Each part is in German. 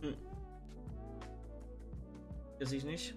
Hm. Weiß ich nicht.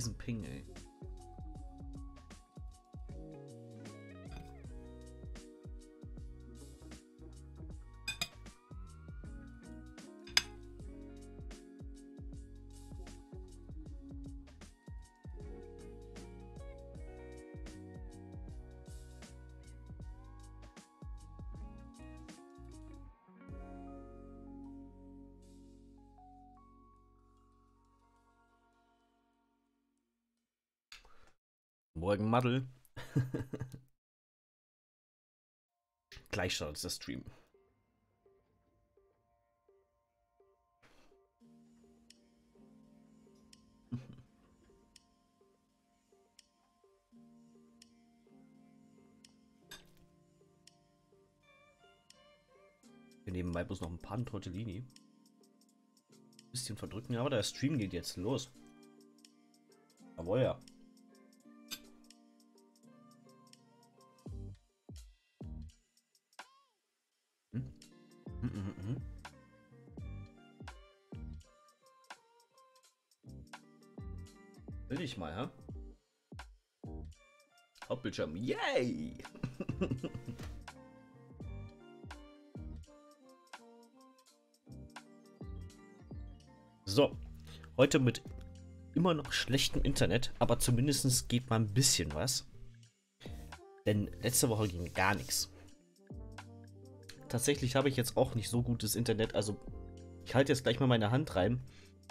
Diesen Ping, ey. Morgen Madel. Gleich startet der Stream. Wir nehmen bloß noch ein paar Tortellini. Bisschen verdrücken, aber der Stream geht jetzt los. Aber ja. Hauptbildschirm. Yay! so. Heute mit immer noch schlechtem Internet, aber zumindest geht mal ein bisschen was. Denn letzte Woche ging gar nichts. Tatsächlich habe ich jetzt auch nicht so gutes Internet, also ich halte jetzt gleich mal meine Hand rein,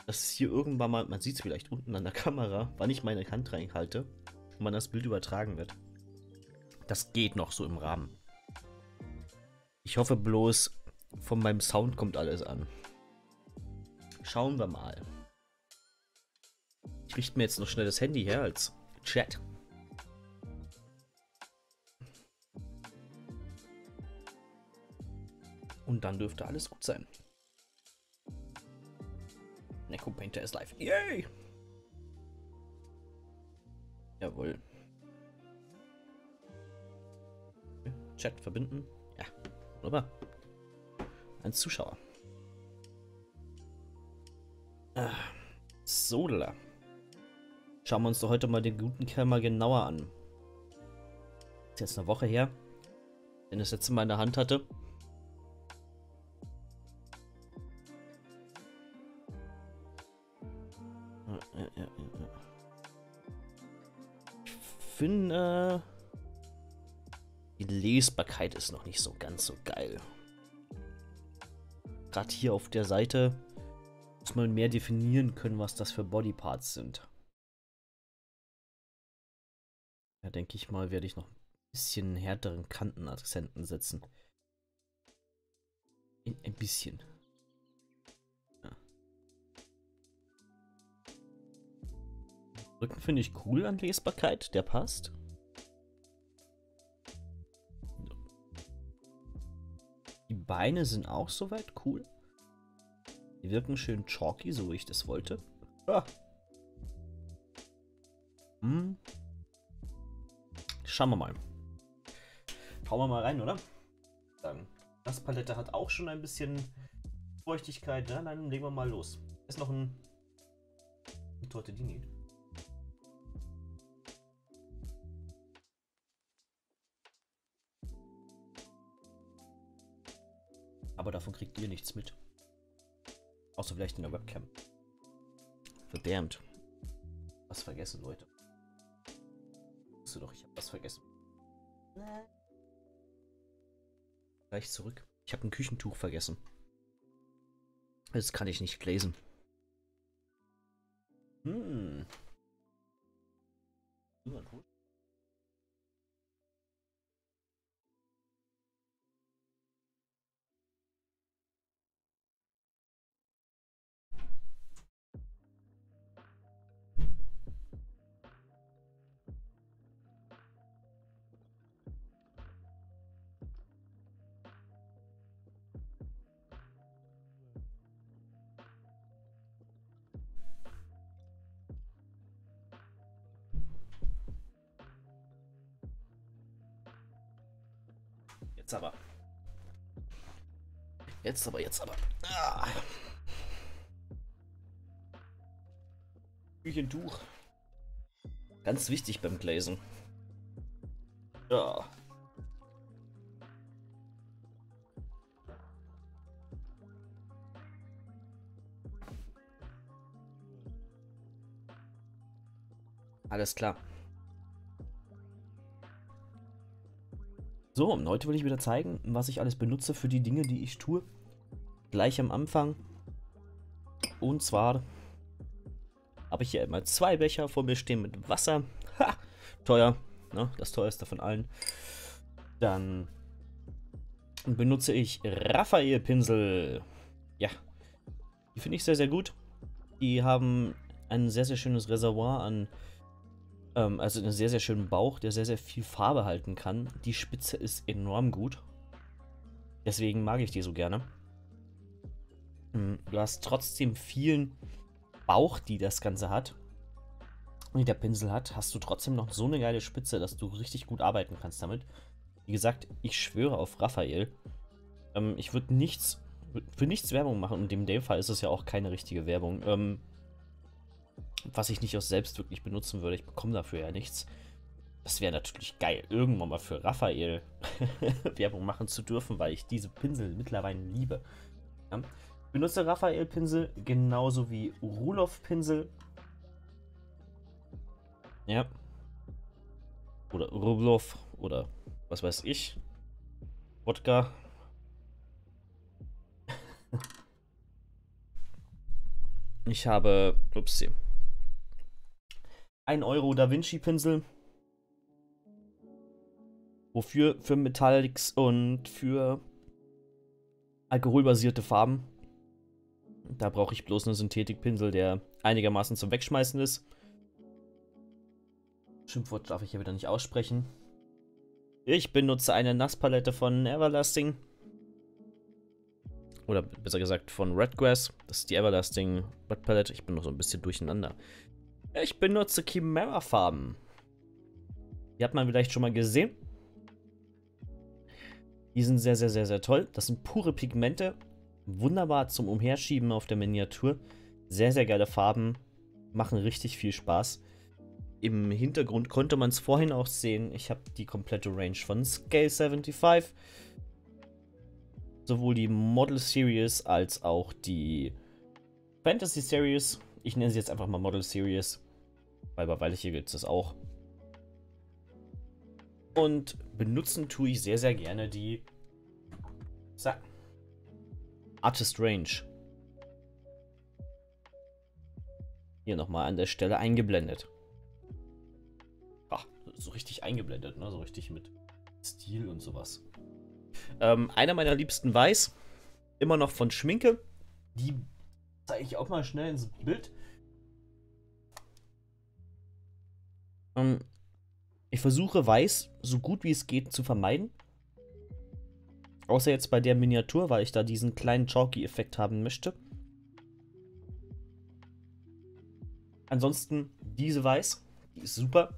dass es hier irgendwann mal, man sieht es vielleicht unten an der Kamera, wann ich meine Hand reinhalte und man das Bild übertragen wird. Das geht noch so im Rahmen. Ich hoffe bloß, von meinem Sound kommt alles an. Schauen wir mal. Ich richte mir jetzt noch schnell das Handy her als Chat. Und dann dürfte alles gut sein. Neko Painter ist live. Yay! Jawohl. Chat verbinden. Ja, wunderbar. Ein Zuschauer. Ah, Sola. Schauen wir uns doch heute mal den guten Kerl mal genauer an. Ist jetzt eine Woche her, den das letzte Mal in der Hand hatte. Ich finde, die Lesbarkeit ist noch nicht so ganz so geil. Gerade hier auf der Seite muss man mehr definieren können, was das für Bodyparts sind. Ja, denke ich mal, werde ich noch ein bisschen härteren Kantenakzenten setzen. Ein, ein bisschen. Rücken finde ich cool an Lesbarkeit, der passt. Die Beine sind auch soweit cool. Die wirken schön chalky, so wie ich das wollte. Ah. Hm. Schauen wir mal. Schauen wir mal rein, oder? Dann. Das Palette hat auch schon ein bisschen Feuchtigkeit. Ja, dann legen wir mal los. Ist noch ein, ein Tortellini. Aber davon kriegt ihr nichts mit. Außer vielleicht in der Webcam. Verdammt. Was vergessen, Leute du doch, ich habe was vergessen. Gleich zurück. Ich habe ein Küchentuch vergessen. Das kann ich nicht lesen. Hm. Ja, gut. Jetzt aber, jetzt aber. Ah. Küchentuch. Ganz wichtig beim Glasen. Ja. Alles klar. So, und heute will ich wieder zeigen, was ich alles benutze für die Dinge, die ich tue. Gleich am Anfang. Und zwar habe ich hier immer zwei Becher vor mir stehen mit Wasser. Ha! Teuer, ne? das teuerste von allen. Dann benutze ich Raphael-Pinsel. Ja, die finde ich sehr, sehr gut. Die haben ein sehr, sehr schönes Reservoir an ähm, also einen sehr, sehr schönen Bauch, der sehr, sehr viel Farbe halten kann. Die Spitze ist enorm gut. Deswegen mag ich die so gerne. Du hast trotzdem vielen Bauch, die das Ganze hat. Und der Pinsel hat, hast du trotzdem noch so eine geile Spitze, dass du richtig gut arbeiten kannst damit. Wie gesagt, ich schwöre auf Raphael. Ähm, ich würde nichts, für nichts Werbung machen und in dem Fall ist es ja auch keine richtige Werbung. Ähm, was ich nicht aus selbst wirklich benutzen würde. Ich bekomme dafür ja nichts. Das wäre natürlich geil, irgendwann mal für Raphael Werbung machen zu dürfen, weil ich diese Pinsel mittlerweile liebe. Ja. Benutze Raphael-Pinsel genauso wie Ruloff-Pinsel. Ja. Oder Rublov oder was weiß ich. Wodka. Ich habe, upsie, 1 Euro Da Vinci Pinsel. Wofür? Für Metallics und für alkoholbasierte Farben. Da brauche ich bloß einen Synthetikpinsel, der einigermaßen zum Wegschmeißen ist. Schimpfwort darf ich hier wieder nicht aussprechen. Ich benutze eine Nasspalette von Everlasting. Oder besser gesagt von Redgrass. Das ist die Everlasting Red Palette. Ich bin noch so ein bisschen durcheinander. Ich benutze Chimera-Farben. Die hat man vielleicht schon mal gesehen. Die sind sehr, sehr, sehr, sehr toll. Das sind pure Pigmente. Wunderbar zum Umherschieben auf der Miniatur. Sehr, sehr geile Farben. Machen richtig viel Spaß. Im Hintergrund konnte man es vorhin auch sehen. Ich habe die komplette Range von Scale 75 sowohl die Model Series als auch die Fantasy Series. Ich nenne sie jetzt einfach mal Model Series, weil bei Weiche gibt es das auch. Und benutzen tue ich sehr, sehr gerne die so, Artist Range. Hier nochmal an der Stelle eingeblendet. Ach, so richtig eingeblendet, ne? So richtig mit Stil und sowas. Ähm, einer meiner liebsten Weiß. Immer noch von Schminke. Die zeige ich auch mal schnell ins Bild. Ähm, ich versuche Weiß so gut wie es geht zu vermeiden. Außer jetzt bei der Miniatur, weil ich da diesen kleinen Chalky-Effekt haben möchte. Ansonsten diese Weiß, die ist super.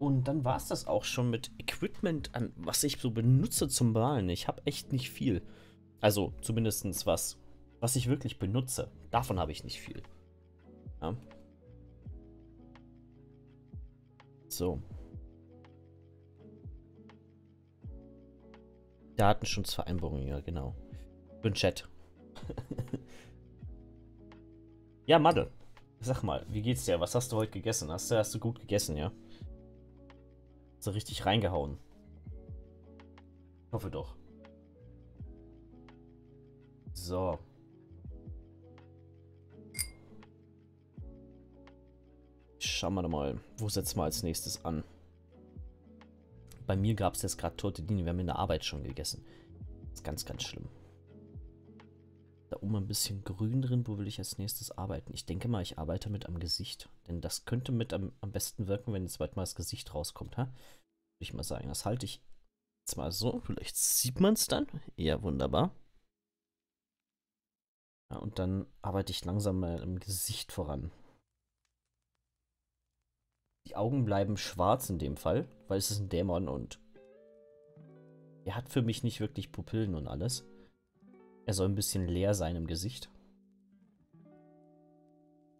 Und dann war es das auch schon mit Equipment, an was ich so benutze zum Malen. Ich habe echt nicht viel. Also zumindest was, was ich wirklich benutze. Davon habe ich nicht viel. Ja. So. Datenschutzvereinbarung, ja genau. Für den Chat. ja, Madde. Sag mal, wie geht's dir? Was hast du heute gegessen? Hast du, hast du gut gegessen, ja? So richtig reingehauen. Ich hoffe doch. So. Schauen wir mal, wo setzen wir als nächstes an? Bei mir gab es jetzt gerade Tortellini, wir haben in der Arbeit schon gegessen. Das ist ganz, ganz schlimm. Da oben ein bisschen grün drin, wo will ich als nächstes arbeiten? Ich denke mal, ich arbeite mit am Gesicht. Denn das könnte mit am, am besten wirken, wenn jetzt bald mal das Gesicht rauskommt, ha? Würde ich mal sagen. Das halte ich jetzt mal so. Vielleicht sieht man es dann. Ja, wunderbar. Ja, und dann arbeite ich langsam mal im Gesicht voran. Die Augen bleiben schwarz in dem Fall, weil es ist ein Dämon und er hat für mich nicht wirklich Pupillen und alles. Er soll ein bisschen leer sein im Gesicht.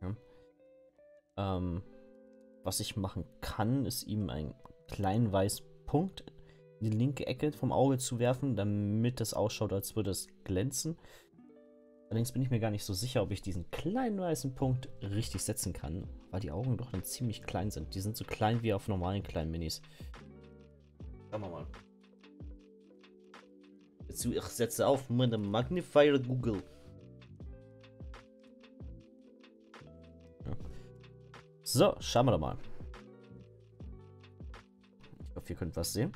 Ja. Ähm, was ich machen kann, ist ihm einen kleinen weißen Punkt in die linke Ecke vom Auge zu werfen, damit es ausschaut, als würde es glänzen. Allerdings bin ich mir gar nicht so sicher, ob ich diesen kleinen weißen Punkt richtig setzen kann, weil die Augen doch dann ziemlich klein sind. Die sind so klein wie auf normalen kleinen Minis. Schauen wir mal. Ich setze auf meine Magnifier Google. So, schauen wir doch mal. Ich hoffe, ihr könnt was sehen.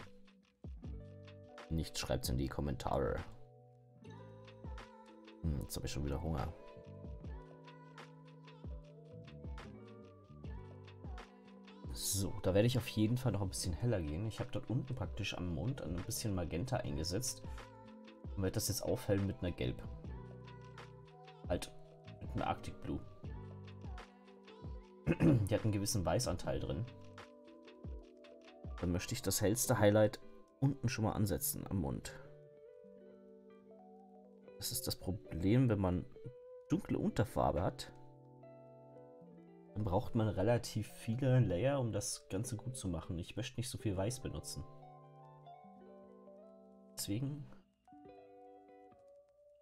Nicht schreibt es in die Kommentare. Hm, jetzt habe ich schon wieder Hunger. So, da werde ich auf jeden Fall noch ein bisschen heller gehen. Ich habe dort unten praktisch am Mond ein bisschen Magenta eingesetzt. Und werde das jetzt aufhellen mit einer Gelb. Halt, mit einer Arctic Blue. Die hat einen gewissen Weißanteil drin. Dann möchte ich das hellste Highlight unten schon mal ansetzen am Mund. Das ist das Problem, wenn man dunkle Unterfarbe hat. Dann braucht man relativ viele Layer, um das Ganze gut zu machen. Ich möchte nicht so viel Weiß benutzen. Deswegen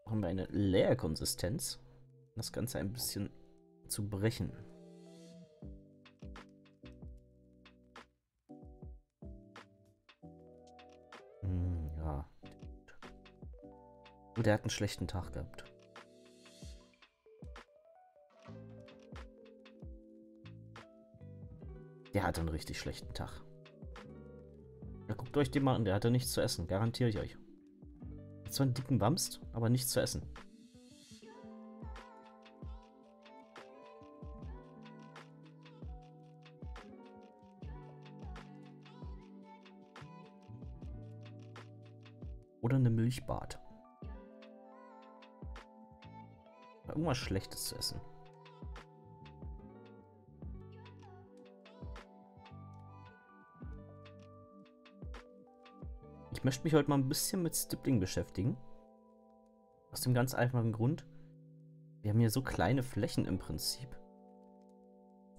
haben wir eine Layer-Konsistenz, das Ganze ein bisschen zu brechen. Gut, er hat einen schlechten Tag gehabt. Der hat einen richtig schlechten Tag. Ja, guckt euch den mal an, der hatte nichts zu essen, garantiere ich euch. Hat zwar einen dicken Bamst, aber nichts zu essen. Oder eine Milchbad. Irgendwas Schlechtes zu essen. Ich möchte mich heute mal ein bisschen mit Stippling beschäftigen. Aus dem ganz einfachen Grund, wir haben hier so kleine Flächen im Prinzip,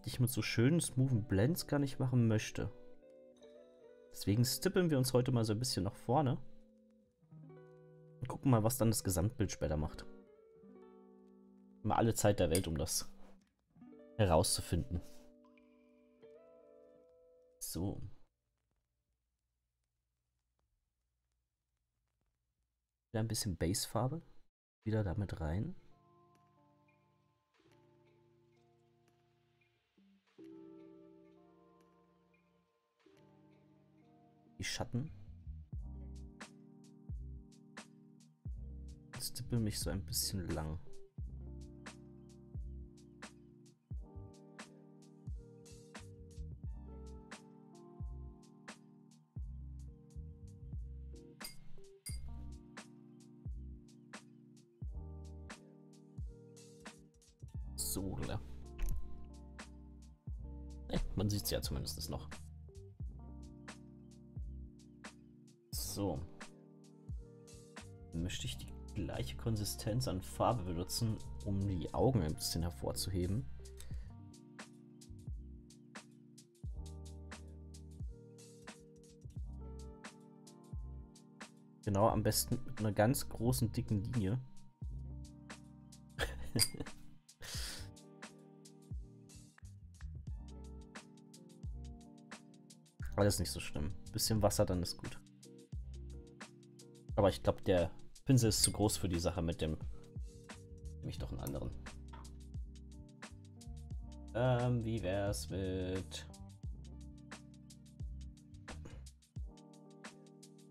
die ich mit so schönen, smoothen Blends gar nicht machen möchte. Deswegen stippeln wir uns heute mal so ein bisschen nach vorne und gucken mal, was dann das Gesamtbild später macht. Mal alle Zeit der Welt, um das herauszufinden. So. Wieder ein bisschen Basefarbe. Wieder damit rein. Die Schatten. Stippel mich so ein bisschen lang. Ja zumindest noch. So. Möchte ich die gleiche Konsistenz an Farbe benutzen, um die Augen ein bisschen hervorzuheben. Genau, am besten mit einer ganz großen, dicken Linie. Alles nicht so schlimm. Bisschen Wasser, dann ist gut. Aber ich glaube, der Pinsel ist zu groß für die Sache mit dem. Nehme ich doch einen anderen. Ähm, wie wär's mit.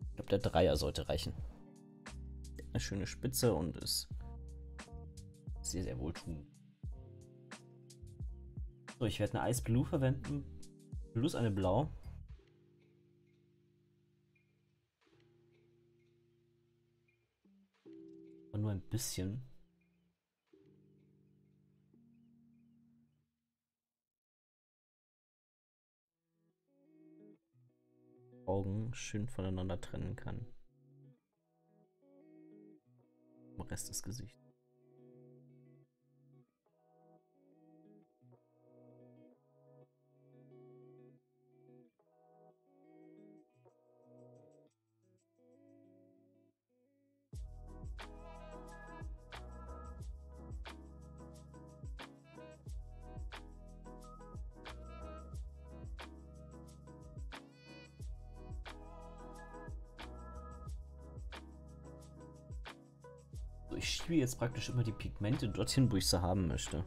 Ich glaube, der Dreier sollte reichen. Eine schöne Spitze und ist sehr, sehr wohltuend. So, ich werde eine Ice Blue verwenden. Plus eine Blau. Bisschen. Augen schön voneinander trennen kann. Rest des Gesichts. Jetzt praktisch immer die Pigmente dorthin, wo ich sie haben möchte.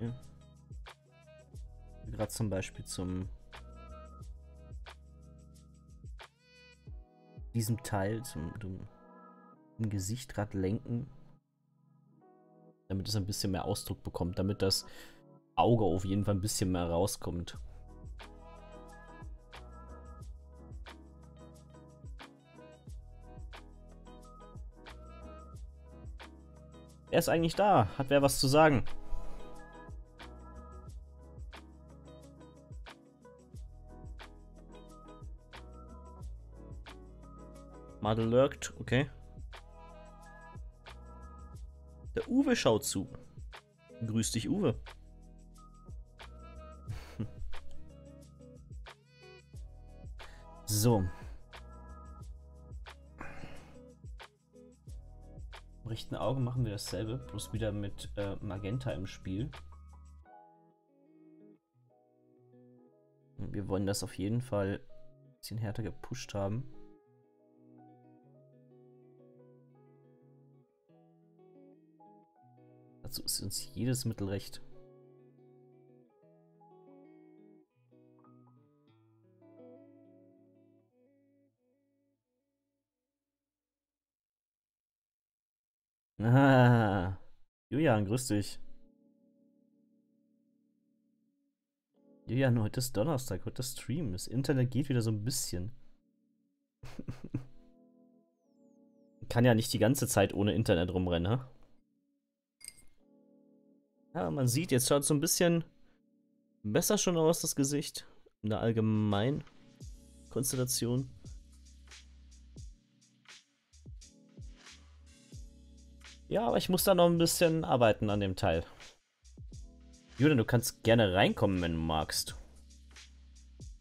Ja. Gerade zum Beispiel zum diesem Teil, zum, zum, Gesicht gerade lenken, damit es ein bisschen mehr Ausdruck bekommt, damit das Auge auf jeden Fall ein bisschen mehr rauskommt. Er ist eigentlich da. Hat wer was zu sagen? Madel lurkt, okay. Der Uwe schaut zu. Grüß dich, Uwe. so. Rechten Auge machen wir dasselbe, bloß wieder mit äh, Magenta im Spiel. Wir wollen das auf jeden Fall bisschen härter gepusht haben. Dazu ist uns jedes Mittel recht. Ah, Julian, grüß dich. Julian, heute ist Donnerstag, heute ist Stream. Das Internet geht wieder so ein bisschen. Kann ja nicht die ganze Zeit ohne Internet rumrennen, ne? Ja, man sieht, jetzt schaut so ein bisschen besser schon aus, das Gesicht. In der allgemeinen Konstellation. Ja, aber ich muss da noch ein bisschen arbeiten an dem Teil. Julian, du kannst gerne reinkommen, wenn du magst.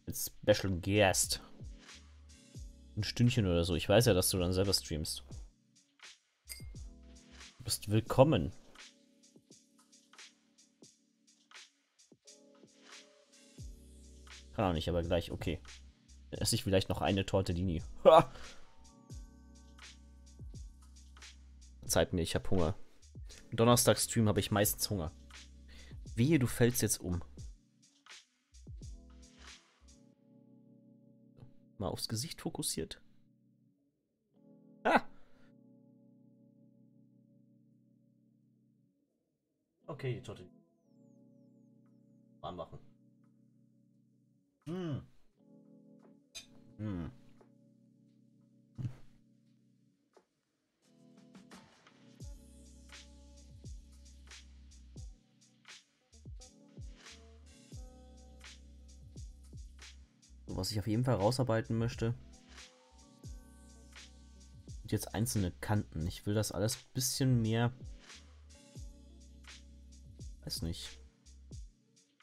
Als Special Guest. Ein Stündchen oder so. Ich weiß ja, dass du dann selber streamst. Du bist willkommen. Kann auch nicht, aber gleich, okay. Dann esse ich vielleicht noch eine Tortellini. Ha! Zeit mir, ich habe Hunger. Donnerstag-Stream habe ich meistens Hunger. Wehe, du fällst jetzt um. Mal aufs Gesicht fokussiert. Ah! Okay, Torte. Anmachen. Hm. Hm. Was ich auf jeden Fall rausarbeiten möchte. Und jetzt einzelne Kanten. Ich will das alles ein bisschen mehr. Weiß nicht.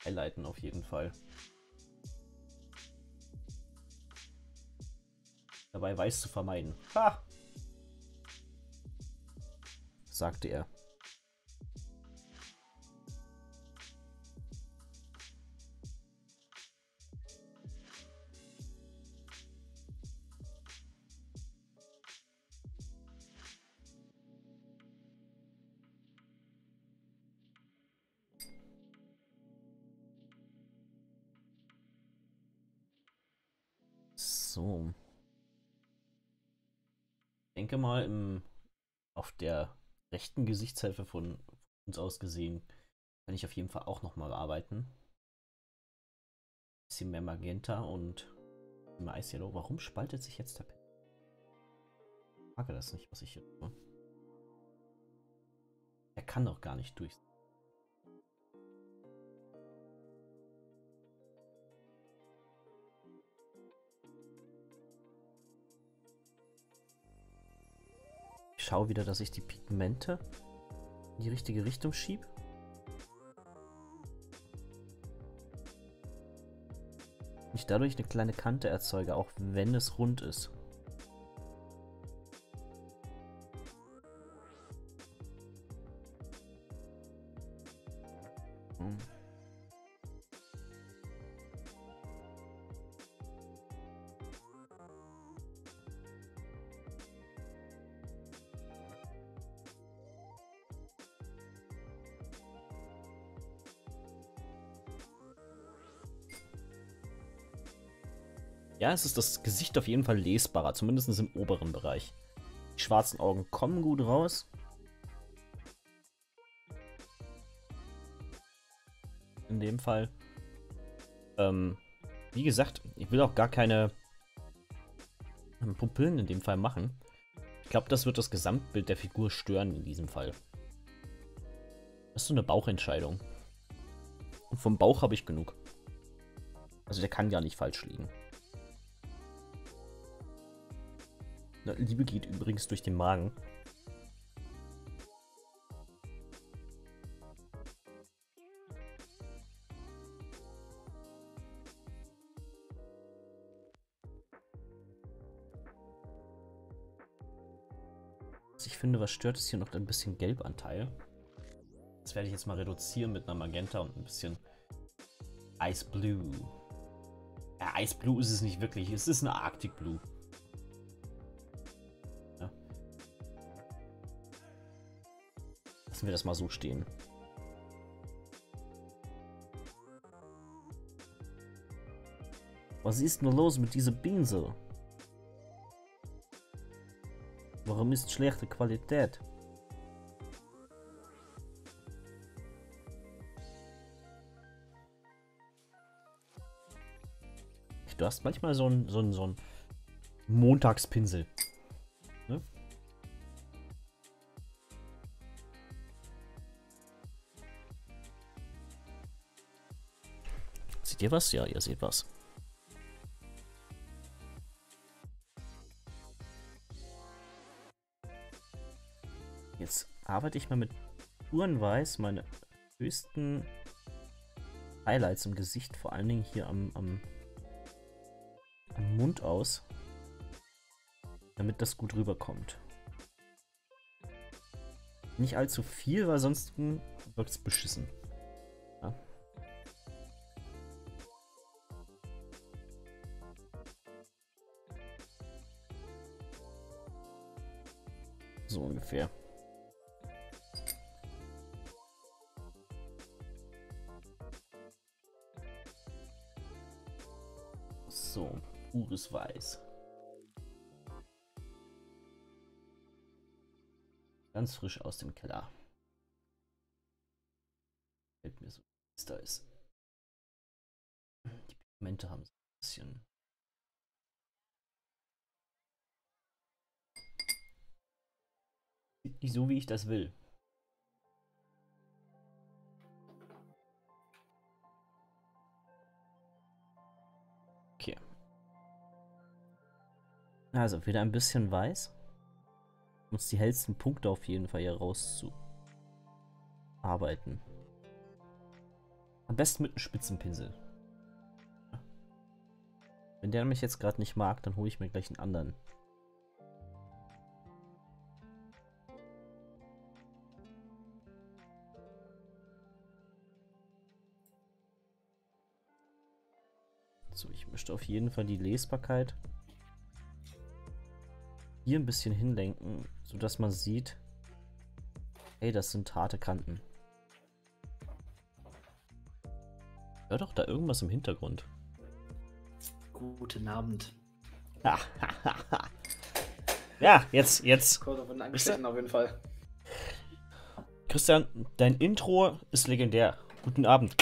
Highlighten auf jeden Fall. Dabei weiß zu vermeiden. Ha! Sagte er. Mal, im, auf der rechten Gesichtshälfte von uns aus gesehen, kann ich auf jeden Fall auch nochmal arbeiten. Bisschen mehr Magenta und immer Ice Yellow. Warum spaltet sich jetzt der Pen? Ich mag das nicht, was ich hier tue. Er kann doch gar nicht durch. Schaue wieder, dass ich die Pigmente in die richtige Richtung schiebe. Ich dadurch eine kleine Kante erzeuge, auch wenn es rund ist. Ist das Gesicht auf jeden Fall lesbarer, zumindest im oberen Bereich. Die schwarzen Augen kommen gut raus. In dem Fall. Ähm, wie gesagt, ich will auch gar keine Pupillen in dem Fall machen. Ich glaube, das wird das Gesamtbild der Figur stören in diesem Fall. Das ist so eine Bauchentscheidung. Und vom Bauch habe ich genug. Also der kann ja nicht falsch liegen. Liebe geht übrigens durch den Magen. Ich finde, was stört, ist hier noch ein bisschen Gelbanteil. Das werde ich jetzt mal reduzieren mit einer Magenta und ein bisschen Ice Blue. Ja, Ice Blue ist es nicht wirklich. Es ist eine Arctic Blue. Lassen wir das mal so stehen. Was ist nur los mit dieser Pinsel? Warum ist schlechte Qualität? Du hast manchmal so ein, so ein, so ein Montagspinsel. Seht ihr was? Ja, ihr seht was. Jetzt arbeite ich mal mit Uhrenweiß meine höchsten Highlights im Gesicht, vor allen Dingen hier am, am, am Mund aus, damit das gut rüberkommt. Nicht allzu viel, weil sonst wirkt es beschissen. So ungefähr. So, pures Weiß. Ganz frisch aus dem Keller. Fällt mir so, wie es da ist. Die Pigmente haben so ein bisschen. Nicht so, wie ich das will. Okay. Also wieder ein bisschen weiß. Um uns die hellsten Punkte auf jeden Fall hier rauszuarbeiten. Am besten mit einem Spitzenpinsel. Wenn der mich jetzt gerade nicht mag, dann hole ich mir gleich einen anderen. So, ich möchte auf jeden Fall die Lesbarkeit hier ein bisschen hinlenken, sodass man sieht, hey, das sind harte Kanten. Hör doch da irgendwas im Hintergrund. Guten Abend. ja, jetzt, jetzt. Angestellten auf jeden Fall. Christian, dein Intro ist legendär. Guten Abend.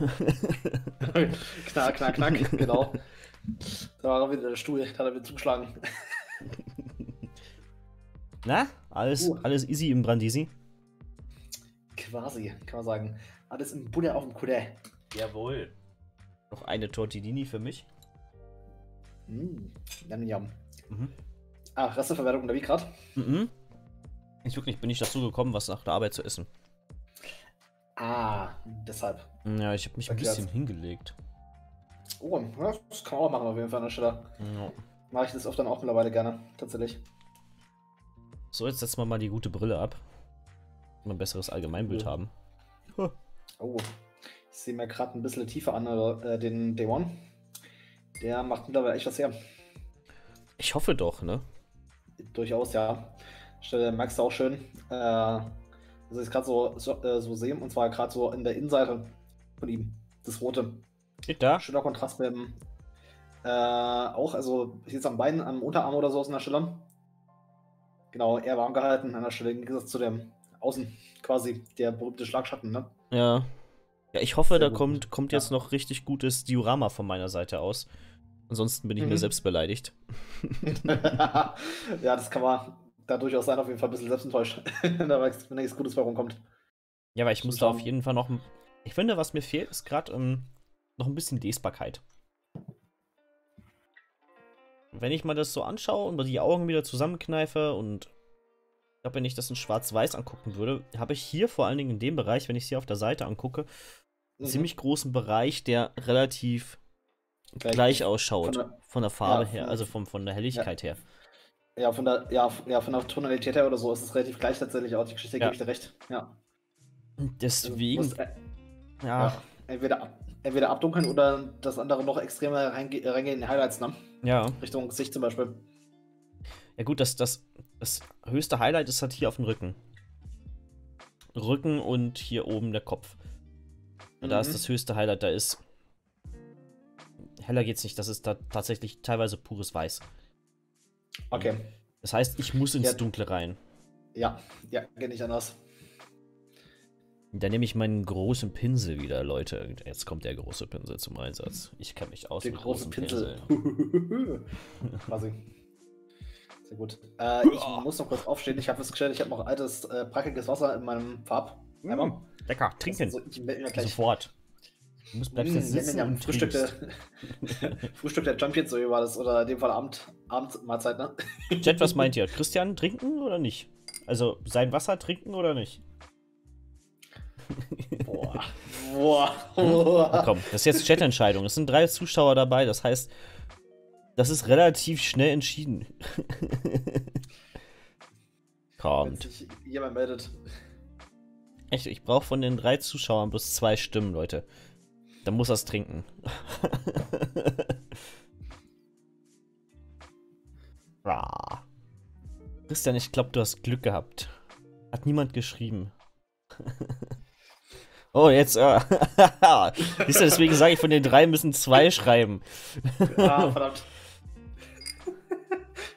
knack, knack, knack, genau. Da war wieder der Stuhl, da hat er wieder zugeschlagen. Na, alles, uh. alles easy im Brandisi? Quasi, kann man sagen. Alles im Buddha auf dem Kuder. Jawohl. Noch eine Tortellini für mich. Mm, yum, yum. Mhm. Ah, Resteverwertung wie gerade? Mhm. Ich wirklich bin nicht dazu gekommen, was nach der Arbeit zu essen. Ah, deshalb. Ja, ich habe mich ein bisschen hingelegt. Oh, das kann man auch machen auf jeden Fall an der Stelle. Ja. Mache ich das oft dann auch mittlerweile gerne, tatsächlich. So, jetzt setzen wir mal die gute Brille ab. Mal ein besseres Allgemeinbild oh. haben. Oh, ich sehe mir gerade ein bisschen tiefer an, äh, den Day One. Der macht mittlerweile echt was her. Ich hoffe doch, ne? Durchaus, ja. Stelle merkst du auch schön. Äh, das ist gerade so, so, äh, so sehen, und zwar gerade so in der Innenseite von ihm. Das rote. Steht da? Schöner Kontrast mit dem. Äh, auch, also jetzt am Bein, am Unterarm oder so aus einer Stelle. Genau, eher warm gehalten an der Stelle, im Gegensatz zu dem Außen quasi, der berühmte Schlagschatten, ne? Ja. Ja, ich hoffe, Sehr da gut. kommt, kommt jetzt ja. noch richtig gutes Diorama von meiner Seite aus. Ansonsten bin ich mhm. mir selbst beleidigt. ja, das kann man, da durchaus sein, auf jeden Fall ein bisschen selbstenttäuscht, wenn da nichts Gutes bei rumkommt. Ja, aber ich muss da auf jeden Fall noch. Ich finde, was mir fehlt, ist gerade ähm, noch ein bisschen Lesbarkeit. Wenn ich mal das so anschaue und die Augen wieder zusammenkneife und ich glaube, wenn ich das in Schwarz-Weiß angucken würde, habe ich hier vor allen Dingen in dem Bereich, wenn ich es hier auf der Seite angucke, einen mhm. ziemlich großen Bereich, der relativ gleich, gleich ausschaut. Von der, von der Farbe ja, her, also vom, von der Helligkeit ja. her. Ja, von der, ja, ja, von der Tonalität her oder so ist es relativ gleich tatsächlich auch. Die Geschichte ja. gebe ich dir recht. Ja. Deswegen. Musst, äh, ja. ja. Entweder entweder abdunkeln oder das andere noch extremer reinge reingehen in die Highlights, ne? Ja. Richtung Gesicht zum Beispiel. Ja gut, das, das, das höchste Highlight ist halt hier auf dem Rücken. Rücken und hier oben der Kopf. Und Da ist Mhm. das höchste Highlight, da ist. Heller geht's nicht, das ist da tatsächlich teilweise pures Weiß. Okay. Das heißt, ich muss ins Ja. Dunkle rein. Ja, ja, geht nicht anders. Dann nehme ich meinen großen Pinsel wieder, Leute. Jetzt kommt der große Pinsel zum Einsatz. Ich kenne mich aus großen großen Pinsel. Quasi. Sehr gut. Äh, ich muss noch kurz aufstehen. Ich habe festgestellt, ich habe noch altes, äh, brackiges Wasser in meinem Farb-Eimer. Mm, lecker, trinken. Also, mir gleich Sofort. Du musst bleibst jetzt ja, sitzen ja, und Frühstück, der. Frühstück der Champions, so wie war das. Oder in dem Fall Abend, Abendmahlzeit, ne? Chat, was meint ihr? Christian trinken oder nicht? Also sein Wasser trinken oder nicht? Boah. Boah. Na Boah. komm, das ist jetzt Chat-Entscheidung. Es sind drei Zuschauer dabei, das heißt, das ist relativ schnell entschieden. Wenn Kommt. sich jemand meldet. Echt, ich brauche von den drei Zuschauern bloß zwei Stimmen, Leute. Dann muss er's trinken. Ah. Christian, ich glaube, du hast Glück gehabt. Hat niemand geschrieben. oh, jetzt. Äh, Siehst du, deswegen sage ich, von den drei müssen zwei schreiben. Ah, verdammt.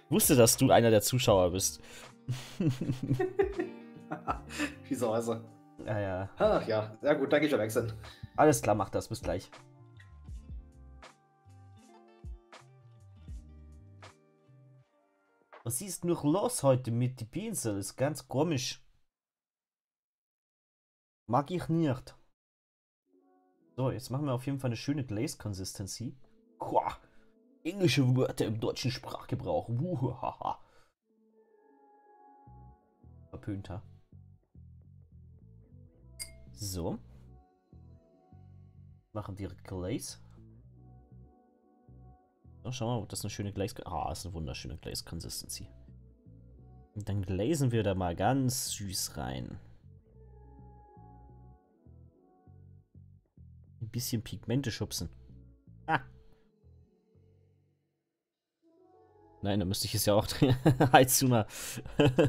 Ich wusste, dass du einer der Zuschauer bist. Wieso also? Ja, ja. Ach ja, ja gut, dann gehe ich ja wechseln. Alles klar, mach das. Bis gleich. Was ist nur los heute mit den Pinsel? Ist ganz komisch. Mag ich nicht. So, jetzt machen wir auf jeden Fall eine schöne Glaze Consistency. Quah. Englische Wörter im deutschen Sprachgebrauch. Wuhaha. Verpönter. So. Machen direkt Glaze. So, schauen wir mal, ob das eine schöne Glaze... Ah, ist eine wunderschöne Glaze Consistency. Und dann glasen wir da mal ganz süß rein. Ein bisschen Pigmente schubsen. Ah. Nein, da müsste ich es ja auch drehen. Heizuna.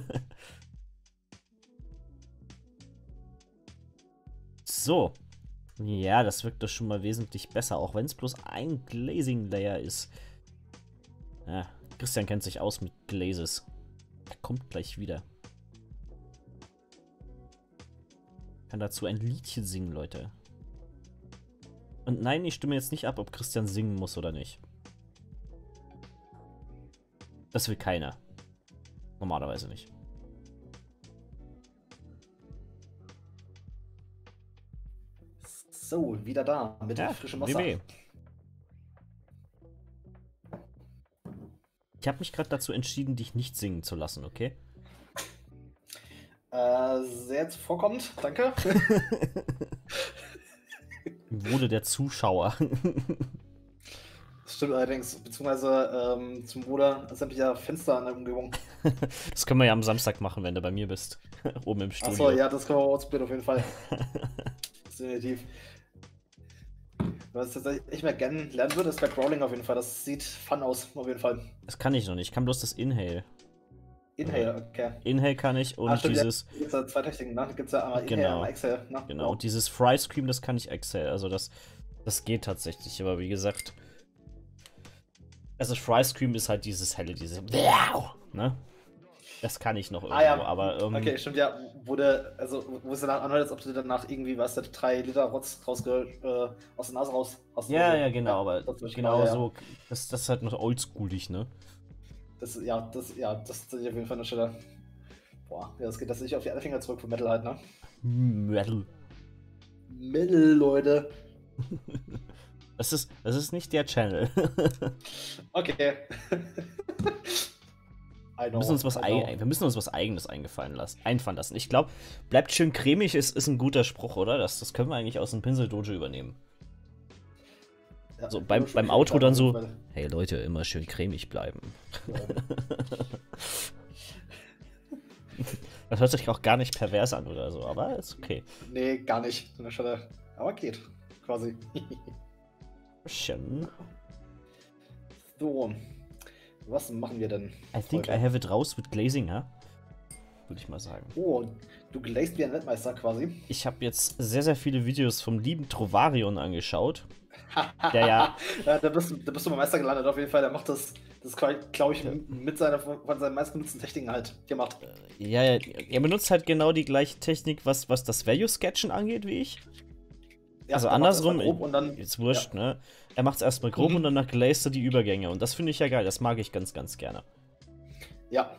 so. Ja, das wirkt doch schon mal wesentlich besser, auch wenn es bloß ein Glazing Layer ist. Ja, Christian kennt sich aus mit Glazes. Er kommt gleich wieder. Kann dazu ein Liedchen singen, Leute. Und nein, ich stimme jetzt nicht ab, ob Christian singen muss oder nicht. Das will keiner. Normalerweise nicht. So, wieder da mit Ja, frischem Wasser. WW. Ich habe mich gerade dazu entschieden, dich nicht singen zu lassen, okay? Äh, sehr zuvorkommend, danke. Wurde der Zuschauer. Das stimmt allerdings, beziehungsweise ähm, zum Wohle sämtlicher Fenster in der Umgebung. Das können wir ja am Samstag machen, wenn du bei mir bist. Oben im Studio. Achso, ja, das können wir ausprobieren auf jeden Fall. Definitiv. Was ich tatsächlich nicht mehr gerne lernen würde, ist bei Crawling auf jeden Fall. Das sieht fun aus, auf jeden Fall. Das kann ich noch nicht. Ich kann bloß das Inhale. Inhale, okay. Inhale kann ich und Ah, stimmt, dieses. Ja, gibt's ja zwei Techniken, ne? Gibt's ja einmal Inhale, Genau. einmal Exhale, ne? Genau, und dieses Fry Scream, das kann ich Excel. Also das, das geht tatsächlich. Aber wie gesagt. Also Fry Scream ist halt dieses helle, dieses. Ne? Das kann ich noch irgendwo, Ah ja, aber. Ähm, okay, stimmt, ja, wurde, also, wo es danach anhört, als ob du danach irgendwie, was der drei Liter Rotz rausge, äh, aus der Nase raus hast. Ja, Also, ja, genau, aber das ist genau ja. so. Das, das ist halt noch oldschoolig, ne? Das, ja, das, ja, das ist auf jeden Fall eine Stelle. Boah, ja, das geht das nicht auf die Finger zurück von Metal halt, ne? Metal. Metal, Leute. Das ist, das ist nicht der Channel. Okay. I Wir know, müssen, uns was I know. eig wir müssen uns was Eigenes eingefallen lassen, einfallen lassen. Ich glaube, bleibt schön cremig ist, ist ein guter Spruch, oder? Das, das können wir eigentlich aus dem Pinsel-Dojo übernehmen. Ja, So, beim- beim Outro dann so- weil- Hey Leute, immer schön cremig bleiben. Ja. Das hört sich auch gar nicht pervers an oder so, aber ist okay. Nee, gar nicht. Aber geht. quasi. Schön. So. Was machen wir denn? I think heute? I have it raus with glazing, ja? Würde ich mal sagen. Oh, du gläst wie ein Weltmeister quasi. Ich habe jetzt sehr, sehr viele Videos vom lieben Trovarion angeschaut. Der ja. ja, da bist, du- da bist du beim Meister gelandet auf jeden Fall. Der macht das, das glaube ich, mit seiner von seinen meistgenutzten Techniken halt gemacht. Ja, ja, er benutzt halt genau die gleiche Technik, was, was das Value-Sketchen angeht, wie ich. Ja, also andersrum, grob und dann, Jetzt wurscht, ne? Er macht es erstmal grob Mhm. und danach er die Übergänge. Und das finde ich ja geil. Das mag ich ganz, ganz gerne. ja,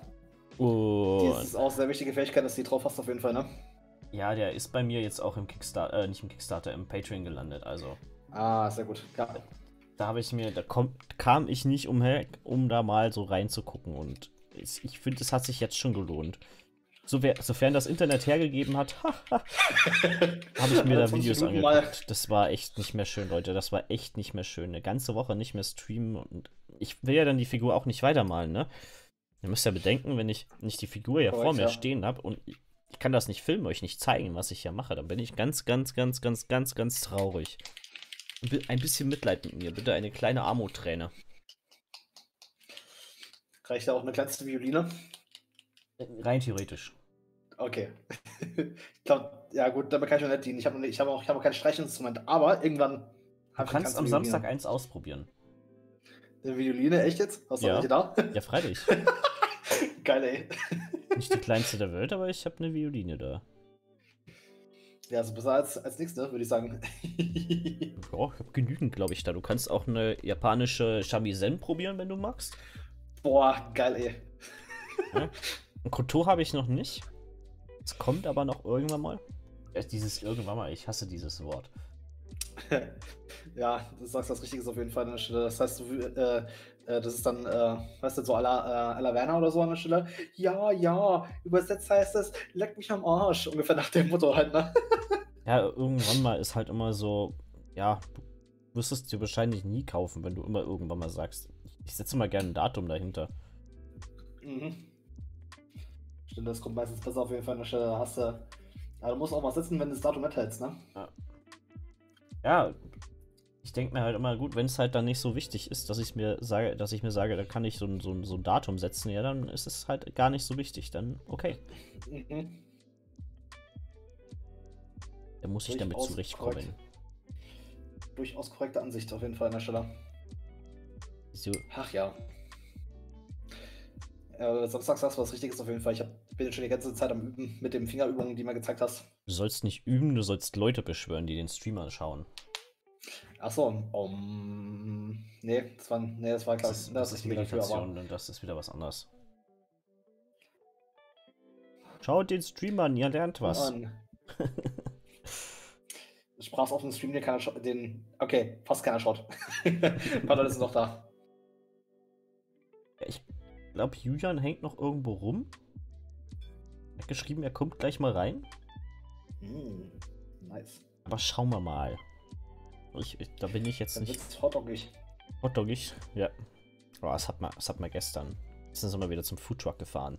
Und ist auch sehr wichtige Fähigkeit, dass du die drauf hast auf jeden Fall, ne? ja, der ist bei mir jetzt auch im Kickstarter, äh, nicht im Kickstarter, im Patreon gelandet. Also Ah, sehr gut. Ja. da habe ich mir, da komm, kam ich nicht umher, um da mal so reinzugucken. Und ich finde, es hat sich jetzt schon gelohnt. So, wer, sofern das Internet hergegeben hat, habe ich mir da 20 Videos mal. angeguckt. Das war echt nicht mehr schön, Leute. Das war echt nicht mehr schön. Eine ganze Woche nicht mehr streamen. Und ich will ja dann die Figur auch nicht weitermalen, ne? Ihr müsst ja bedenken, wenn ich nicht die Figur ja vor mir ja. stehen habe und ich kann das nicht filmen, euch nicht zeigen, was ich hier mache, dann bin ich ganz, ganz, ganz, ganz, ganz, ganz traurig. Ein bi- Ein bisschen Mitleid mit mir, bitte eine kleine Armuträne. Reicht ja auch eine kleinste Violine. Rein theoretisch. Okay. ich glaube, ja gut, damit kann ich schon nicht dienen. Ich habe hab auch, ich hab auch kein Streichinstrument, aber irgendwann Du hab ich kannst eine am Samstag eins ausprobieren. Eine Violine, echt jetzt? Hast du Ja. welche da? Ja, freilich. Geil, ey. Nicht die kleinste der Welt, aber ich habe eine Violine da. Ja, also besser als, als nichts, ne, würde ich sagen. Ja, ich habe genügend, glaube ich, da. Du kannst auch eine japanische Shamisen probieren, wenn du magst. Boah, geil, ey. Ein Koto habe ich noch nicht. Es kommt aber noch irgendwann mal. Dieses irgendwann mal, ich hasse dieses Wort. ja, du sagst das Richtige auf jeden Fall an der Stelle. Das heißt, du, äh, äh, das ist dann, äh, weißt du, so la, äh, la Werner oder so an der Stelle. Ja, ja, übersetzt heißt es, leck mich am Arsch. Ungefähr nach dem Motto halt, ne? Ja, irgendwann mal ist halt immer so, ja, du wirst es dir wahrscheinlich nie kaufen, wenn du immer irgendwann mal sagst. Ich setze mal gerne ein Datum dahinter. Mhm. Stimmt, das kommt meistens besser auf jeden Fall an der Stelle. Da hast du. Aber du musst auch mal sitzen, wenn du das Datum nicht hältst, ne? Ja, ich denke mir halt immer, gut, wenn es halt dann nicht so wichtig ist, dass ich mir sage, dass ich mir sage, da kann ich so, ein- so, ein- so ein Datum setzen, ja, dann ist es halt gar nicht so wichtig. Dann, okay, Mhm. dann muss ich damit zurechtkommen. korrekt. Durchaus korrekte Ansicht auf jeden Fall an der Stelle. So, Ach ja. Äh, Samstag sagst du was Richtiges auf jeden Fall. Ich hab, bin schon die ganze Zeit am Üben mit den Fingerübungen, die mir gezeigt hast. du sollst nicht üben, du sollst Leute beschwören, die den Streamer schauen. Achso, um. Nee, das war, nee, das war klar. Das ist, das ist Richtige dafür, Meditation und das ist wieder was anderes. Schaut den Streamer an, ihr lernt was. Mann. Sprach's auf dem Stream, den keiner schaut. Den. Okay, fast keiner schaut. Ein paar Leute sind noch da. Ich glaube, Julian hängt noch irgendwo rum. Er hat geschrieben, er kommt gleich mal rein. Hm, nice. Aber schauen wir mal. Ich, ich, da bin ich jetzt Dann nicht wird's hotdogig. hotdogig. Ja. Oh, das hat man, das hat man gestern. Jetzt sind wir wieder zum Foodtruck gefahren.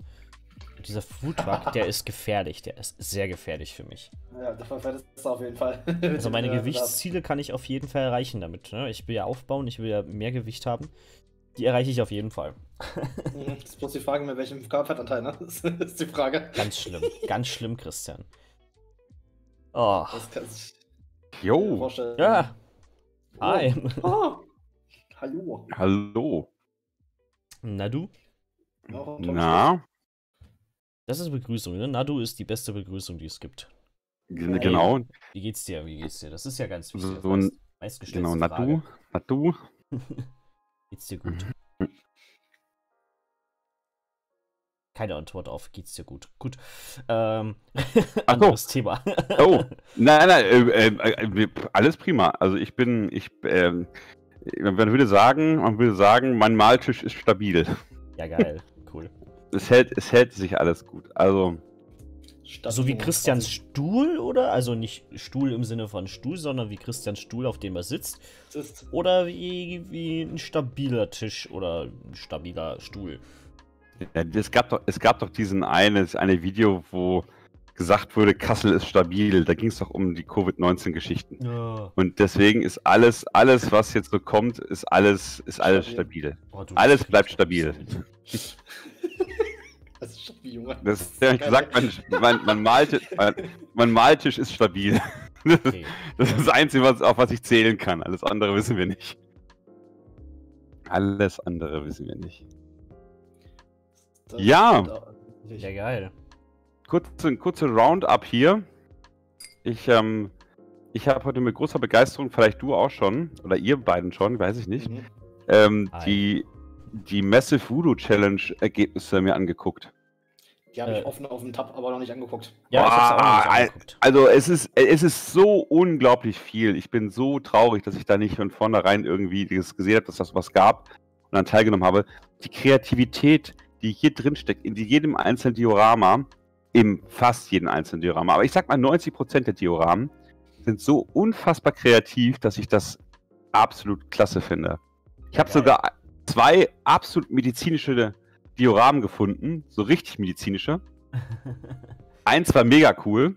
Und dieser Foodtruck, der ist gefährlich. Der ist sehr gefährlich für mich. Ja, davon fällt es auf jeden Fall. Also meine Gewichtsziele kann ich auf jeden Fall erreichen damit. Ne? Ich will ja aufbauen, ich will ja mehr Gewicht haben. Die erreiche ich auf jeden Fall. Mhm, Das ist bloß die Frage, mit welchem Körperfettanteil, ne? Das ist die Frage. Ganz schlimm. ganz schlimm, Christian. Oh. Das kann sich Jo, vorstellen. Ja. Hi. Oh. Hallo. hallo. Na du? Na, Das ist Begrüßung, ne? Nadu ist die beste Begrüßung, die es gibt. genau, Wie geht's dir? Wie geht's dir? Das ist ja ganz wichtig. So ein- meistgestellte genau, na Frage. du, na du. Geht's dir gut? Keine Antwort auf, geht's dir gut? Gut. Ähm, anderes Thema. Oh, nein, nein, äh, äh, äh, alles prima. Also ich bin, ich, ähm, man würde sagen, man würde sagen, mein Maltisch ist stabil. ja, geil. Cool. Es hält, es hält sich alles gut. Also, Statt So wie Christians 20 Stuhl, oder? Also nicht Stuhl im Sinne von Stuhl, sondern wie Christians Stuhl, auf dem er sitzt. ist. Oder wie, wie ein stabiler Tisch oder ein stabiler Stuhl. äh, es gab doch, es gab doch diesen eine, eine Video, wo, gesagt wurde, Kassel ist stabil. Da ging es doch um die Covid-19-Geschichten. Ja. Und deswegen ist alles, alles, was jetzt so kommt, ist alles, ist alles Stabil. stabil. Oh, Alles bleibt stabil. Das ist stabil, Junge. Das, ja, ich gesagt, mein, mein, mein, Maltisch, mein, mein Maltisch ist stabil. Okay. Das ist das Einzige, was, auf was ich zählen kann. Alles andere wissen wir nicht. Alles andere wissen wir nicht. Das Ja. Ja, geil. Kurze, kurze Roundup hier. Ich, ähm, ich habe heute mit großer Begeisterung, vielleicht du auch schon, oder ihr beiden schon, weiß ich nicht, Mhm. ähm, die, die Massive Voodoo Challenge Ergebnisse mir angeguckt. Die habe ich Äh. offen auf dem Tab, aber noch nicht angeguckt. Ja, ich hab's auch noch Boah, nicht angeguckt. Also es ist, es ist so unglaublich viel. Ich bin so traurig, dass ich da nicht von vornherein irgendwie das gesehen habe, dass das was gab und dann teilgenommen habe. Die Kreativität, die hier drin steckt, in jedem einzelnen Diorama, in fast jedem einzelnen Diorama, aber ich sag mal 90% der Dioramen sind so unfassbar kreativ, dass ich das absolut klasse finde. Ich habe sogar zwei absolut medizinische Dioramen gefunden, so richtig medizinische. Eins war mega cool.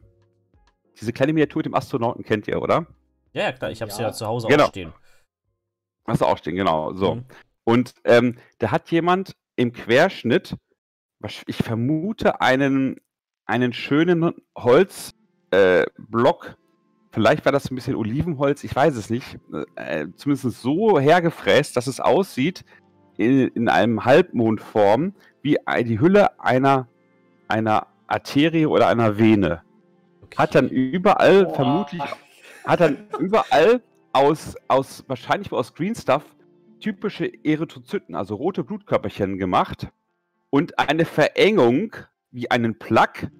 Diese kleine Miniatur mit dem Astronauten kennt ihr, oder? ja, ja, klar, ich hab's ja, Ja. zu Hause Genau. auch stehen. Hast du auch stehen, genau. So. Mhm. Und ähm, da hat jemand im Querschnitt, was- ich vermute, einen, einen schönen Holzblock, äh, Block, vielleicht war das ein bisschen Olivenholz, ich weiß es nicht, äh, zumindest so hergefräst, dass es aussieht in, in einem Halbmondform wie die Hülle einer, einer Arterie oder einer Vene. Hat dann überall Boah. vermutlich hat dann überall aus, aus wahrscheinlich aus Green Stuff typische Erythrozyten, also rote Blutkörperchen gemacht und eine Verengung wie einen Plaque,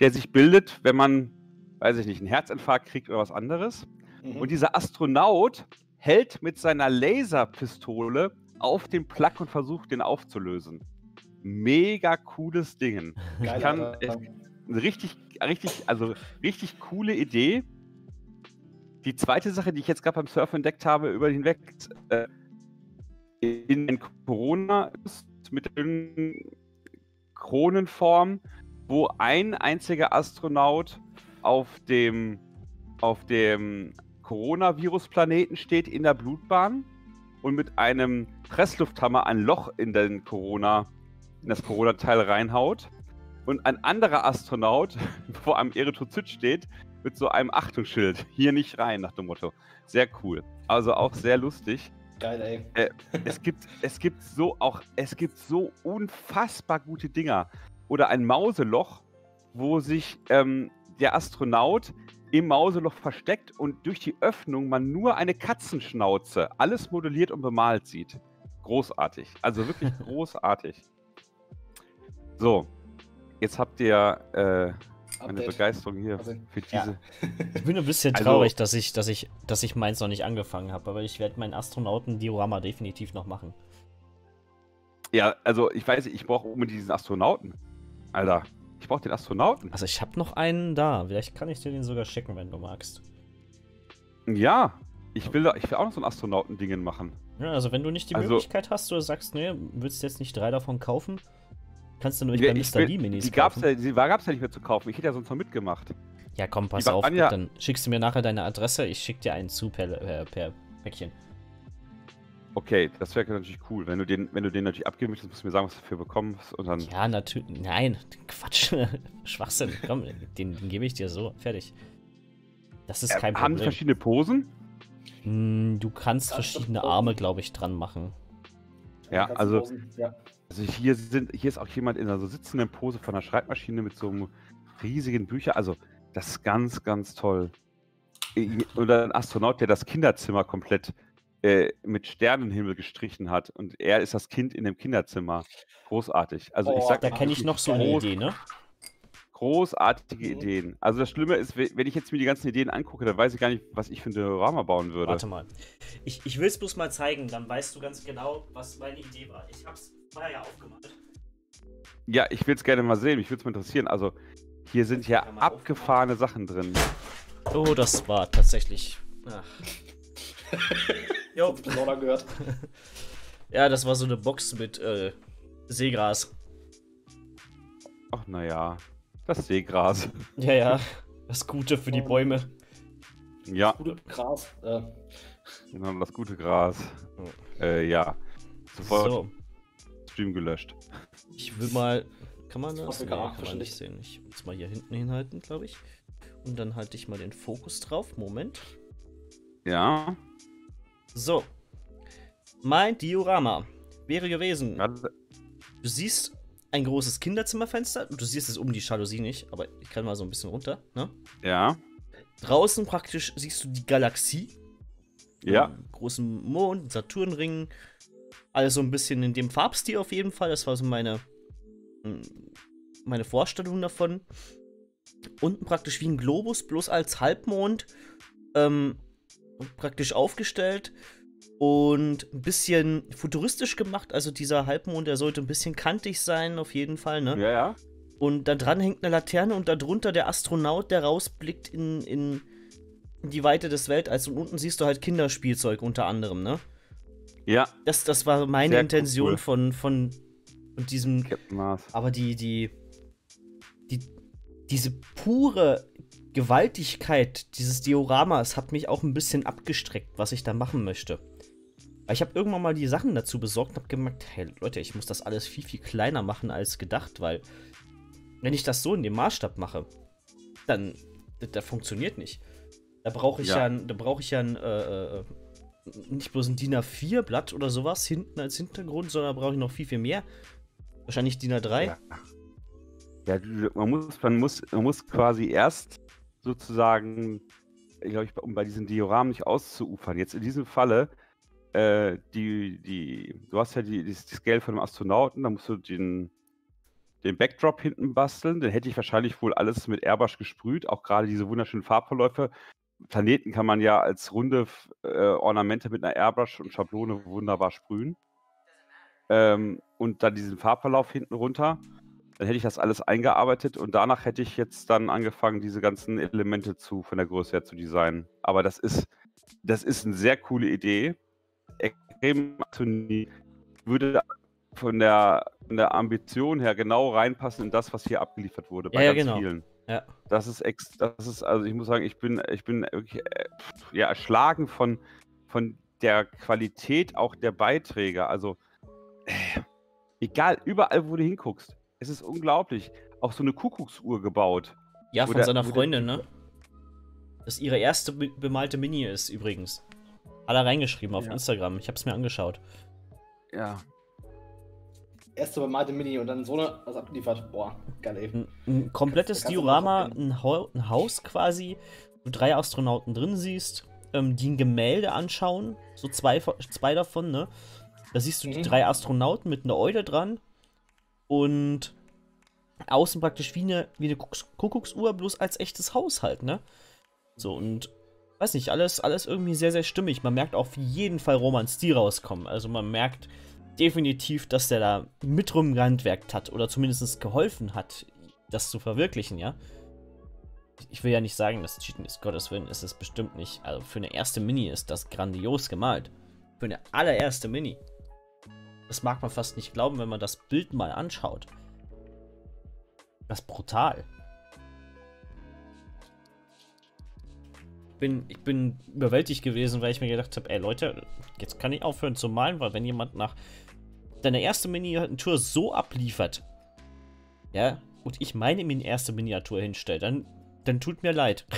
der sich bildet, wenn man, weiß ich nicht, einen Herzinfarkt kriegt oder was anderes. Mhm. Und dieser Astronaut hält mit seiner Laserpistole auf den Plaque und versucht, den aufzulösen. Mega cooles Ding. Geil, kann-. Eine richtig, richtig, also richtig coole Idee. Die zweite Sache, die ich jetzt gerade beim Surfen entdeckt habe, über den hinweg, äh, in den Corona ist mit den Kronenform, wo ein einziger Astronaut auf dem, auf dem Coronavirus-Planeten steht in der Blutbahn und mit einem Presslufthammer ein Loch in den Corona, in das Corona-Teil reinhaut und ein anderer Astronaut vor einem Erythrozyt steht mit so einem Achtungsschild. Hier nicht rein, nach dem Motto. Sehr cool. Also auch sehr lustig. Geil, ey. Es gibt, es gibt so auch, es gibt so unfassbar gute Dinger. Oder ein Mauseloch, wo sich ähm, der Astronaut im Mauseloch versteckt und durch die Öffnung man nur eine Katzenschnauze, alles modelliert und bemalt sieht. Großartig. Also wirklich großartig. So, jetzt habt ihr äh, meine. Begeisterung hier Also, für ja. diese. Ich bin ein bisschen Also- traurig, dass ich, dass ich, dass ich meins noch nicht angefangen habe, aber ich werde mein Astronauten-Diorama definitiv noch machen. Ja, also ich weiß, nicht, ich brauche unbedingt diesen Astronauten. Alter, ich brauche den Astronauten. Also ich habe noch einen da. Vielleicht kann ich dir den sogar schicken, wenn du magst. Ja, ich will, da- ich will auch noch so ein Astronauten-Dingen machen. Ja, also wenn du nicht die Also- Möglichkeit hast oder sagst, nee, willst du jetzt nicht drei davon kaufen, kannst du nämlich Ja, bei Mr. Lee Minis Die gab's kaufen. ja, die gab's ja nicht mehr zu kaufen. Ich hätte ja sonst noch mitgemacht. Ja, komm, pass auf. ja- Dann schickst du mir nachher deine Adresse. Ich schick dir einen zu per, per, per Päckchen. Okay, das wäre natürlich cool. Wenn du den, wenn du den natürlich abgeben möchtest, musst du mir sagen, was du dafür bekommst. Und dann. Ja, natürlich. Nein, Quatsch. Schwachsinn. Komm, den, den gebe ich dir so. Fertig. Das ist Äh, kein haben die Problem. verschiedene Posen? Hm, du kannst Kannst verschiedene. Arme, glaube ich, dran machen. Ja, also-. Ja. Also hier sind, hier ist auch jemand in einer so sitzenden Pose von einer Schreibmaschine mit so einem riesigen Bücher. Also, das ist ganz, ganz toll. Oder ein Astronaut, der das Kinderzimmer komplett äh, mit Sternenhimmel gestrichen hat. Und er ist das Kind in dem Kinderzimmer. Großartig. Also ich Oh, sag Da kenne ich noch so eine Idee, ne? Großartige Mhm. Ideen. Also das Schlimme ist, we- wenn ich jetzt mir die ganzen Ideen angucke, dann weiß ich gar nicht, was ich für ein Diorama bauen würde. Warte mal. Ich, ich will es bloß mal zeigen, dann weißt du ganz genau, was meine Idee war. Ich hab's vorher ja aufgemalt. Ja, ich will es gerne mal sehen. Mich würde es mal interessieren. Also hier sind ja abgefahrene Sachen drin. Oh, das war tatsächlich. Ach. jo. Lorna gehört. Ja, das war so eine Box mit äh, Seegras. Ach naja. Das Seegras. Ja, ja. Das Gute für die Bäume. Ja, Gute Gras. Äh, genau, das gute Gras. Äh, ja. Sofort So, Stream gelöscht. ich will mal. Kann man Das das? Nee, kann man wahrscheinlich. nicht sehen. Ich muss mal hier hinten hinhalten, glaube ich. Und dann halte ich mal den Fokus drauf. Moment. Ja. So. Mein Diorama wäre gewesen. Du siehst ein großes Kinderzimmerfenster. Du siehst es um die Jalousie nicht, aber ich kann mal so ein bisschen runter. Ne? Ja. Draußen praktisch siehst du die Galaxie. Ja. Großen Mond, Saturnring. Alles so ein bisschen in dem Farbstil auf jeden Fall. Das war so meine, mm, meine Vorstellung davon. Unten praktisch wie ein Globus, bloß als Halbmond. Ähm, praktisch aufgestellt. Und ein bisschen futuristisch gemacht. Also dieser Halbmond, der sollte ein bisschen kantig sein, auf jeden Fall, ne? Ja, ja. Und da dran hängt eine Laterne und darunter der Astronaut, der rausblickt in, in die Weite des Weltalls. Und unten siehst du halt Kinderspielzeug unter anderem, ne? Ja. Das, das war meine Sehr Intention cool. von, von, von diesem. Captain Mars. Aber die, die, die, diese pure Gewaltigkeit dieses Dioramas hat mich auch ein bisschen abgestreckt, was ich da machen möchte. Ich habe irgendwann mal die Sachen dazu besorgt und habe gemerkt, hey Leute, ich muss das alles viel, viel kleiner machen als gedacht, weil wenn ich das so in dem Maßstab mache, dann das, das funktioniert nicht. Da brauche ich ja, Ja. ein- da brauche ich ja ein, äh, äh, nicht bloß ein DIN A4-Blatt oder sowas hinten als Hintergrund, sondern brauche ich noch viel, viel mehr. Wahrscheinlich DIN A3. Ja. Ja, man muss, man muss, man muss quasi erst sozusagen, glaube ich, um bei diesen Dioramen nicht auszuufern. Jetzt in diesem Falle, äh, die, die, du hast ja die, das, das Geld von einem Astronauten, da musst du den, den Backdrop hinten basteln. Den hätte ich wahrscheinlich wohl alles mit Airbrush gesprüht, auch gerade diese wunderschönen Farbverläufe. Planeten kann man ja als runde äh, Ornamente mit einer Airbrush und Schablone wunderbar sprühen. Ähm, und dann diesen Farbverlauf hinten runter. Dann hätte ich das alles eingearbeitet und danach hätte ich jetzt dann angefangen, diese ganzen Elemente zu von der Größe her zu designen. Aber das ist, das ist eine sehr coole Idee. Extrem würde von der, von der Ambition her genau reinpassen in das, was hier abgeliefert wurde. Ja, ja, genau. vielen. Ja. Das ist ex, das ist, also ich muss sagen, ich bin, ich bin wirklich äh, ja, erschlagen von, von der Qualität auch der Beiträge. Also äh, egal, überall, wo du hinguckst, es ist unglaublich. Auch so eine Kuckucksuhr gebaut. Ja, von Oder- seiner Freundin, ne? Das ihre erste be bemalte Mini ist übrigens. Hat er reingeschrieben auf Ja. Instagram. Ich hab's mir angeschaut. Ja. erste bemalte Mini und dann so eine was abgeliefert. Boah, geil ey. Ein, ein komplettes Kannst Diorama, noch ein, Hau- ein Haus quasi, wo du drei Astronauten drin siehst, ähm, die ein Gemälde anschauen. So zwei, zwei davon, ne? Da siehst du die Mhm. drei Astronauten mit einer Eule dran. Und außen praktisch wie eine, wie eine Kucks- Kuckucksuhr, bloß als echtes Haus halt, ne? So, und weiß nicht, alles, alles irgendwie sehr, sehr stimmig. Man merkt auf jeden Fall Roman Stil rauskommen. Also man merkt definitiv, dass der da mit rumgehandwerkt hat oder zumindest geholfen hat, das zu verwirklichen, ja. Ich will ja nicht sagen, dass Cheaten ist, Gottes Willen ist es bestimmt nicht. Also für eine erste Mini ist das grandios gemalt. Für eine allererste Mini. Das mag man fast nicht glauben, wenn man das Bild mal anschaut. Das ist brutal. Bin, ich bin überwältigt gewesen, weil ich mir gedacht habe, ey Leute, jetzt kann ich aufhören zu malen, weil wenn jemand nach deiner ersten Miniatur so abliefert, ja, und ich meine mir erste Miniatur hinstelle, dann, dann tut mir leid.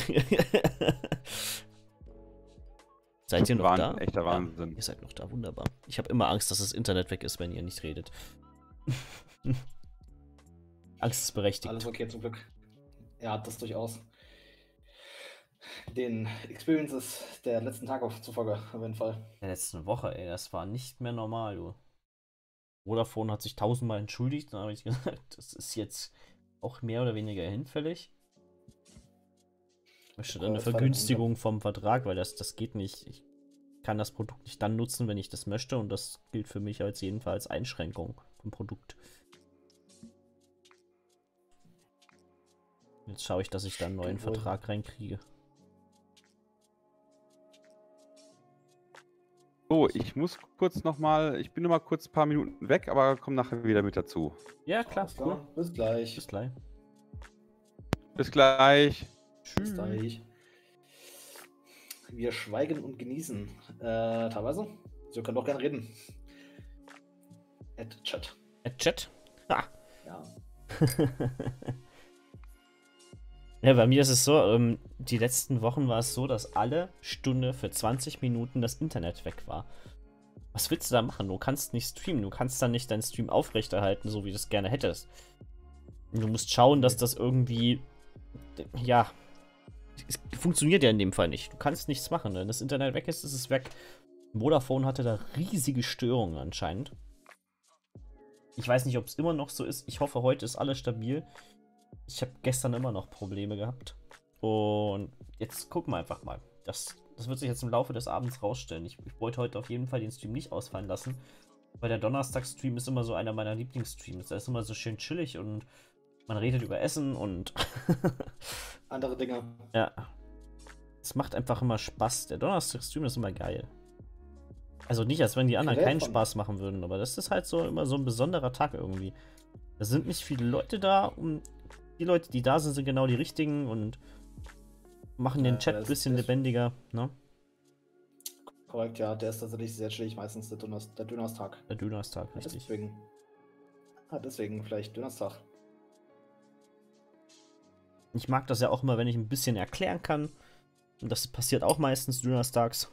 Seid ihr noch Wahnsinn, da? echter Ja, Wahnsinn. ihr seid noch da, wunderbar. Ich habe immer Angst, dass das Internet weg ist, wenn ihr nicht redet. Angst ist berechtigt. Alles okay zum Glück. Er hat das durchaus. Den Experiences der letzten Tage zufolge, auf jeden Fall. Der letzten Woche, ey, das war nicht mehr normal, du. Vodafone hat sich tausendmal entschuldigt, dann habe ich gesagt, das ist jetzt auch mehr oder weniger hinfällig. Ich möchte dann eine Vergünstigung vom Vertrag, weil das, das geht nicht. Ich kann das Produkt nicht dann nutzen, wenn ich das möchte und das gilt für mich als jedenfalls Einschränkung vom Produkt. Jetzt schaue ich, dass ich da einen neuen. Vertrag reinkriege. So, ich muss kurz nochmal, ich bin noch mal kurz ein paar Minuten weg, aber komme nachher wieder mit dazu. Ja, klar, cool. klar. Bis gleich. Bis gleich. Bis gleich. Bis gleich. Wir schweigen und genießen. Äh, teilweise. Sie können doch gerne reden. At Chat. At Chat? Ha. Ja. ja, bei mir ist es so, ähm, die letzten Wochen war es so, dass alle Stunde für 20 Minuten das Internet weg war. Was willst du da machen? Du kannst nicht streamen, du kannst dann nicht deinen Stream aufrechterhalten, so wie du es gerne hättest. Du musst schauen, dass das irgendwie, ja, es funktioniert ja in dem Fall nicht. Du kannst nichts machen. Wenn das Internet weg ist, ist es weg. Vodafone hatte da riesige Störungen anscheinend. Ich weiß nicht, ob es immer noch so ist. Ich hoffe, heute ist alles stabil. Ich habe gestern immer noch Probleme gehabt. Und jetzt gucken wir einfach mal. Das, das wird sich jetzt im Laufe des Abends rausstellen. Ich, ich wollte heute auf jeden Fall den Stream nicht ausfallen lassen. Weil der Donnerstag-Stream ist immer so einer meiner Lieblingsstreams. Der ist immer so schön chillig und man redet über Essen und andere Dinge. Ja. Es macht einfach immer Spaß. Der Donnerstag-Stream ist immer geil. Also nicht, als wenn die anderen keinen Spaß machen würden, aber das ist halt so immer so ein besonderer Tag irgendwie. Da sind nicht viele Leute da und die Leute, die da sind, sind genau die richtigen und machen den Chat ein bisschen lebendiger, ne? Korrekt, ja, der ist tatsächlich sehr chillig, meistens der, Döners, der Dönerstag. Der Dönerstag, richtig. Deswegen, ah, deswegen vielleicht Dönerstag. Ich mag das ja auch immer, wenn ich ein bisschen erklären kann. Und das passiert auch meistens donnerstags.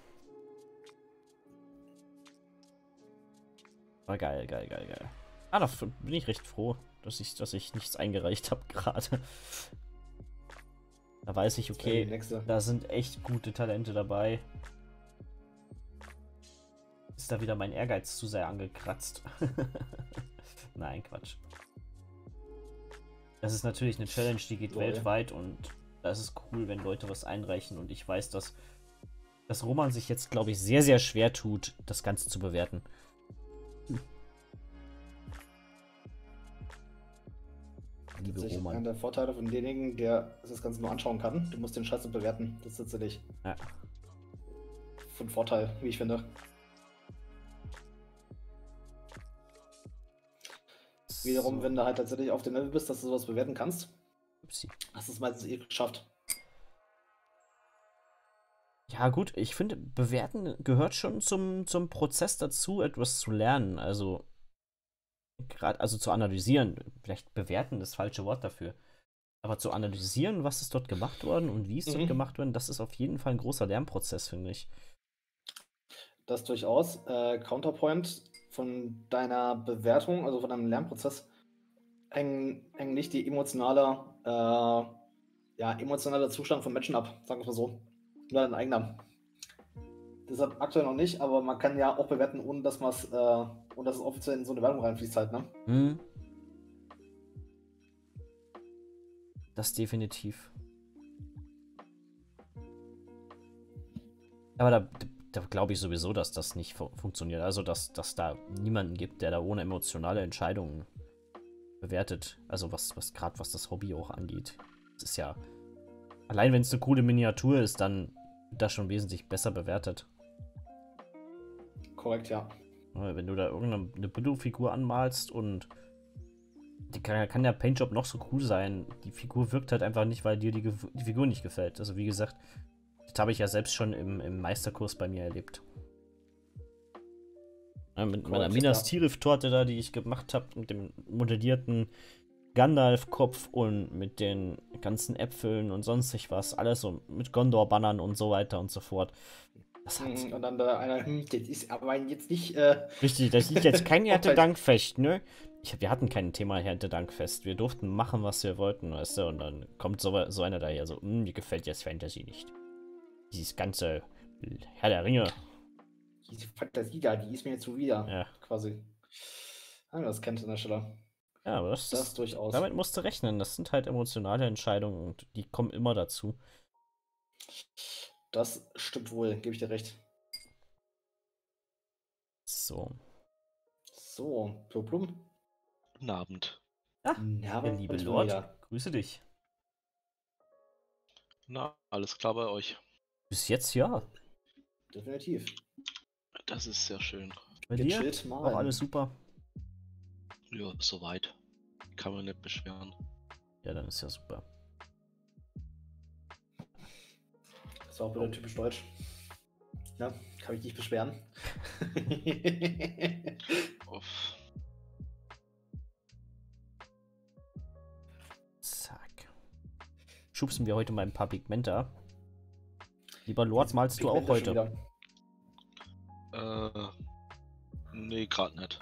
War geil, geil, geil, geil. Ah, da bin ich recht froh, dass ich, dass ich nichts eingereicht habe gerade. Da weiß ich, okay, da sind echt gute Talente dabei. Ist da wieder mein Ehrgeiz zu sehr angekratzt. Nein, Quatsch. Das ist natürlich eine Challenge, die geht Lol. weltweit und da ist es cool, wenn Leute was einreichen und ich weiß, dass, dass Roman sich jetzt, glaube ich, sehr, sehr schwer tut, das Ganze zu bewerten. Liebe Roman. Einer der Vorteile von denjenigen, der das Ganze nur anschauen kann. Du musst den Scheiß bewerten. Das ist tatsächlich ja. von Vorteil, wie ich finde. Wiederum, so. wenn du halt tatsächlich auf dem Level bist, dass du sowas bewerten kannst, Upsi. hast du es meistens eh geschafft. Ja, gut, ich finde, bewerten gehört schon zum, zum Prozess dazu, etwas zu lernen. Also, gerade, also zu analysieren. Vielleicht bewerten das falsche Wort dafür. Aber zu analysieren, was ist dort gemacht worden und wie ist mhm. dort gemacht worden, das ist auf jeden Fall ein großer Lernprozess, finde ich. Das durchaus. Äh, Counterpoint von deiner Bewertung, also von deinem Lernprozess, hängen, hängen nicht die emotionale, äh, ja, emotionale Zustand von Menschen ab, sagen wir es mal so. Nur dein eigener. Deshalb aktuell noch nicht, aber man kann ja auch bewerten, ohne dass man es, äh, dass es offiziell in so eine Werbung reinfließt halt, ne? Hm. Das definitiv. Aber da, da glaube ich sowieso, dass das nicht fu funktioniert. Also, dass, dass da niemanden gibt, der da ohne emotionale Entscheidungen bewertet. Also, was, was gerade was das Hobby auch angeht. Das ist ja. Allein wenn es eine coole Miniatur ist, dann wird das schon wesentlich besser bewertet. Korrekt, ja. Wenn du da irgendeine Billo-Figur anmalst und die kann, kann der Paintjob noch so cool sein. Die Figur wirkt halt einfach nicht, weil dir die, die Figur nicht gefällt. Also wie gesagt, das habe ich ja selbst schon im, im Meisterkurs bei mir erlebt. Mit cool, meiner Minas Tirith-Torte da, die ich gemacht habe, mit dem modellierten Gandalf-Kopf und mit den ganzen Äpfeln und sonstig was. Alles so mit Gondor-Bannern und so weiter und so fort. Das hat hm, und dann da einer, hm, das ist aber jetzt nicht. Äh, Richtig, das ist jetzt kein Erntedankfest, ne? Ich, wir hatten kein Thema Erntedankfest. Wir durften machen, was wir wollten, weißt du? Und dann kommt so, so einer daher, so, hm, mir gefällt jetzt Fantasy nicht dieses ganze Herr der Ringe. Diese Fantasie da, die ist mir jetzt so wieder. Ja. Quasi. Ah, das kennt an der Stelle. Ja, aber das, das ist durchaus. Damit musst du rechnen. Das sind halt emotionale Entscheidungen und die kommen immer dazu. Das stimmt wohl, gebe ich dir recht. So. So, Plum. Guten Abend. Ah, ja, der liebe Lord, wieder. grüße dich. Na, alles klar bei euch. Bis jetzt ja. Definitiv. Das ist sehr schön. Bei dir? Auch alles super. Ja, soweit. Kann man nicht beschweren. Ja, dann ist ja super. Das war auch wieder typisch deutsch. Ja, kann mich nicht beschweren. Uff. Zack. Schubsen wir heute mal ein paar Pigmenta. Lieber Lord, malst du auch heute? Äh, nee, gerade nicht.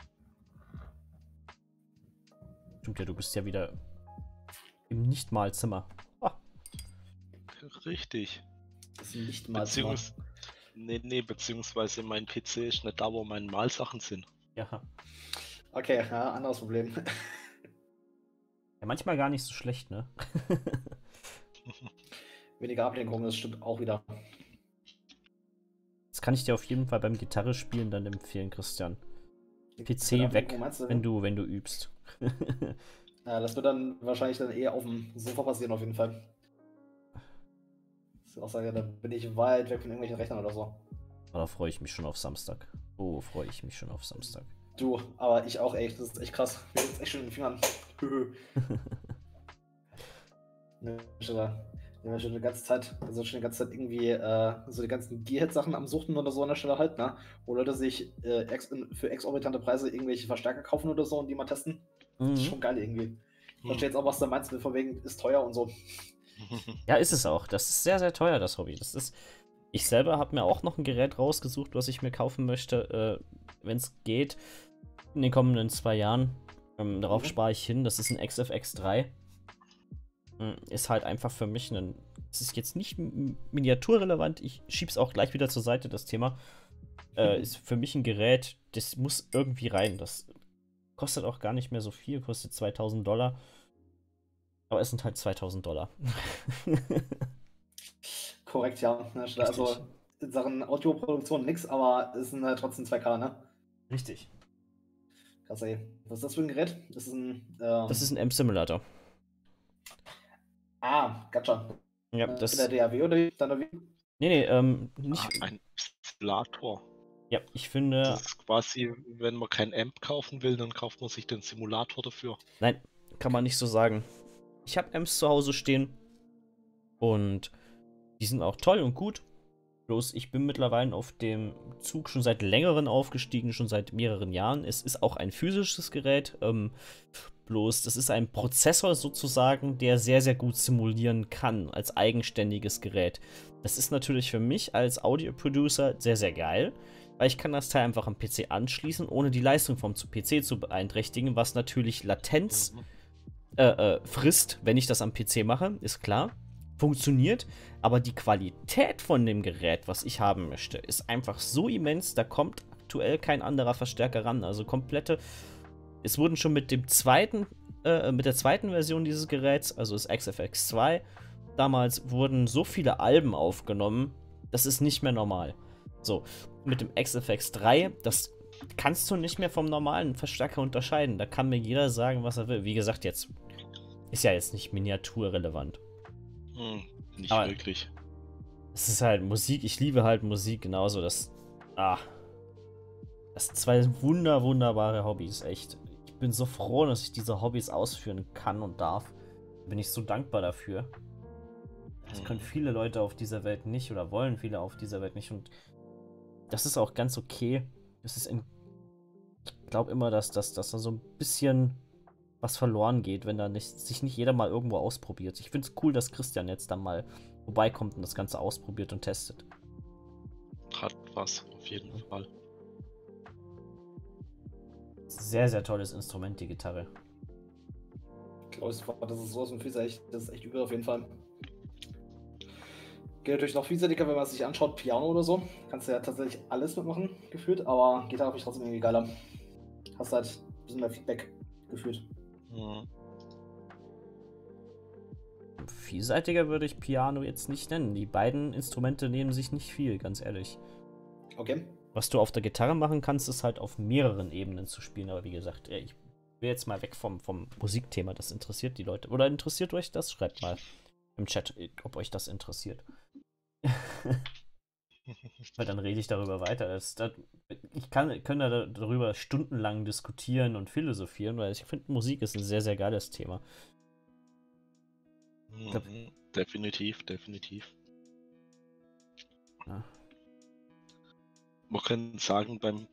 Stimmt ja, du bist ja wieder im Nicht-Malzimmer. Ah, Richtig. Das ist nicht mal. Beziehungs nee, nee, beziehungsweise mein PC ist nicht da, wo meine Malsachen sind. ja. Okay, ja, anderes Problem. Ja, manchmal gar nicht so schlecht, ne? Weniger Ablenkung, das stimmt auch wieder. Das kann ich dir auf jeden Fall beim Gitarre spielen dann empfehlen, Christian. PC Ablenkung weg, du? wenn du, wenn du übst. Ja, das wird dann wahrscheinlich dann eher auf dem Sofa passieren, auf jeden Fall. Sagen, da bin ich weit weg von irgendwelchen Rechnern oder so. da freue ich mich schon auf Samstag. Oh, freue ich mich schon auf Samstag. Du, aber ich auch echt, das ist echt krass. Mir ist echt schon in den Fingern. ne, da. Wir haben schon eine ganze Zeit, also schon die ganze Zeit irgendwie äh, so die ganzen Gearhead-Sachen am Suchten oder so an der Stelle halt, ne? Wo Leute sich äh, ex für exorbitante Preise irgendwelche Verstärker kaufen oder so und die mal testen. Das ist Mhm. schon geil irgendwie. Ich Hm. verstehe jetzt auch, was du meinst, von wegen ist teuer und so. Ja, ist es auch. Das ist sehr, sehr teuer, das Hobby. Das ist. Ich selber habe mir auch noch ein Gerät rausgesucht, was ich mir kaufen möchte, äh, wenn es geht, in den kommenden zwei Jahren. Ähm, darauf Mhm. spare ich hin. Das ist ein XFX3. Mm, Ist halt einfach für mich ein. Es ist jetzt nicht miniaturrelevant. Ich schieb's auch gleich wieder zur Seite, das Thema. Äh, ist für mich ein Gerät, das muss irgendwie rein. Das kostet auch gar nicht mehr so viel, kostet 2000 Dollar. Aber es sind halt 2000 Dollar. Korrekt, ja. Ne, Also in Sachen Audioproduktion nix, aber es sind halt trotzdem 2K, ne? Richtig. Krass, ey. Was ist das für ein Gerät? Das ist ein. Ähm, Das ist ein M-Simulator. Ah, gotcha. Ja, Äh, das. In der DAW oder wie? Dann oder wie? Nee, nee, ähm, nicht. Ah, ein Simulator. Ja, ich finde. Das ist quasi, wenn man kein Amp kaufen will, dann kauft man sich den Simulator dafür. Nein, kann man nicht so sagen. Ich habe Amps zu Hause stehen. Und die sind auch toll und gut. Bloß ich bin mittlerweile auf dem Zug schon seit längerem aufgestiegen, schon seit mehreren Jahren. Es ist auch ein physisches Gerät. Ähm, bloß das ist ein Prozessor sozusagen, der sehr, sehr gut simulieren kann als eigenständiges Gerät. Das ist natürlich für mich als Audio-Producer sehr, sehr geil, weil ich kann das Teil einfach am PC anschließen, ohne die Leistung vom PC zu beeinträchtigen, was natürlich Latenz Mhm. Äh, äh, frisst, wenn ich das am PC mache, ist klar. Funktioniert, aber die Qualität von dem Gerät, was ich haben möchte, ist einfach so immens, da kommt aktuell kein anderer Verstärker ran. Also komplette. Es wurden schon mit dem zweiten, äh, mit der zweiten Version dieses Geräts, also das XFX 2, damals wurden so viele Alben aufgenommen, das ist nicht mehr normal. So, mit dem XFX 3, das kannst du nicht mehr vom normalen Verstärker unterscheiden. Da kann mir jeder sagen, was er will. Wie gesagt, jetzt ist ja jetzt nicht miniaturrelevant. Hm, nicht Aber- wirklich. Es ist halt Musik, ich liebe halt Musik genauso. Das. Ah. Das sind zwei wunder, wunderbare Hobbys, echt. Ich bin so froh, dass ich diese Hobbys ausführen kann und darf. Bin ich so dankbar dafür. Das können Mhm. viele Leute auf dieser Welt nicht oder wollen viele auf dieser Welt nicht. Und das ist auch ganz okay. Das ist in, ich glaube immer, dass, dass, dass da so ein bisschen was verloren geht, wenn da nicht, sich nicht jeder mal irgendwo ausprobiert. Ich finde es cool, dass Christian jetzt dann mal vorbeikommt und das Ganze ausprobiert und testet. Hat was, auf jeden Fall. Sehr, sehr tolles Instrument, die Gitarre. glaube, das ist so aus dem Füße echt, das ist echt übel auf jeden Fall. Geht natürlich noch vielseitiger, wenn man es sich anschaut, Piano oder so. Kannst du ja tatsächlich alles mitmachen, gefühlt, aber Gitarre finde ich trotzdem irgendwie geiler. Hast halt ein bisschen mehr Feedback gefühlt. Hm. Vielseitiger würde ich Piano jetzt nicht nennen. Die beiden Instrumente nehmen sich nicht viel, ganz ehrlich. Okay. Was du auf der Gitarre machen kannst, ist halt auf mehreren Ebenen zu spielen. Aber wie gesagt, ich will jetzt mal weg vom, vom Musikthema. Das interessiert die Leute. Oder interessiert euch das? Schreibt mal im Chat, ob euch das interessiert. Weil dann rede ich darüber weiter. Das, das, ich kann, kann da darüber stundenlang diskutieren und philosophieren, weil ich finde, Musik ist ein sehr, sehr geiles Thema. glaub- Mhm. Definitiv, definitiv. Ja. Man kann sagen, beim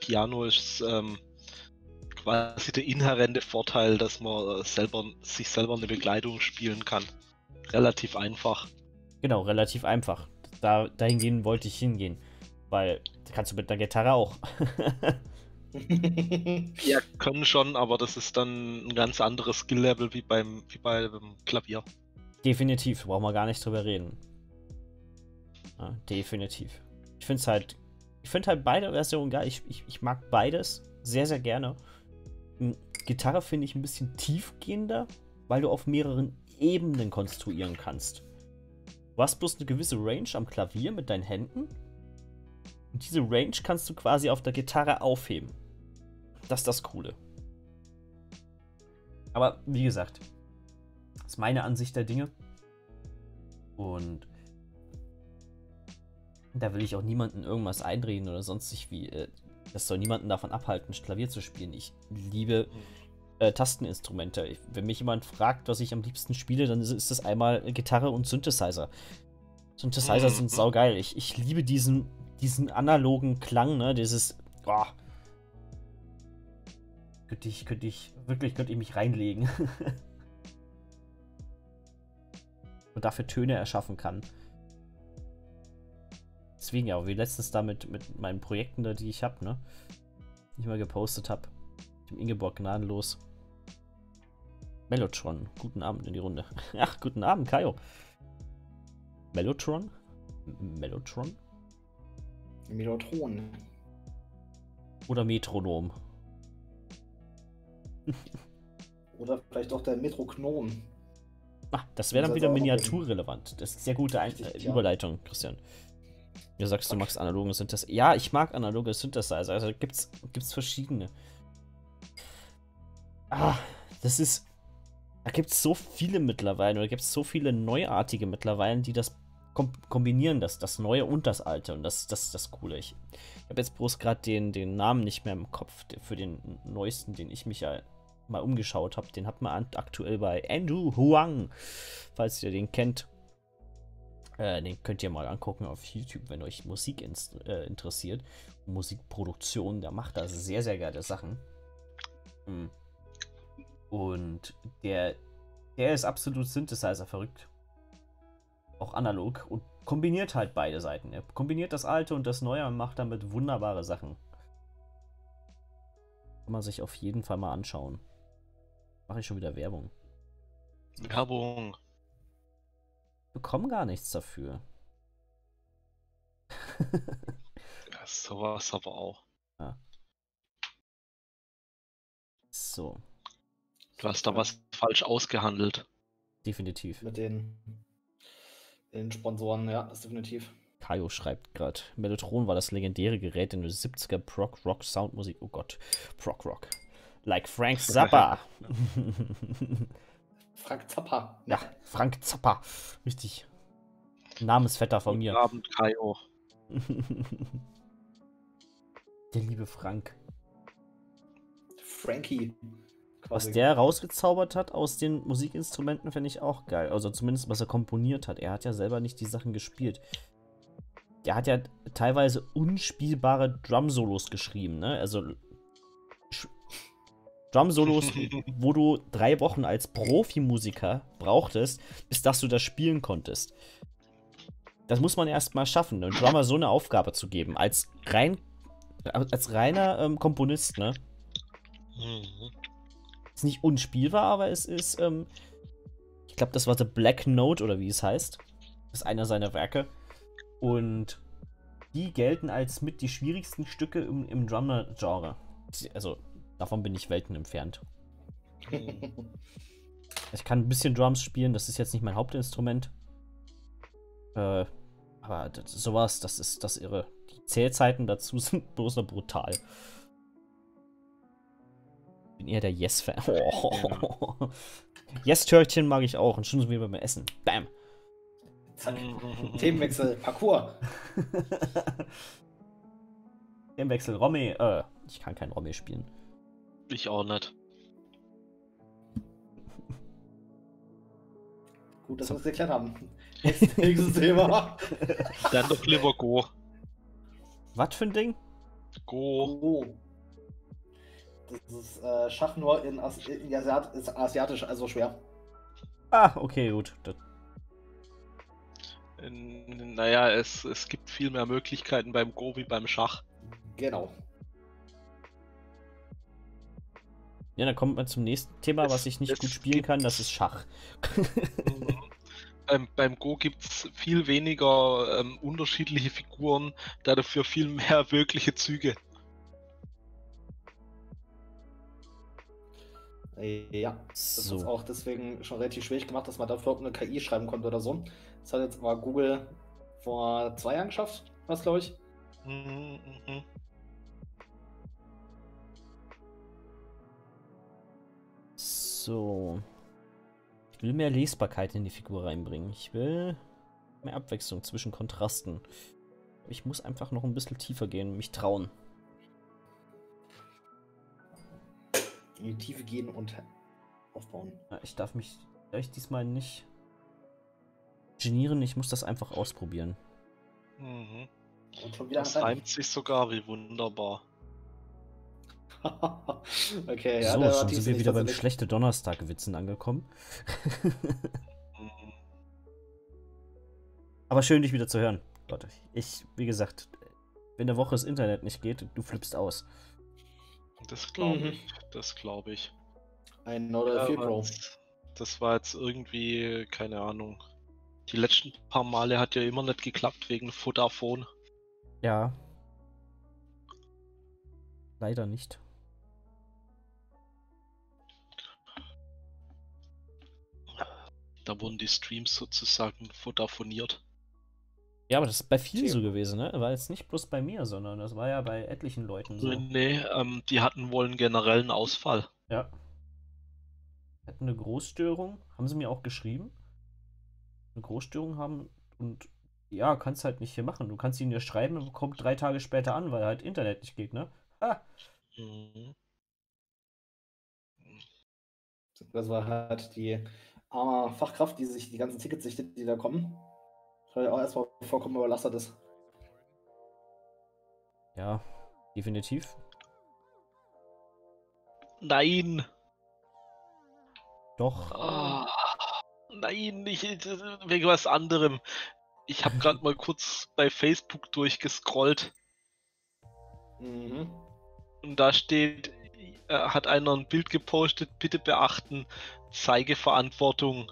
Piano ist ähm, quasi der inhärente Vorteil, dass man selber, sich selber eine Begleitung spielen kann. Relativ einfach. Genau, relativ einfach. Da, dahingehend wollte ich hingehen. Weil kannst du mit der Gitarre auch. Ja, können schon, aber das ist dann ein ganz anderes Skill-Level wie beim, wie beim Klavier. definitiv, brauchen wir gar nicht drüber reden. Ja, definitiv. Ich finde es halt. Ich finde halt beide Versionen geil. Ich, ich, ich mag beides sehr, sehr gerne. M, Gitarre finde ich ein bisschen tiefgehender, weil du auf mehreren Ebenen konstruieren kannst. Du hast bloß eine gewisse Range am Klavier mit deinen Händen. Und diese Range kannst du quasi auf der Gitarre aufheben. Das ist das Coole. Aber wie gesagt, das ist meine Ansicht der Dinge. Und da will ich auch niemanden irgendwas einreden oder sonstig wie. Äh, das soll niemanden davon abhalten, Klavier zu spielen. Ich liebe äh, Tasteninstrumente. Ich, wenn mich jemand fragt, was ich am liebsten spiele, dann ist, ist das einmal Gitarre und Synthesizer. Synthesizer Mhm. sind saugeil. Ich, ich liebe diesen, diesen analogen Klang, ne? Dieses. Oh. Könnte ich, könnte ich, wirklich könnte ich mich reinlegen. und dafür Töne erschaffen kann. Deswegen ja, wie letztens da mit, meinen Projekten, die ich habe, ne? Die ich mal gepostet habe. Dem Ingeborg gnadenlos. Mellotron, guten Abend in die Runde. Ach, guten Abend, Kaio. Mellotron? Mellotron? Melotron. Oder Metronom? Oder vielleicht auch der Metroknon. Ah, das wäre dann wieder miniaturrelevant. Das ist sehr gute Ein Richtig, äh, ja. Überleitung, Christian. Du sagst, du Okay. magst analoge Synthesizer. Ja, ich mag analoge Synthesizer. Also gibt's, gibt's verschiedene. Ah, das ist. Da gibt's so viele mittlerweile, oder gibt's so viele neuartige mittlerweile, die das kom kombinieren, das, das Neue und das Alte. Und das, das ist das Coole. Ich, ich habe jetzt bloß gerade den, den Namen nicht mehr im Kopf für den neuesten, den ich mich ja mal umgeschaut habe. Den hat man an- aktuell bei Andrew Huang. Falls ihr den kennt. Äh, den könnt ihr mal angucken auf YouTube, wenn euch Musik ins, äh, interessiert. Musikproduktion, der macht da sehr, sehr geile Sachen. Mm. Und der, der ist absolut Synthesizer verrückt. Auch analog und kombiniert halt beide Seiten. Er kombiniert das Alte und das Neue und macht damit wunderbare Sachen. Kann man sich auf jeden Fall mal anschauen. Mache ich schon wieder Werbung. Werbung. Bekomme gar nichts dafür. Ja, sowas aber auch. so, Du hast da was falsch ausgehandelt. definitiv. Mit den, den Sponsoren, ja, das ist definitiv. Kaio schreibt gerade, Mellotron war das legendäre Gerät in der 70er Prog Rock Soundmusik. Oh Gott, Prog Rock. Like Frank Zappa. Frank Zappa. ja, Frank Zappa. Richtig. Namensvetter von Guten mir. Abend, Kaio. der liebe Frank. Frankie. Was der rausgezaubert hat aus den Musikinstrumenten, finde ich auch geil. Also zumindest, was er komponiert hat. Er hat ja selber nicht die Sachen gespielt. Der hat ja teilweise unspielbare Drum-Solos geschrieben, ne? Also Drum-Solos, wo du drei Wochen als Profimusiker brauchtest, bis dass du das spielen konntest. Das muss man erst mal schaffen, einem Drummer so eine Aufgabe zu geben. Als rein, als reiner ähm, Komponist, ne? Mhm. Ist nicht unspielbar, aber es ist, ähm, ich glaube, das war The Black Note oder wie es heißt. Das ist einer seiner Werke. Und die gelten als mit die schwierigsten Stücke im, im Drummer-Genre. Also, davon bin ich Welten entfernt. Ich kann ein bisschen Drums spielen, das ist jetzt nicht mein Hauptinstrument. Äh, aber das, sowas, das ist das irre. Die Zählzeiten dazu sind bloß noch brutal. Bin eher der Yes-Fan. Oh. Yes-Törtchen mag ich auch. Und schon so wie beim Essen. Bam. Zack. Themenwechsel, Parcours. Im Wechsel Romme. Äh, ich kann kein Romme spielen. Ich auch nicht. Gut, dass So. wir es geklärt haben. Nächstes Thema. Dann doch lieber Go. Was für ein Ding? Go. Oh. Das ist äh, Schach nur in, As in Asiat ist asiatisch, also schwer. Ah, okay, gut. Das, Naja, es, es gibt viel mehr Möglichkeiten beim Go wie beim Schach. Genau. ja, dann kommt man zum nächsten Thema, Es- was ich nicht gut spielen kann, das ist Schach. Beim, beim Go gibt es viel weniger ähm, unterschiedliche Figuren, da dafür viel mehr wirkliche Züge. Ja, das ist So. auch deswegen schon relativ schwierig gemacht, dass man dafür eine KI schreiben konnte oder so. Das hat jetzt aber Google vor zwei Jahren geschafft, was glaube ich. Mhm, mhm. So. Ich will mehr Lesbarkeit in die Figur reinbringen. Ich will mehr Abwechslung zwischen Kontrasten. Ich muss einfach noch ein bisschen tiefer gehen, mich trauen. In die Tiefe gehen und aufbauen. Ich darf mich vielleicht diesmal nicht genieren, ich muss das einfach ausprobieren. Mhm. Und schon wieder Das reimt sich sogar, wie wunderbar. okay, ja, so, war schon sind wir nicht wieder beim tatsächlich. schlechte Donnerstag-Witzen angekommen. Mhm. Aber schön, dich wieder zu hören, Leute. Ich, wie gesagt, wenn der Woche das Internet nicht geht, du flippst aus. Das glaube Mhm. ich. Das glaube ich. Ein Ja, 4 Pro. Das war jetzt irgendwie, keine Ahnung. Die letzten paar Male hat ja immer nicht geklappt wegen Vodafone. Ja. Leider nicht. Da wurden die Streams sozusagen vodafoniert. Ja, aber das ist bei vielen so gewesen, ne? War jetzt nicht bloß bei mir, sondern das war ja bei etlichen Leuten so. Nee, ähm, die hatten wohl einen generellen Ausfall. Ja. Hatten eine Großstörung, haben sie mir auch geschrieben. Eine Großstörung haben und ja, kannst halt nicht hier machen. Du kannst ihn ja schreiben und kommt drei Tage später an, weil halt Internet nicht geht, ne? Ha! Mhm. Das war halt die arme Fachkraft, die sich die ganzen Tickets sichtet, die da kommen. Weil er auch erstmal vollkommen überlastet ist. Ja, definitiv. Nein! Doch. Ah, nein, nicht wegen was anderem. Ich habe gerade mal kurz bei Facebook durchgescrollt Mhm. und da steht, äh, hat einer ein Bild gepostet, bitte beachten, Zeigeverantwortung.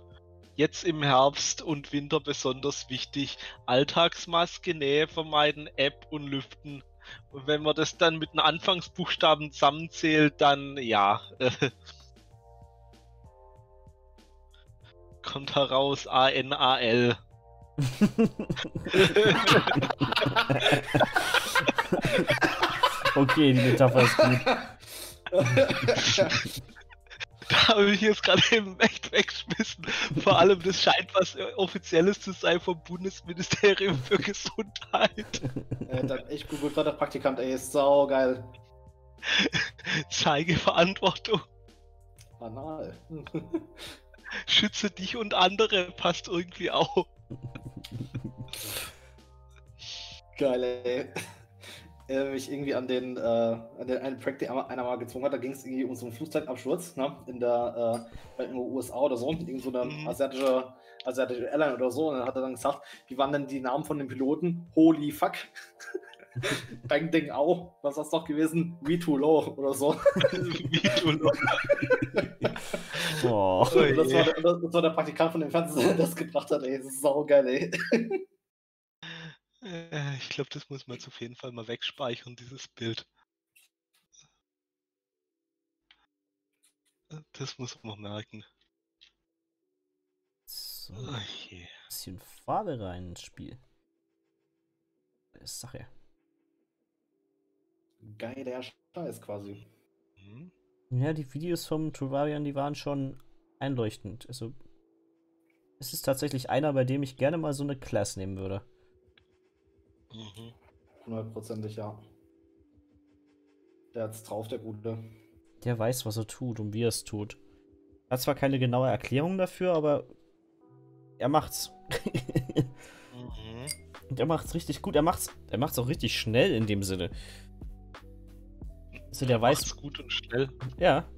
Jetzt im Herbst und Winter besonders wichtig. Alltagsmaske, Nähe vermeiden, App und lüften. Und wenn man das dann mit den Anfangsbuchstaben zusammenzählt, dann ja. kommt heraus A-N-A-L. okay, die Metapher ist gut. Da habe ich jetzt gerade eben echt weggeschmissen. Vor allem, das scheint was äh, Offizielles zu sein vom Bundesministerium für Gesundheit. Hat dann echt gut der Praktikant, ey, ist sau geil. Zeige Verantwortung. Banal. Schütze dich und andere. Passt irgendwie auch. geil, ey. Er mich irgendwie an den, äh, an den einen Prank, den einer mal gezwungen hat, da ging es irgendwie um so einen Flugzeugabsturz, ne? In der, äh, den USA oder so, irgend so eine Mhm. asiatische, asiatische Airline oder so. Und dann hat er dann gesagt, wie waren denn die Namen von den Piloten? Holy fuck. Bang Ding Au. Was ist das doch gewesen? We too low oder so. Wie du noch- Oh. das, war das, das war der Praktikant von dem Fernsehen, der das gebracht hat, ey. Das ist sau geil, ey. Äh, Ich glaube, das muss man jetzt auf jeden Fall mal wegspeichern, dieses Bild. Das muss man merken. So, Oh ein je. bisschen Farbe rein ins Spiel. Das Sache. Geiler Scheiß quasi. Hm? Ja, die Videos vom Trovarian, die waren schon einleuchtend. Also, es ist tatsächlich einer, bei dem ich gerne mal so eine Class nehmen würde. Mhm. Hundertprozentig, ja. Der hat's drauf, der Gute. Der weiß, was er tut und wie er es tut. Hat zwar keine genaue Erklärung dafür, aber er macht's. Mhm. Und er macht's richtig gut. Er macht's, er macht's auch richtig schnell in dem Sinne. Also der weiß, Macht's gut und schnell. ja.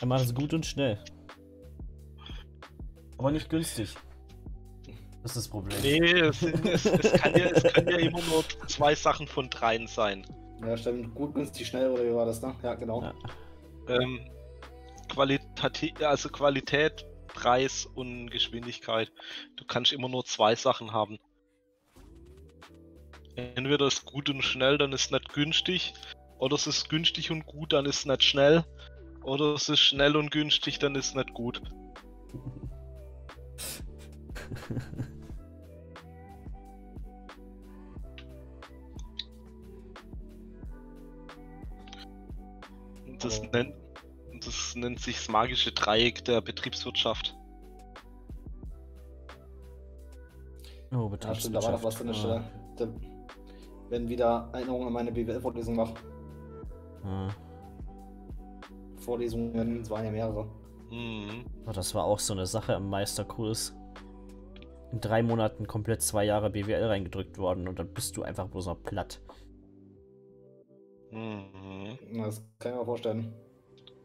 Er macht es gut und schnell. Aber nicht günstig. Das ist das Problem. Nee, es, es, es, kann ja, es können ja immer nur zwei Sachen von dreien sein. Ja, stimmt. Gut, günstig, schnell, oder wie war das, ne? Ja, genau. Ja. Ähm, Qualität, also Qualität, Preis und Geschwindigkeit. Du kannst immer nur zwei Sachen haben. Entweder ist gut und schnell, dann ist es nicht günstig. Oder es ist günstig und gut, dann ist es nicht schnell. Oder es ist schnell und günstig, dann ist es nicht gut. Das Aber- nennt, das nennt sich das magische Dreieck der Betriebswirtschaft. Oh, Ja, stimmt, da war was. Da werden wieder Erinnerungen an meine BWL-Vorlesung wach. Ah. Vorlesungen, es waren ja mehrere. Mhm. Oh, das war auch so eine Sache im Meisterkurs. In drei Monaten komplett zwei Jahre BWL reingedrückt worden und dann bist du einfach bloß noch platt. Mhm. Das kann ich mir vorstellen.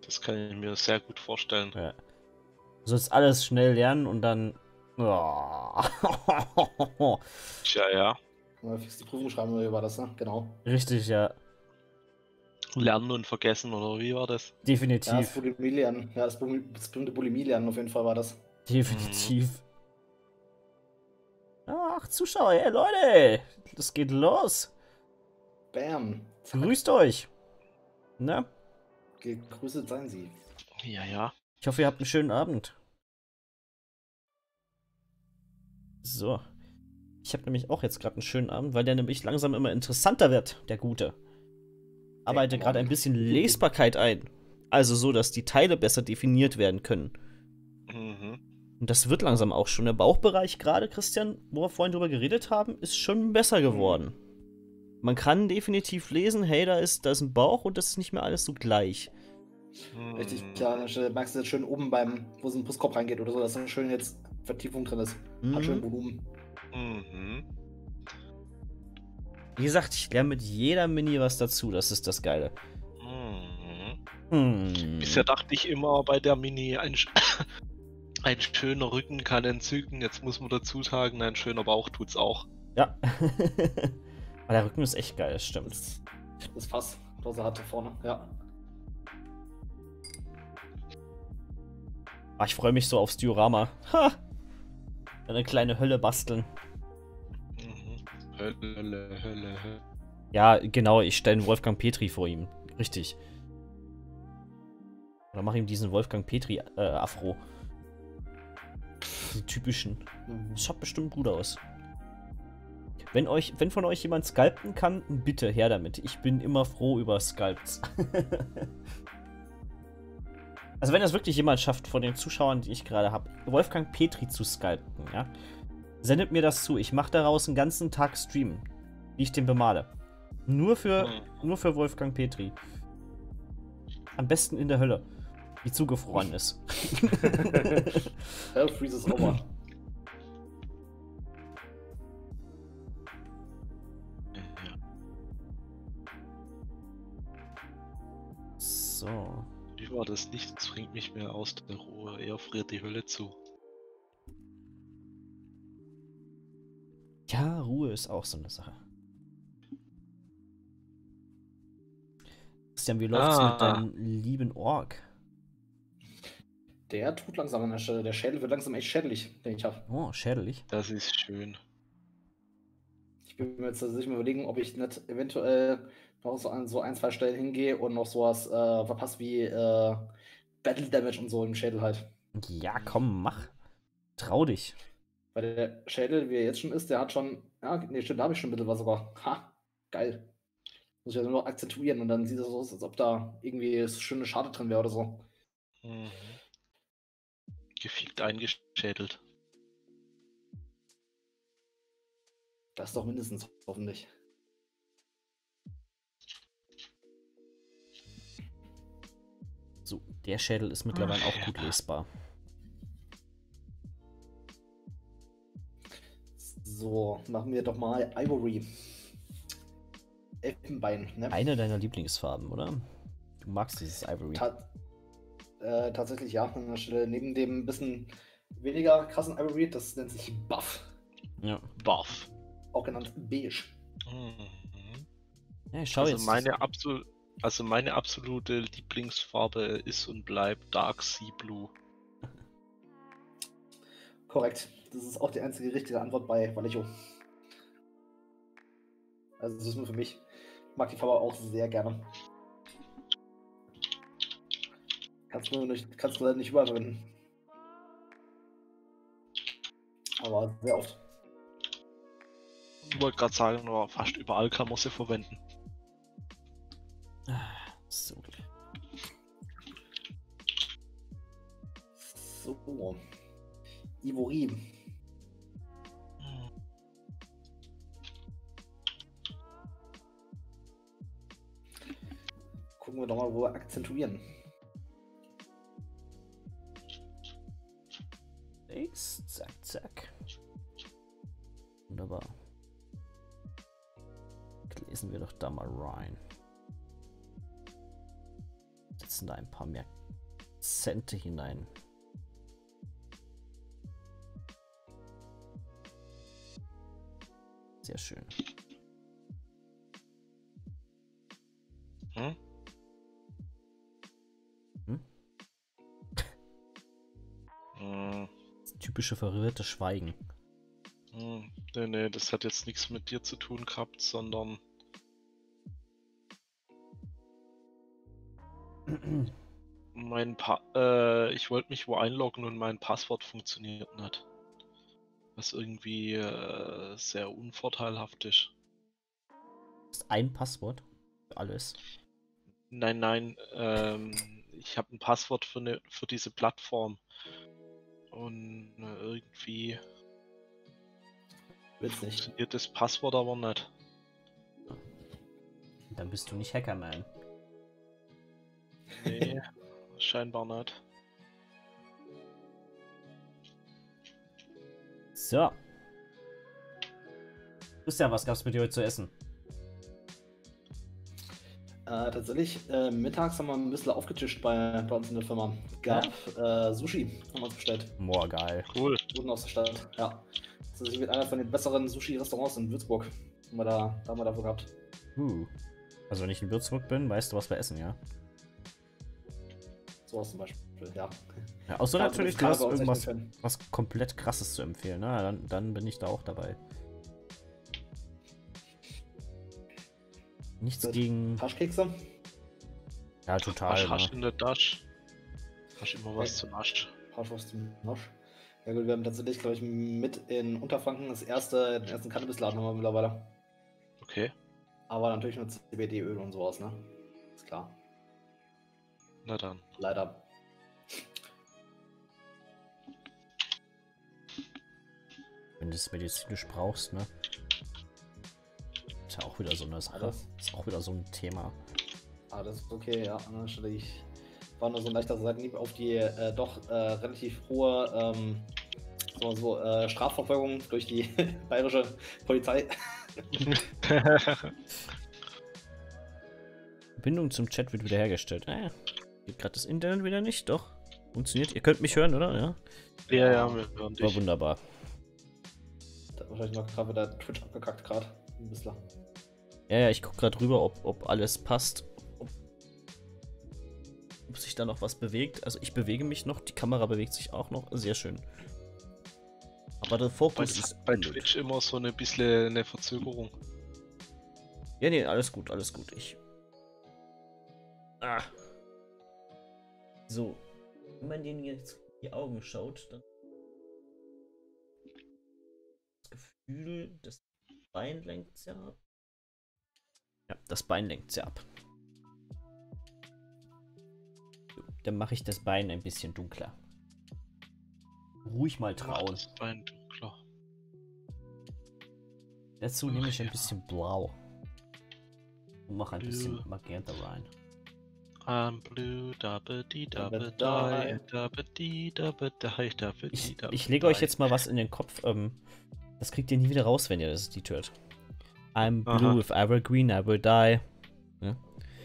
Das kann ich mir sehr gut vorstellen. Ja. Du sollst alles schnell lernen und dann. Oh. Tja, ja. Mal fix die Prüfung schreiben, oder wie war das, ne? Genau. Richtig, ja. Lernen und vergessen, oder wie war das? Ja, das Definitiv. Bulimie lernen. Ja, das, Bul- das berühmte Bulimie lernen, auf jeden Fall war das. Definitiv. Ach, Zuschauer, hey Leute! Das geht los! Bam. Grüßt euch! Na? Gegrüßet seien sie. Ja, ja. Ich hoffe, ihr habt einen schönen Abend. So. Ich habe nämlich auch jetzt gerade einen schönen Abend, weil der nämlich langsam immer interessanter wird, der Gute. Arbeite gerade ein bisschen Lesbarkeit ein. Also so, dass die Teile besser definiert werden können. Mhm. Und das wird langsam auch schon. Der Bauchbereich gerade, Christian, wo wir vorhin drüber geredet haben, ist schon besser geworden. Man kann definitiv lesen, hey, da ist, da ist ein Bauch und das ist nicht mehr alles so gleich. Richtig, Mhm. Stelle merkst du jetzt schön oben beim, wo so ein Brustkorb reingeht oder so, dass da schön jetzt Vertiefung drin ist. Hat schön Mhm. Volumen. Mhm. Wie gesagt, ich lerne mit jeder Mini was dazu. Das ist das Geile. Mhm. Hm. Bisher dachte ich immer bei der Mini, ein, sch- ein schöner Rücken kann entzücken. Jetzt muss man dazu sagen, ein schöner Bauch tut's auch. Ja. Aber der Rücken ist echt geil, das stimmt. Das, das Fass, was er hatte vorne. Ja. Ah, ich freue mich so aufs Diorama. Ha! Eine kleine Hölle basteln. Mhm. Hölle, Hölle, Hölle, Hölle. Ja, genau, ich stelle einen Wolfgang Petri vor ihm. Richtig. Oder mach ihm diesen Wolfgang Petri äh, Afro. Die typischen. Mhm. Das schaut bestimmt gut aus. Wenn euch, wenn von euch jemand sculpten kann, bitte her damit. Ich bin immer froh über Sculpts. also wenn das wirklich jemand schafft von den Zuschauern, die ich gerade habe, Wolfgang Petri zu sculpten, ja, sendet mir das zu. Ich mache daraus einen ganzen Tag Stream, wie ich den bemale. Nur für, Mhm. nur für Wolfgang Petri. Am besten in der Hölle, die zugefroren ist. Hell freezes over. So. Wie war das? Nichts bringt mich mehr aus der Ruhe, eher friert die Hölle zu. Ja, Ruhe ist auch so eine Sache. Christian, wie läuft's Ah. mit deinem lieben Ork? Der tut langsam an der Stelle. Der Schädel wird langsam echt schädlich, den ich habe. Oh, schädelig. Das ist schön. Ich bin mir jetzt tatsächlich mal überlegen, ob ich nicht eventuell noch so an so ein, zwei Stellen hingehe und noch sowas äh, verpasst wie äh, Battle Damage und so im Schädel halt. Ja, komm, mach. Trau dich. Weil der Schädel, wie er jetzt schon ist, der hat schon. Ja, nee, stimmt, da habe ich schon ein bisschen was sogar. Ha, geil. Muss ich ja nur noch akzentuieren und dann sieht es so aus, als ob da irgendwie so schöne Schade drin wäre oder so. Mhm. Gefickt eingeschädelt. Das ist doch mindestens hoffentlich. So, der Schädel ist mittlerweile Ach, auch gut ja. lesbar. So, machen wir doch mal Ivory. Elfenbein, ne? Eine deiner Lieblingsfarben, oder? Du magst dieses Ivory. Ta äh, tatsächlich ja, an der Stelle. Neben dem bisschen weniger krassen Ivory, das nennt sich Buff, ja. Buff. auch genannt Beige. Mhm. ja, ich schau Also jetzt. meine, absol also meine absolute Lieblingsfarbe ist und bleibt Dark Sea Blue. Korrekt. Das ist auch die einzige richtige Antwort bei Vallejo. Also das ist nur für mich. Ich mag die Farbe auch sehr gerne. Kannst du nicht, kannst du leider nicht überall verwenden. Aber sehr oft. Ich wollte gerade sagen, fast überall kann man sie verwenden. Ah, So. So. Ivory. Gucken wir doch mal, wo wir akzentuieren. Links, zack, zack. Wunderbar. Lesen wir doch da mal rein. Setzen da ein paar mehr Akzente hinein. Sehr schön. Hm? Hm? Hm, typische verwirrte Schweigen. hm, nee, nee, das hat jetzt nichts mit dir zu tun gehabt, sondern mein pa äh, ich wollte mich wo einloggen und mein Passwort funktioniert nicht. Was irgendwie äh, sehr unvorteilhaft ist. ist ein Passwort für alles. Nein, nein, ähm, ich habe ein Passwort für, ne, für diese Plattform. Und äh, irgendwie nicht. funktioniert das Passwort aber nicht. Dann bist du nicht Hackerman. Nee, scheinbar nicht. So. Christian, was gab's mit dir heute zu essen? Äh, tatsächlich, äh, mittags haben wir ein bisschen aufgetischt bei, bei uns in der Firma. Gab äh, Sushi, haben wir uns bestellt. Boah, geil. Cool. Guten aus der Stadt, ja. Das ist mit einer von den besseren Sushi-Restaurants in Würzburg. Haben wir da, da haben wir dafür gehabt. Uh. Also wenn ich in Würzburg bin, weißt du, was wir essen, ja? Sowas zum Beispiel, ja. Ja, außer natürlich, das du hast irgendwas was komplett krasses zu empfehlen, ne? Dann, dann bin ich da auch dabei. Nichts Gut. gegen. Taschkekse? Ja, total. Hast Ne? in der Tasche. Hast immer was Ja. zu naschen. Haarschwurst zum Nosch. Ja gut, wir haben tatsächlich, glaube ich, mit in Unterfranken das erste, den ersten Cannabisladen haben wir mittlerweile. Okay, Aber natürlich nur CBD-Öl und sowas, ne? Ist klar. Na dann. Leider. Wenn du es medizinisch brauchst, ne? Ist ja auch wieder so eine Sache. Alles. Ist auch wieder so ein Thema. Ah, das ist okay, ja. An der Stelle, ich war nur so ein leichter Seitenhieb auf die äh, doch äh, relativ hohe ähm, wir so, äh, Strafverfolgung durch die bayerische Polizei. Verbindung zum Chat wird wiederhergestellt. Ah, geht gerade das Internet wieder nicht? Doch. Funktioniert. Ihr könnt mich hören, oder? Ja. ja, ja, wir hören War dich. wunderbar. Da hat wahrscheinlich noch gerade wieder Twitch abgekackt gerade. Ein bisschen. Ja, ja, ich guck gerade rüber, ob, ob alles passt. Ob, ob sich da noch was bewegt. Also ich bewege mich noch, die Kamera bewegt sich auch noch. Sehr schön. Aber der Bei, Fokus ist bei. Twitch immer so eine bisschen eine Verzögerung. Ja, nee, alles gut, alles gut. Ich. Ah. So. Wenn man denen jetzt in die Augen schaut, dann. Das Gefühl, das Bein lenkt ja ab. Ja, das Bein lenkt ja ab. So, dann mache ich das Bein ein bisschen dunkler. Ruhig mal trauen. Das Bein dunkler. Dazu Ach nehme ich ein ja. bisschen blau. Und mache ein bisschen. Magenta rein. I'm blue, dee dabba Dabba die, die. dabba dee dabba die, Ich, lege euch die. jetzt mal was in den Kopf. Ähm, Das kriegt ihr nie wieder raus, wenn ihr das die hört. I'm Aha. blue, if I were green, I will die.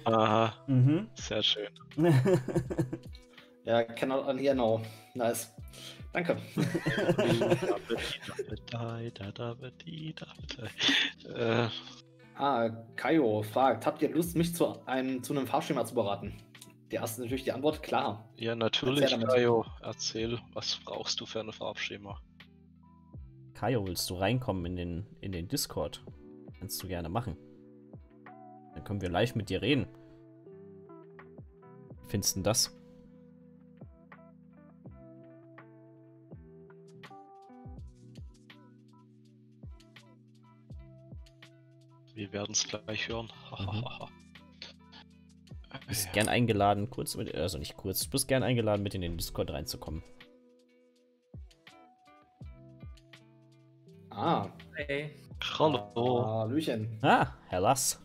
Aha, Mhm. sehr schön. Ja, cannot unhear now. Nice. Danke. äh, Ah, Kaio fragt, habt ihr Lust, mich zu einem, zu einem Farbschema zu beraten? Die erste ist natürlich die Antwort, klar. ja, natürlich, Erzähl. Kaio. Erzähl, was brauchst du für ein Farbschema? Kaio, willst du reinkommen in den, in den Discord? Kannst du gerne machen. Dann können wir live mit dir reden. Wie findest du denn das? Wir werden es gleich hören. Mhm. Du bist Ja. gern eingeladen, kurz mit, also nicht kurz, du bist gern eingeladen, mit in den Discord reinzukommen. Ah, Hey. Hallo. Hallöchen. Ah, Herr Lass.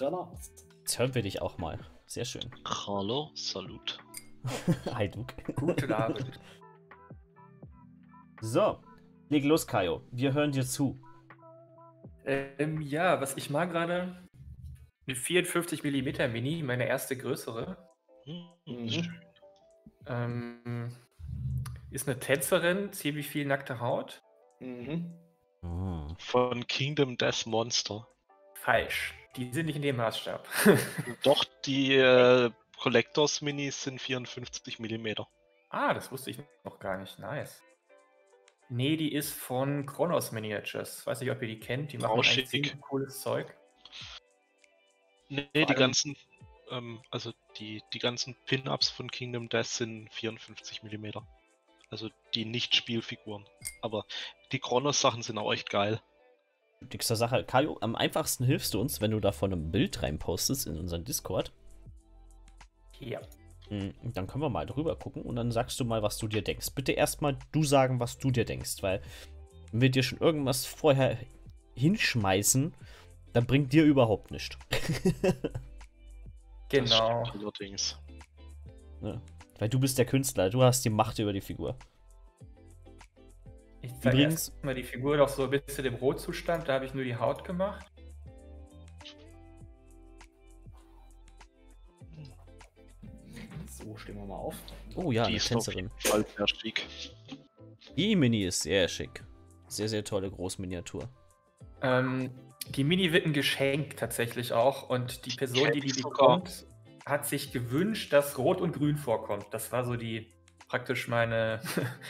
Relax. Jetzt hören wir dich auch mal. Sehr schön. Hallo, Salut. Hi, Duke. Guten Abend. So, leg los, Kaio. Wir hören dir zu. Ähm, ja, was ich mag gerade, eine 54 mm Mini, meine erste größere. Hm, Mhm. Ähm, ist eine Tänzerin, ziemlich viel nackte Haut. Mhm. Ah. Von Kingdom Death Monster. Falsch. Die sind nicht in dem Maßstab. Doch, die äh, Collectors Minis sind 54 mm. ah, das wusste ich noch gar nicht. Nice. Nee, die ist von Kronos Miniatures. Weiß nicht, ob ihr die kennt. Die machen eigentlich cooles Zeug. Nee, Vor die ganzen, ähm, also die, die ganzen Pin-Ups von Kingdom Death sind 54 mm. Also die Nicht-Spielfiguren. Aber die Kronos-Sachen sind auch echt geil. Dickste Sache. Kaio, am einfachsten hilfst du uns, wenn du da von einem Bild reinpostest in unseren Discord. Ja. Mm, Dann können wir mal drüber gucken und dann sagst du mal, was du dir denkst. Bitte erstmal du sagen, was du dir denkst, weil wenn wir dir schon irgendwas vorher hinschmeißen, dann bringt dir überhaupt nichts. Genau. Allerdings. ne? Weil du bist der Künstler, du hast die Macht über die Figur. Ich zeige Übrigens- erst mal die Figur doch so ein bisschen im Rotzustand. Da habe ich nur die Haut gemacht. Stehen wir mal auf. Oh ja, die eine ist auf Tänzerin. Fall sehr schick. Die Mini ist sehr schick. Sehr, sehr tolle Großminiatur. Ähm, die Mini wird ein Geschenk tatsächlich auch. Und die Person, die die bekommt, hat sich gewünscht, dass Rot und Grün vorkommt. Das war so die praktisch meine,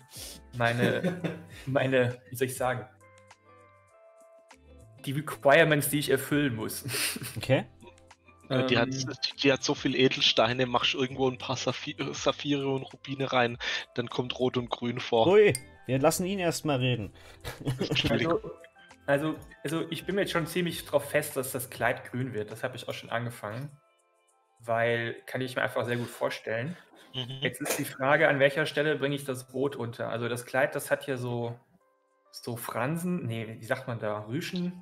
meine, meine, wie soll ich sagen, die Requirements, die ich erfüllen muss. Okay? Äh, die, hat, Ähm, die, die hat so viel Edelsteine, machst irgendwo ein paar Saphi Saphire und Rubine rein, dann kommt Rot und Grün vor. Ui, wir lassen ihn erstmal reden. Also, also, also ich bin mir jetzt schon ziemlich drauf fest, dass das Kleid grün wird. Das habe ich auch schon angefangen. Weil kann ich mir einfach sehr gut vorstellen. Mhm. Jetzt ist die Frage, an welcher Stelle bringe ich das Rot unter? Also das Kleid, das hat hier so, so Fransen, nee, wie sagt man da, Rüschen?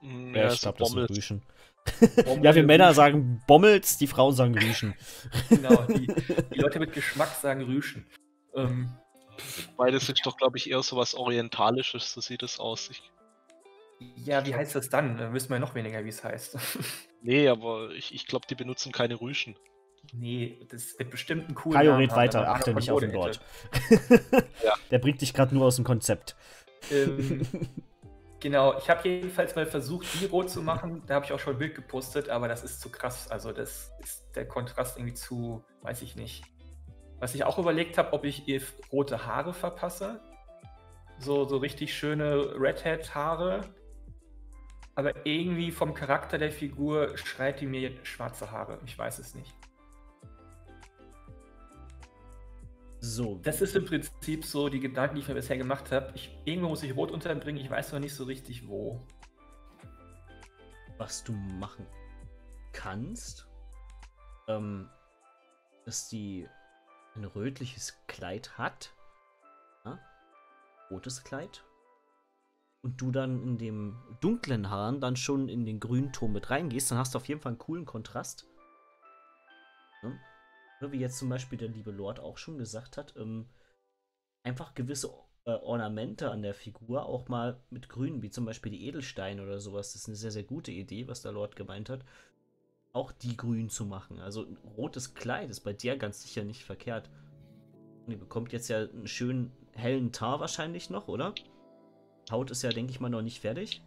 Mm, Ja, ich so glaube, das sind. Rüschen. Bommel, Ja, wir Männer sagen Bommels, die Frauen sagen Rüschen. Genau, die, die Leute mit Geschmack sagen Rüschen. Ähm, Beides ist doch, glaube ich, eher so was Orientalisches, so sieht es aus. Ich, ja, wie heißt das dann? Dann wissen wir noch weniger, wie es heißt. nee, aber ich, ich glaube, die benutzen keine Rüschen. nee, das wird bestimmt ein cooler Namen red weiter, achte nicht auf den Wort. Ja. Der bringt dich gerade nur aus dem Konzept. Ähm, genau, ich habe jedenfalls mal versucht, die rot zu machen. Da habe ich auch schon ein Bild gepostet, aber das ist zu krass. Also das ist der Kontrast irgendwie zu, weiß ich nicht. Was ich auch überlegt habe, ob ich ihr rote Haare verpasse. So, so richtig schöne Redhead-Haare. Aber irgendwie vom Charakter der Figur schreit die mir schwarze Haare. Ich weiß es nicht. So, Das ist im Prinzip so die Gedanken, die ich mir bisher gemacht habe. Ich, irgendwo muss ich Rot unterbringen, ich weiß noch nicht so richtig wo. was du machen kannst, ähm, dass die ein rötliches Kleid hat, ja? rotes Kleid, und du dann in dem dunklen Haaren dann schon in den Grünton mit reingehst, dann hast du auf jeden Fall einen coolen Kontrast. Ja? Wie jetzt zum Beispiel der liebe Lord auch schon gesagt hat, ähm, einfach gewisse äh, Ornamente an der Figur auch mal mit Grün, wie zum Beispiel die Edelsteine oder sowas. Das ist eine sehr, sehr gute Idee, was der Lord gemeint hat. Auch die grün zu machen. Also ein rotes Kleid ist bei dir ganz sicher nicht verkehrt. Und ihr bekommt jetzt ja einen schönen hellen Tar wahrscheinlich noch, oder? Haut ist ja, denke ich mal, noch nicht fertig.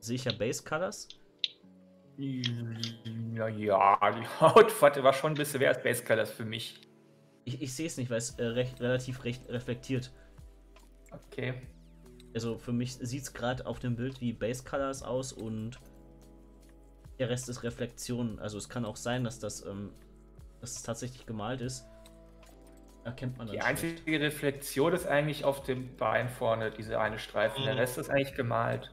Sehe ich ja Base Colors. Ja, ja, die Haut war schon ein bisschen mehr als Base Colors für mich. Ich, ich sehe es nicht, weil es äh, recht, relativ recht reflektiert. Okay. Also für mich sieht es gerade auf dem Bild wie Base Colors aus und der Rest ist Reflexion. Also es kann auch sein, dass das, ähm, dass es tatsächlich gemalt ist. Erkennt man dann Die einzige schlecht. Reflexion ist eigentlich auf dem Bein vorne, diese eine Streifen. Mhm. Der Rest ist eigentlich gemalt.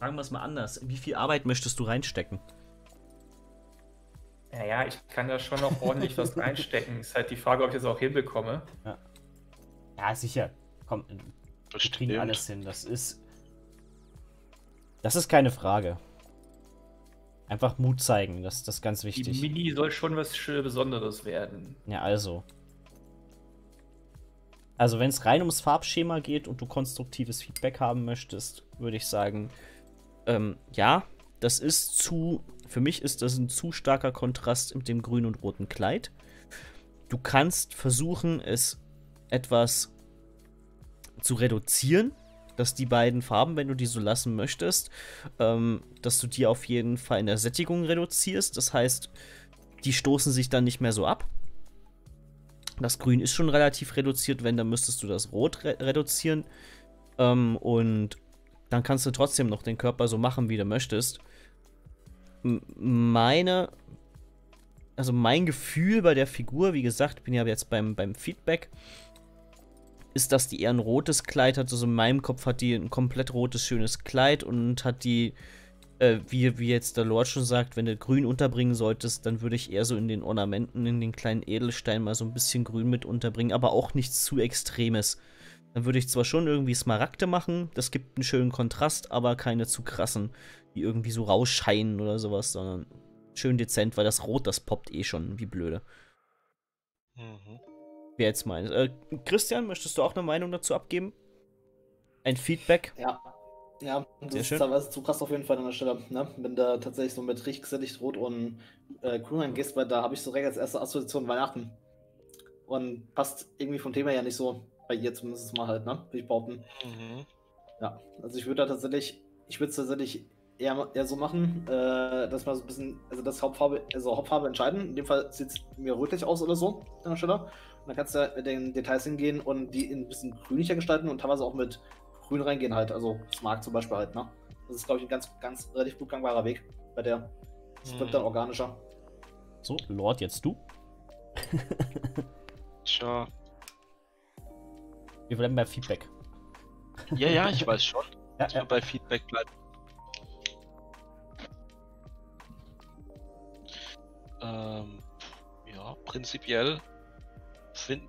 Fragen wir es mal anders. Wie viel Arbeit möchtest du reinstecken? Naja, ich kann da schon noch ordentlich was reinstecken. Ist halt die Frage, ob ich das auch hinbekomme. Ja, ja sicher. Komm, wir kriegen alles hin. Das ist. Das ist keine Frage. Einfach Mut zeigen, das, das ist ganz wichtig. Die Mini soll schon was Besonderes werden. Ja, also. Also, wenn es rein ums Farbschema geht und du konstruktives Feedback haben möchtest, würde ich sagen, ähm, ja, das ist zu, für mich ist das ein zu starker Kontrast mit dem grünen und roten Kleid. Du kannst versuchen, es etwas zu reduzieren, dass die beiden Farben, wenn du die so lassen möchtest, ähm, dass du die auf jeden Fall in der Sättigung reduzierst. Das heißt, die stoßen sich dann nicht mehr so ab. Das Grün ist schon relativ reduziert, wenn, dann müsstest du das Rot re reduzieren. Ähm, und dann kannst du trotzdem noch den Körper so machen, wie du möchtest. M meine, also mein Gefühl bei der Figur, wie gesagt, bin ja jetzt beim, beim Feedback, ist, dass die eher ein rotes Kleid hat. Also in meinem Kopf hat die ein komplett rotes, schönes Kleid und hat die, äh, wie, wie jetzt der Lord schon sagt, wenn du grün unterbringen solltest, dann würde ich eher so in den Ornamenten, in den kleinen Edelsteinen mal so ein bisschen grün mit unterbringen, aber auch nichts zu Extremes. Dann würde ich zwar schon irgendwie Smaragde machen, das gibt einen schönen Kontrast, aber keine zu krassen, die irgendwie so rausscheinen oder sowas, sondern schön dezent, weil das Rot, das poppt eh schon wie blöde. Mhm. Wer jetzt meint. Äh, Christian, möchtest du auch eine Meinung dazu abgeben? Ein Feedback? Ja. Ja, das Sehr ist schön. teilweise zu krass auf jeden Fall an der Stelle. Ne? Wenn da tatsächlich so mit richtig gesättigt Rot und äh, Grün reingehst, weil da habe ich so direkt als erste Assoziation Weihnachten. Und passt irgendwie vom Thema ja nicht so bei ihr zumindest mal halt, ne? Würde ich behaupten. Mhm. Ja, also ich würde da tatsächlich, ich würde es tatsächlich eher, eher so machen, äh, dass man so ein bisschen, also das Hauptfarbe, also Hauptfarbe entscheiden. In dem Fall sieht es mir rötlich aus oder so an der Stelle. Und dann kannst du mit den Details hingehen und die ein bisschen grünlicher gestalten und teilweise auch mit Grün reingehen halt. Also Smart zum Beispiel halt, ne? Das ist, glaube ich, ein ganz, ganz relativ gut gangbarer Weg bei der. Das wird mhm. dann organischer. So, Lord, jetzt du. Tja, wir bleiben bei Feedback. Ja, ja, ich weiß schon. ja, ja. bei Feedback bleiben. Ähm, ja, prinzipiell find,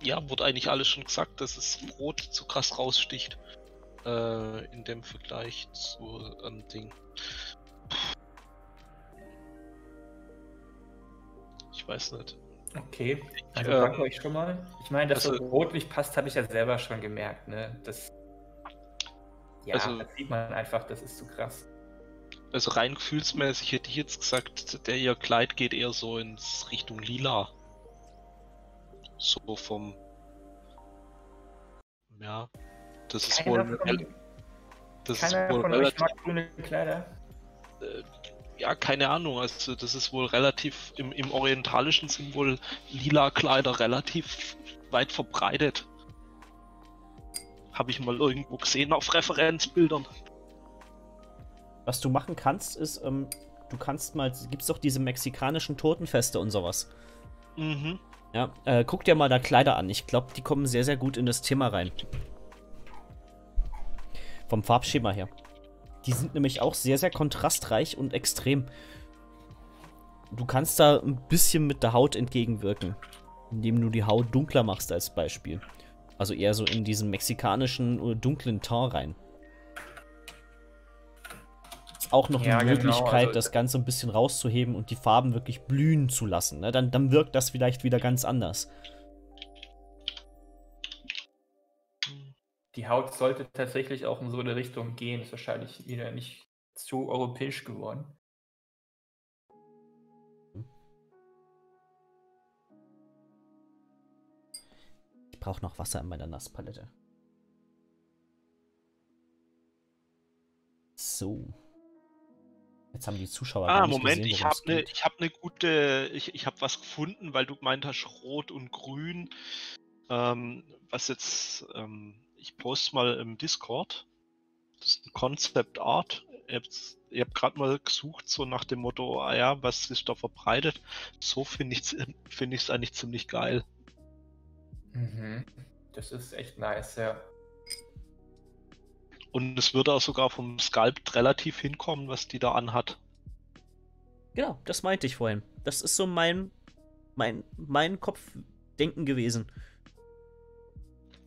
ja, wurde eigentlich alles schon gesagt, dass es Rot zu krass raussticht. Äh, in dem Vergleich zu ähm, Ding. Ich weiß nicht. Okay, also äh, danke euch schon mal. Ich meine, dass also, so rotlich passt, habe ich ja selber schon gemerkt. Ne? Das, ja, also, das sieht man einfach, das ist zu krass. Also rein gefühlsmäßig hätte ich jetzt gesagt, der ihr Kleid geht eher so ins Richtung Lila. So vom. Ja, das ist keiner wohl. Von, das ist wohl von relativ, euch mag grüne Kleider. Ja, keine Ahnung. Also das ist wohl relativ im, im orientalischen sind wohl lila Kleider relativ weit verbreitet. Habe ich mal irgendwo gesehen auf Referenzbildern. Was du machen kannst, ist, ähm, du kannst mal, gibt's doch diese mexikanischen Totenfeste und sowas. Mhm. Ja, äh, guck dir mal da Kleider an. Ich glaube, die kommen sehr, sehr gut in das Thema rein. Vom Farbschema her. Die sind nämlich auch sehr, sehr kontrastreich und extrem. Du kannst da ein bisschen mit der Haut entgegenwirken, indem du die Haut dunkler machst als Beispiel. Also eher so in diesen mexikanischen oder dunklen Ton rein. auch noch Ja, eine genau, Möglichkeit, also- das Ganze ein bisschen rauszuheben und die Farben wirklich blühen zu lassen. Ne? Dann, dann wirkt das vielleicht wieder ganz anders. Die Haut sollte tatsächlich auch in so eine Richtung gehen. Ist wahrscheinlich wieder nicht zu europäisch geworden. Ich brauche noch Wasser in meiner Nasspalette. So. Jetzt haben die Zuschauer Ah, gar nicht Moment, gesehen, ich habe eine hab ne gute, ich, ich habe was gefunden, weil du gemeint hast, rot und grün. Ähm, was jetzt, ähm, ich poste mal im Discord. Das ist ein Concept Art. Ich habe hab gerade mal gesucht, so nach dem Motto, ah ja, was ist da verbreitet. So finde ich es find ich's eigentlich ziemlich geil. Mhm. Das ist echt nice, ja. Und es würde auch sogar vom Sculpt relativ hinkommen, was die da anhat. Genau, das meinte ich vorhin. Das ist so mein, mein, mein Kopfdenken gewesen.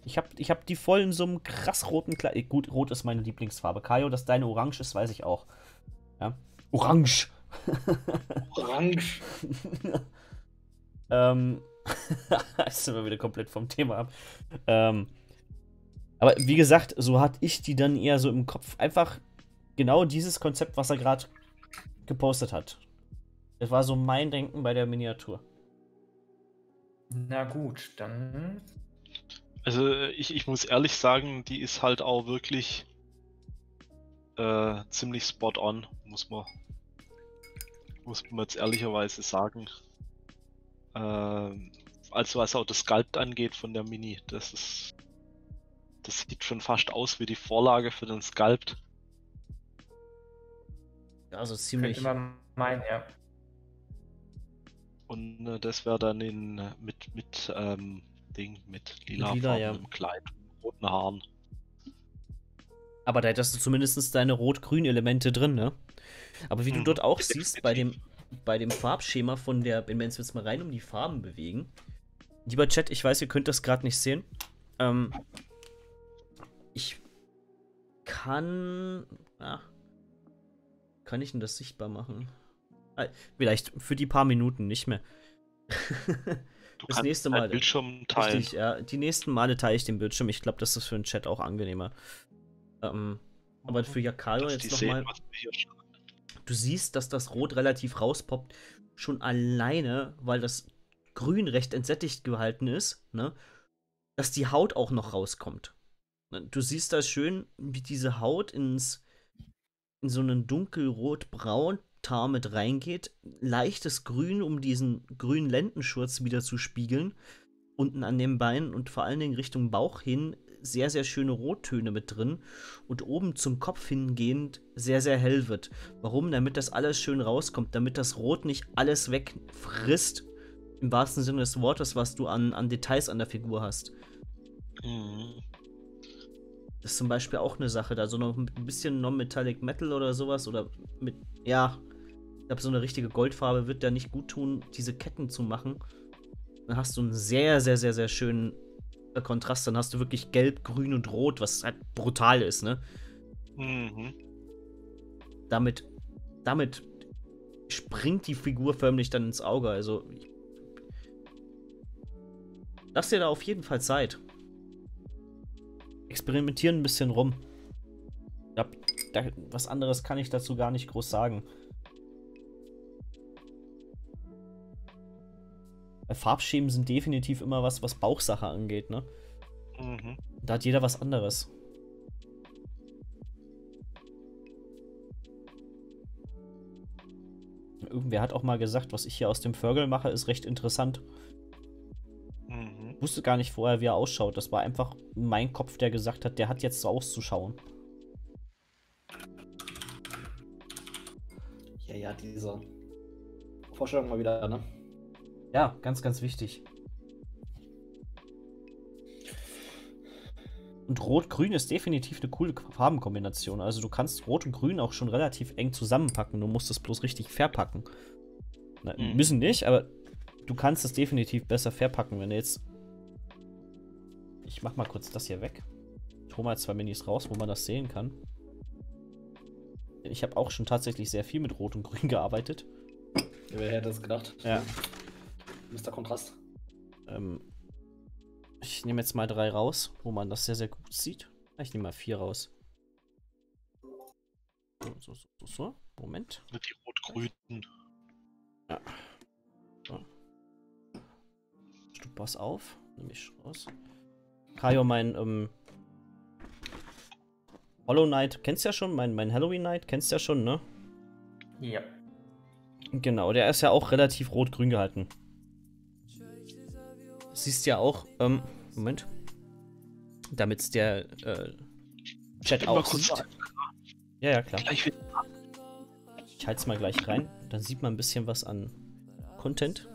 Ich habe ich hab die voll in so einem krass roten Kleid. Gut, rot ist meine Lieblingsfarbe. Kajo, dass deine orange ist, weiß ich auch. Ja. Orange! Orange. ähm. Jetzt sind wir wieder komplett vom Thema ab. Ähm. Aber wie gesagt, so hatte ich die dann eher so im Kopf. Einfach genau dieses Konzept, was er gerade gepostet hat. Das war so mein Denken bei der Miniatur. Na gut, dann. Also ich, ich muss ehrlich sagen, die ist halt auch wirklich äh, ziemlich spot on, muss man, muss man jetzt ehrlicherweise sagen. Ähm, also was auch das Sculpt angeht von der Mini, das ist, das sieht schon fast aus wie die Vorlage für den Sculpt. Also Könnte ziemlich. man meinen, ja. Und äh, das wäre dann in mit mit ähm, Ding mit lila, lila, ja. Kleid, roten Haaren. Aber da hättest du zumindest deine rot-grün-Elemente drin, ne? Aber wie du Mhm, dort auch siehst, bei dem, bei dem Farbschema von der, wenn wir uns jetzt mal rein um die Farben bewegen. Lieber Chat, ich weiß, ihr könnt das gerade nicht sehen. Ähm, ich kann. Ah, kann ich denn das sichtbar machen? Ah, Vielleicht für die paar Minuten nicht mehr. Du Das kannst nächste Mal- Bildschirm teilen. Richtig, ja. Die nächsten Male teile ich den Bildschirm. Ich glaube, das ist für den Chat auch angenehmer. Ähm, aber für Jakalo jetzt nochmal. Du siehst, dass das Rot relativ rauspoppt. Schon alleine, weil das Grün recht entsättigt gehalten ist, ne? Dass die Haut auch noch rauskommt. Ne, Du siehst da schön, wie diese Haut ins in so einen dunkelrot-braun Tar mit reingeht. Leichtes Grün, um diesen grünen Lendenschurz wieder zu spiegeln. Unten an den Beinen und vor allen Dingen Richtung Bauch hin sehr, sehr schöne Rottöne mit drin. Und oben zum Kopf hingehend sehr, sehr hell wird. Warum? Damit das alles schön rauskommt, damit das Rot nicht alles wegfrisst. Im wahrsten Sinne des Wortes, was du an, an Details an der Figur hast. Mhm. Das ist zum Beispiel auch eine Sache, da so noch ein bisschen Non-Metallic Metal oder sowas oder mit, ja, ich glaube, so eine richtige Goldfarbe wird da nicht gut tun, diese Ketten zu machen. Dann hast du einen sehr, sehr, sehr, sehr schönen äh, Kontrast. Dann hast du wirklich Gelb, Grün und Rot, was halt brutal ist, ne? Mhm. Damit, damit springt die Figur förmlich dann ins Auge. Also, lass dir da auf jeden Fall Zeit. Experimentieren ein bisschen rum. Was anderes kann ich dazu gar nicht groß sagen. Farbschemen sind definitiv immer was, was Bauchsache angeht, ne? Mhm. Da hat jeder was anderes. Irgendwer hat auch mal gesagt, was ich hier aus dem Vögel mache, ist recht interessant. Mhm. Ich wusste gar nicht vorher, wie er ausschaut. Das war einfach mein Kopf, der gesagt hat, der hat jetzt so auszuschauen. Ja, ja, diese Vorstellung mal wieder, ne? Ja, ganz, ganz wichtig. Und Rot-Grün ist definitiv eine coole Farbenkombination. Also du kannst Rot und Grün auch schon relativ eng zusammenpacken. Du musst es bloß richtig verpacken. Na, Mhm. Müssen nicht, aber du kannst es definitiv besser verpacken, wenn du jetzt. Ich mach mal kurz das hier weg. Ich hole mal zwei Minis raus, wo man das sehen kann. Ich habe auch schon tatsächlich sehr viel mit Rot und Grün gearbeitet. Wer hätte das gedacht? Ja. Mr. Kontrast. Ähm, ich nehme jetzt mal drei raus, wo man das sehr, sehr gut sieht. Ich nehme mal vier raus. So, so, so, so. Moment. Die rot-grünen. Ja. So. Du pass auf. Nehme ich raus. Kajo, mein ähm, Hollow Knight, kennst du ja schon, mein, mein Halloween Knight, kennst du ja schon, ne? Ja. Genau, der ist ja auch relativ rot-grün gehalten. Siehst ja auch, ähm, Moment. Damit der äh, Chat auch sieht. Ja, ja, klar. Gleich wieder. Ich halte es mal gleich rein. Dann sieht man ein bisschen was an Content.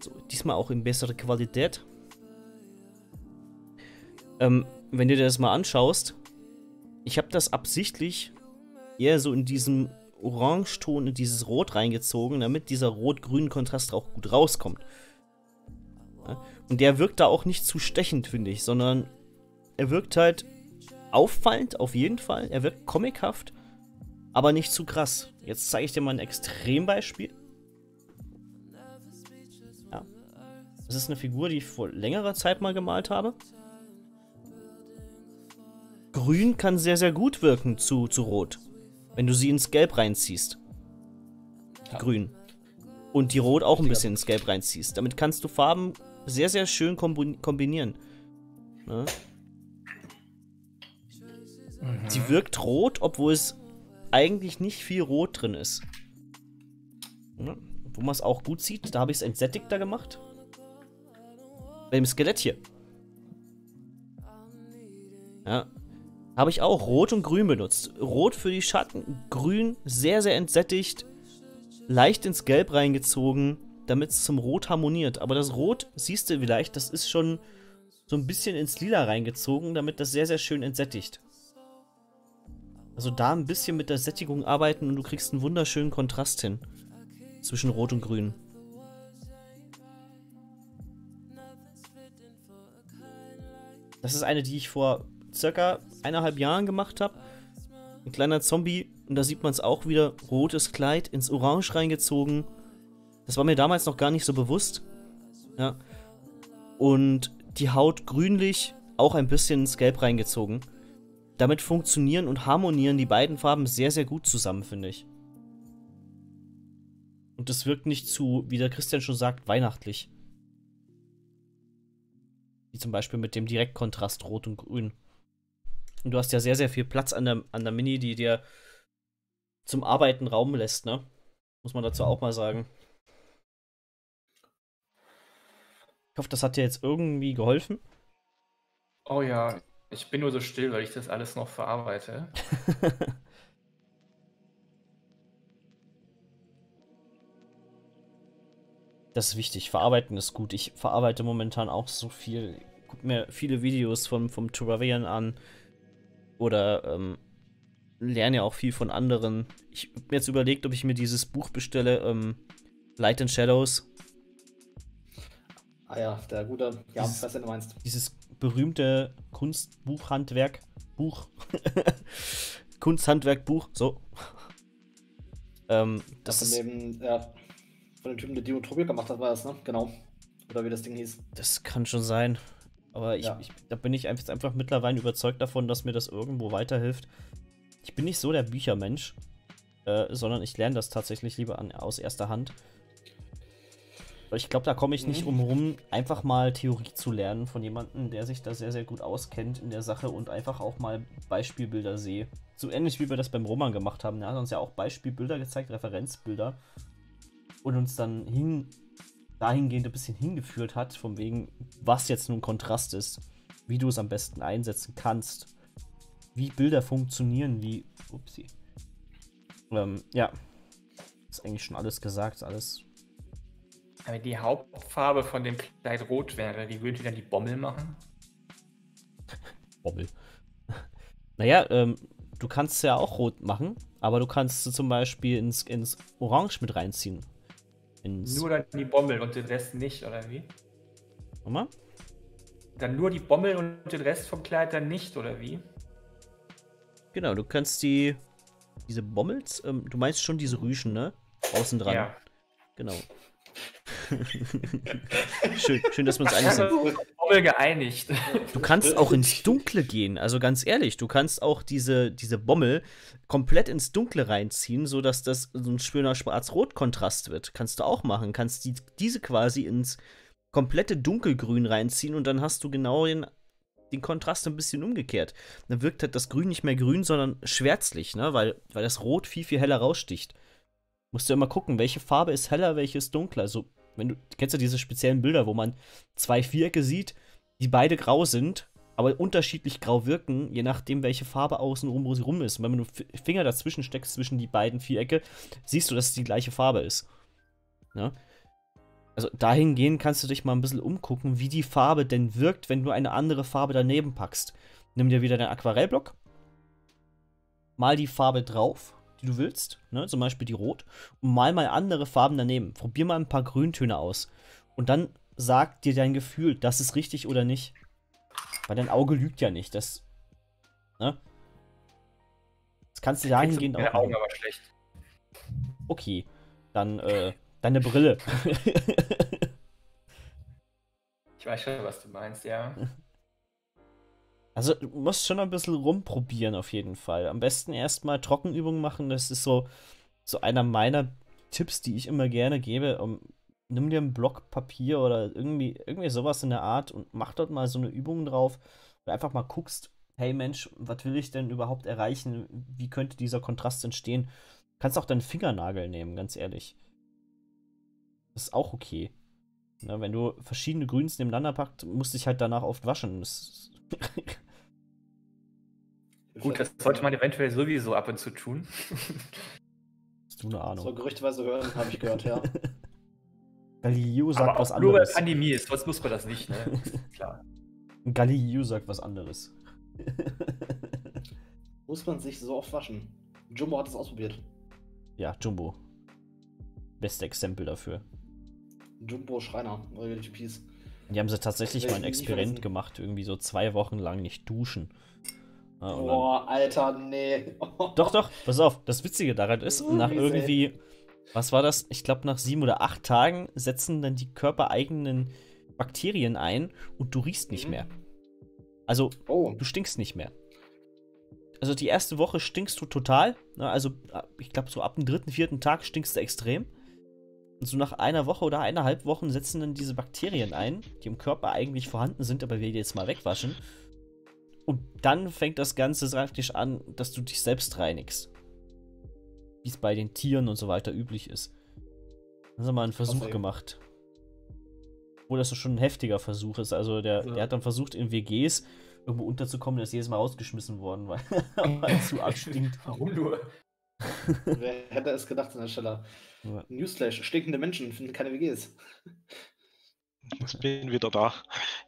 So, diesmal auch in bessere Qualität. Ähm, wenn du dir das mal anschaust, ich habe das absichtlich eher so in diesem Orangeton, in dieses Rot reingezogen, damit dieser rot-grün Kontrast auch gut rauskommt. Ja? Und der wirkt da auch nicht zu stechend, finde ich, sondern er wirkt halt auffallend auf jeden Fall. Er wirkt comichaft, aber nicht zu krass. Jetzt zeige ich dir mal ein Extrembeispiel. Ja. Das ist eine Figur, die ich vor längerer Zeit mal gemalt habe. Grün kann sehr, sehr gut wirken zu, zu Rot. Wenn du sie ins Gelb reinziehst. Die Ja. Grün. Und die Rot auch ein bisschen ins Gelb reinziehst. Damit kannst du Farben sehr, sehr schön kombi- kombinieren. Ne? Sie wirkt rot, obwohl es eigentlich nicht viel Rot drin ist. Ja, wo man es auch gut sieht, da habe ich es entsättigter gemacht. Beim Skelett hier. Ja. Habe ich auch Rot und Grün benutzt. Rot für die Schatten, Grün sehr, sehr entsättigt, leicht ins Gelb reingezogen, damit es zum Rot harmoniert. Aber das Rot, siehst du vielleicht, das ist schon so ein bisschen ins Lila reingezogen, damit das sehr, sehr schön entsättigt. Also da ein bisschen mit der Sättigung arbeiten und du kriegst einen wunderschönen Kontrast hin. Zwischen Rot und Grün. Das ist eine, die ich vor circa eineinhalb Jahren gemacht habe. Ein kleiner Zombie. Und da sieht man es auch wieder. Rotes Kleid ins Orange reingezogen. Das war mir damals noch gar nicht so bewusst. Ja. Und die Haut grünlich, auch ein bisschen ins Gelb reingezogen. Damit funktionieren und harmonieren die beiden Farben sehr, sehr gut zusammen, finde ich. Und das wirkt nicht zu, wie der Christian schon sagt, weihnachtlich. Wie zum Beispiel mit dem Direktkontrast Rot und Grün. Und du hast ja sehr, sehr viel Platz an der, an der Mini, die dir zum Arbeiten Raum lässt, ne? Muss man dazu auch mal sagen. Ich hoffe, das hat dir jetzt irgendwie geholfen. Oh ja, ich bin nur so still, weil ich das alles noch verarbeite. Das ist wichtig. Verarbeiten ist gut. Ich verarbeite momentan auch so viel. Guck mir viele Videos vom, vom Turavian an. Oder ähm, lerne ja auch viel von anderen. Ich habe mir jetzt überlegt, ob ich mir dieses Buch bestelle. Ähm, Light and Shadows. Ah ja, der gute, ja, Dieses- was du meinst. Dieses berühmte Kunstbuchhandwerk. Buch. Kunsthandwerkbuch. So. ähm, das Das ist. von dem, ja, von dem Typen, der Dinotropia gemacht hat, war das, ne? Genau. Oder wie das Ding hieß. Das kann schon sein. Aber ich, Ja. ich, da bin ich einfach, einfach mittlerweile überzeugt davon, dass mir das irgendwo weiterhilft. Ich bin nicht so der Büchermensch, äh, sondern ich lerne das tatsächlich lieber an, aus erster Hand. Ich glaube, da komme ich nicht Mhm. umrum, einfach mal Theorie zu lernen von jemandem, der sich da sehr, sehr gut auskennt in der Sache und einfach auch mal Beispielbilder sehe. So ähnlich wie wir das beim Roman gemacht haben. Er hat uns ja auch Beispielbilder gezeigt, Referenzbilder. Und uns dann hin, dahingehend ein bisschen hingeführt hat, von wegen, was jetzt nun Kontrast ist, wie du es am besten einsetzen kannst, wie Bilder funktionieren, wie. Upsi. Ähm, ja. Ist eigentlich schon alles gesagt, alles. Wenn die Hauptfarbe von dem Kleid rot wäre, wie würden die dann die Bommel machen? Bommel. naja, ähm, du kannst es ja auch rot machen, aber du kannst es zum Beispiel ins, ins Orange mit reinziehen. Ins. Nur dann die Bommel und den Rest nicht, oder wie? Nochmal? Dann nur die Bommel und den Rest vom Kleid dann nicht, oder wie? Genau, du kannst die. Diese Bommels, ähm, du meinst schon diese Rüschen, ne? Außen dran. Ja. Genau. schön, schön, dass wir uns einig sind. Geeinigt. Du kannst auch ins Dunkle gehen. Also ganz ehrlich, du kannst auch diese, diese Bommel komplett ins Dunkle reinziehen, sodass das so ein schöner Schwarz-Rot-Kontrast wird. Kannst du auch machen. Kannst die, diese quasi ins komplette Dunkelgrün reinziehen und dann hast du genau den, den Kontrast ein bisschen umgekehrt. Dann wirkt halt das Grün nicht mehr grün, sondern schwärzlich, ne? weil, weil das Rot viel, viel heller raussticht. Musst du immer gucken, welche Farbe ist heller, welche ist dunkler. Also, wenn du, du kennst ja diese speziellen Bilder, wo man zwei Vierecke sieht, die beide grau sind, aber unterschiedlich grau wirken, je nachdem, welche Farbe außenrum wo sie rum ist. Und wenn du Finger dazwischen steckst, zwischen die beiden Vierecke, siehst du, dass es die gleiche Farbe ist. Ja? Also dahingehend kannst du dich mal ein bisschen umgucken, wie die Farbe denn wirkt, wenn du eine andere Farbe daneben packst. Nimm dir wieder deinen Aquarellblock, mal die Farbe drauf, die du willst, ne? zum Beispiel die Rot, und mal mal andere Farben daneben. Probier mal ein paar Grüntöne aus. Und dann sagt dir dein Gefühl, das ist richtig oder nicht. Weil dein Auge lügt ja nicht. Das, ne? Das kannst du dahingehend Meine auch Augen machen. aber schlecht. Okay, dann äh, deine Brille. Ich weiß schon, was du meinst, ja. Also, du musst schon ein bisschen rumprobieren, auf jeden Fall. Am besten erstmal Trockenübungen machen. Das ist so, so einer meiner Tipps, die ich immer gerne gebe. Um, nimm dir einen Block Papier oder irgendwie, irgendwie sowas in der Art und mach dort mal so eine Übung drauf. Oder einfach mal guckst, hey Mensch, was will ich denn überhaupt erreichen? Wie könnte dieser Kontrast entstehen? Kannst auch deinen Fingernagel nehmen, ganz ehrlich. Das ist auch okay. Na, wenn du verschiedene Grüns nebeneinander packt, musst du dich halt danach oft waschen. Das Gut, das sollte man eventuell sowieso ab und zu tun. Hast du eine Ahnung? So gerüchteweise hören, habe ich gehört, ja. Galileo sagt Aber was auch nur bei anderes. Pandemie ist, sonst muss man das nicht, ne? Klar. Galileo sagt was anderes. Muss man sich so oft waschen. Jumbo hat es ausprobiert. ja, Jumbo. Beste Exempel dafür. Jumbo Schreiner, Royalty Peace. Die haben sie tatsächlich mal ein Experiment gemacht, irgendwie so zwei Wochen lang nicht duschen. Ja, und dann- Boah, Alter, nee. Doch, doch, pass auf. Das Witzige daran ist, Oh, nach irgendwie, was war das? Ich glaube, nach sieben oder acht Tagen setzen dann die körpereigenen Bakterien ein und du riechst nicht Mhm. mehr. Also, Oh, du stinkst nicht mehr. Also die erste Woche stinkst du total. Ne? Also ich glaube so ab dem dritten, vierten Tag stinkst du extrem. Und so nach einer Woche oder eineinhalb Wochen setzen dann diese Bakterien ein, die im Körper eigentlich vorhanden sind, aber wir die jetzt mal wegwaschen. Und dann fängt das Ganze praktisch an, dass du dich selbst reinigst. Wie es bei den Tieren und so weiter üblich ist. Dann haben sie mal einen Versuch ey. gemacht. Obwohl das schon ein heftiger Versuch ist. Also der, Ja. der hat dann versucht, in WGs irgendwo unterzukommen, der ist jedes Mal rausgeschmissen worden, weil, weil er zu arg stinkt. Warum nur? wer hätte es gedacht an der Stelle? Ja. Newsflash, stinkende Menschen finden keine WGs. Ich bin wieder da.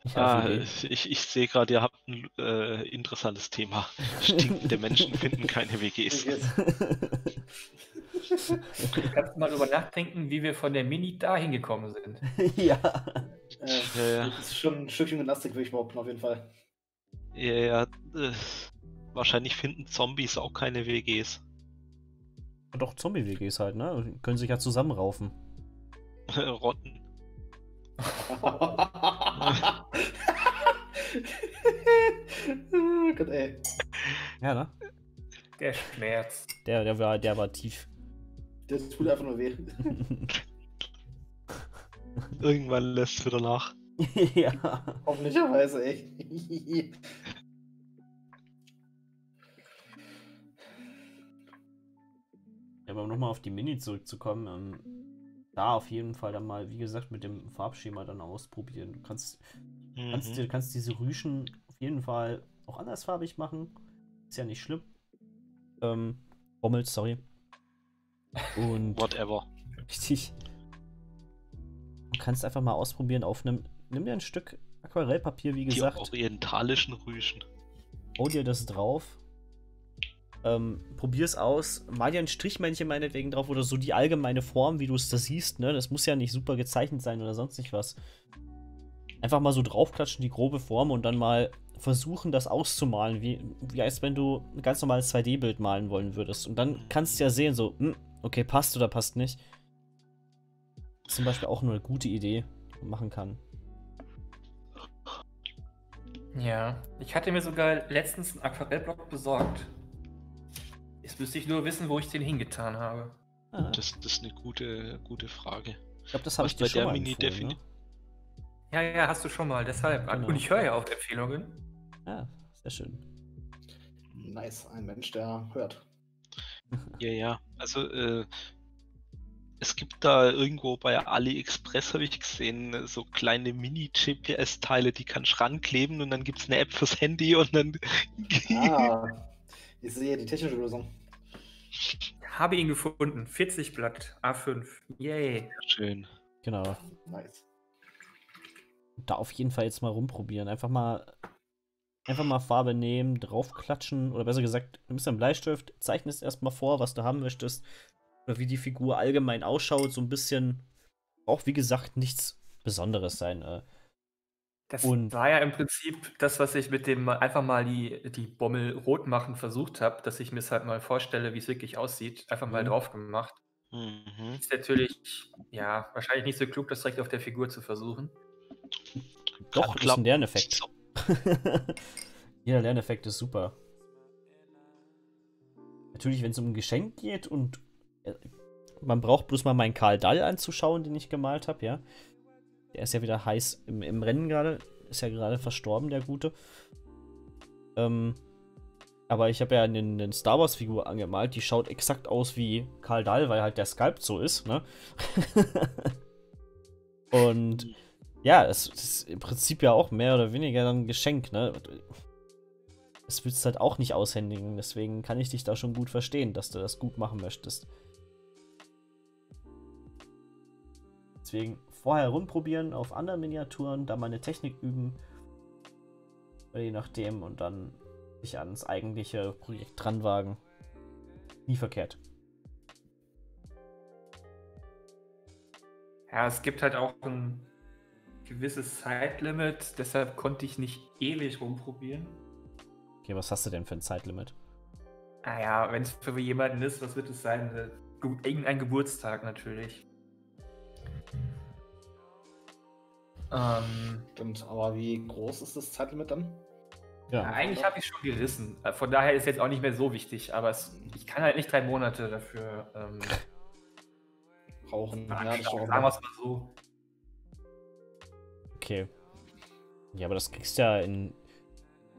Ich Ah, ich, ich sehe gerade, ihr habt ein äh, interessantes Thema. Stinkende Menschen finden keine WGs. WGs. Kannst du mal drüber nachdenken, wie wir von der Mini dahin gekommen sind? ja. Äh, Ja. Das ist schon ein Stückchen Gymnastik, würde ich behaupten, auf jeden Fall. Ja, ja, äh, wahrscheinlich finden Zombies auch keine WGs. Doch, Zombie-WGs halt, ne? Die Können sich ja zusammenraufen. Rotten. Oh Gott, ey. Ja, ne? Der Schmerz. Der, der, war, der war tief. Das tut einfach nur weh. Irgendwann lässt es wieder nach. ja. Hoffentlicherweise, ey. Ja, aber um nochmal auf die Mini zurückzukommen, ähm, da auf jeden Fall dann mal, wie gesagt, mit dem Farbschema dann ausprobieren. Du kannst, kannst, Mhm. dir, kannst diese Rüschen auf jeden Fall auch andersfarbig machen. Ist ja nicht schlimm. Ähm, Bommels, sorry. Und Whatever. richtig. Du kannst einfach mal ausprobieren auf einem. Nimm dir ein Stück Aquarellpapier, wie Die gesagt. orientalischen Rüschen. Hau dir das drauf. Ähm, probier's aus. Mal dir ein Strichmännchen meinetwegen drauf oder so die allgemeine Form, wie du es da siehst. Ne? Das muss ja nicht super gezeichnet sein oder sonst nicht was. Einfach mal so draufklatschen, die grobe Form und dann mal versuchen, das auszumalen, wie, wie als wenn du ein ganz normales 2D-Bild malen wollen würdest. Und dann kannst du ja sehen, so, hm, okay, passt oder passt nicht. Ist zum Beispiel auch nur eine gute Idee, die man machen kann. Ja, ich hatte mir sogar letztens einen Aquarellblock besorgt. Jetzt müsste ich nur wissen, wo ich den hingetan habe. Ah, Das, das ist eine gute, gute Frage. ich glaube, das habe ich dir bei schon der mal Mini empfohlen, ne? Ja, ja, hast du schon mal, deshalb. Genau. Und ich höre ja auf Empfehlungen. Ja, sehr schön. Nice, ein Mensch, der hört. Ja, ja. Also, äh, es gibt da irgendwo bei AliExpress, habe ich gesehen, so kleine Mini-GPS-Teile, die kannst du rankleben und dann gibt es eine App fürs Handy und dann. Ah, ich sehe die technische Lösung. Habe ihn gefunden. 40 Blatt, A5. Yay. Schön. Genau. Nice. Da auf jeden Fall jetzt mal rumprobieren. Einfach mal, einfach mal Farbe nehmen, draufklatschen oder besser gesagt, ein bisschen Bleistift, zeichnest erstmal vor, was du haben möchtest oder wie die Figur allgemein ausschaut. So ein bisschen, auch wie gesagt, nichts Besonderes sein. Das Und- war ja im Prinzip das, was ich mit dem einfach mal die, die Bommel rot machen versucht habe, dass ich mir es halt mal vorstelle, wie es wirklich aussieht. Einfach mal Mhm. drauf gemacht. Mhm. Ist natürlich, ja, wahrscheinlich nicht so klug, das direkt auf der Figur zu versuchen. doch, Kann ist ein. Lerneffekt. Jeder Lerneffekt ist super. Natürlich, wenn es um ein Geschenk geht und äh, man braucht bloß mal meinen Karl Dall anzuschauen, den ich gemalt habe, ja. Der ist ja wieder heiß im, im Rennen gerade. Ist ja gerade verstorben, der Gute. Ähm, aber ich habe ja eine, eine Star Wars-Figur angemalt, die schaut exakt aus wie Karl Dall, weil halt der Sculpt so ist, ne? und ja, es ist im Prinzip ja auch mehr oder weniger ein Geschenk, ne? Das willst du halt auch nicht aushändigen, deswegen kann ich dich da schon gut verstehen, dass du das gut machen möchtest. Deswegen vorher rumprobieren auf anderen Miniaturen, da mal eine Technik üben. Oder je nachdem und dann sich ans eigentliche Projekt dranwagen. Nie verkehrt. Ja, es gibt halt auch ein gewisses Zeitlimit, deshalb konnte ich nicht ewig rumprobieren. Okay, was hast du denn für ein Zeitlimit? Naja, wenn es für jemanden ist, was wird es sein? Äh, Ge- Irgendein Geburtstag natürlich. Ähm, Stimmt, aber wie groß ist das Zeitlimit dann? ja, eigentlich habe ich schon gerissen. Äh, Von daher ist jetzt auch nicht mehr so wichtig, aber es, ich kann halt nicht drei Monate dafür ähm, Brauchen. Ja, das sagen wir es mal so. Okay. Ja, aber das kriegst du ja in.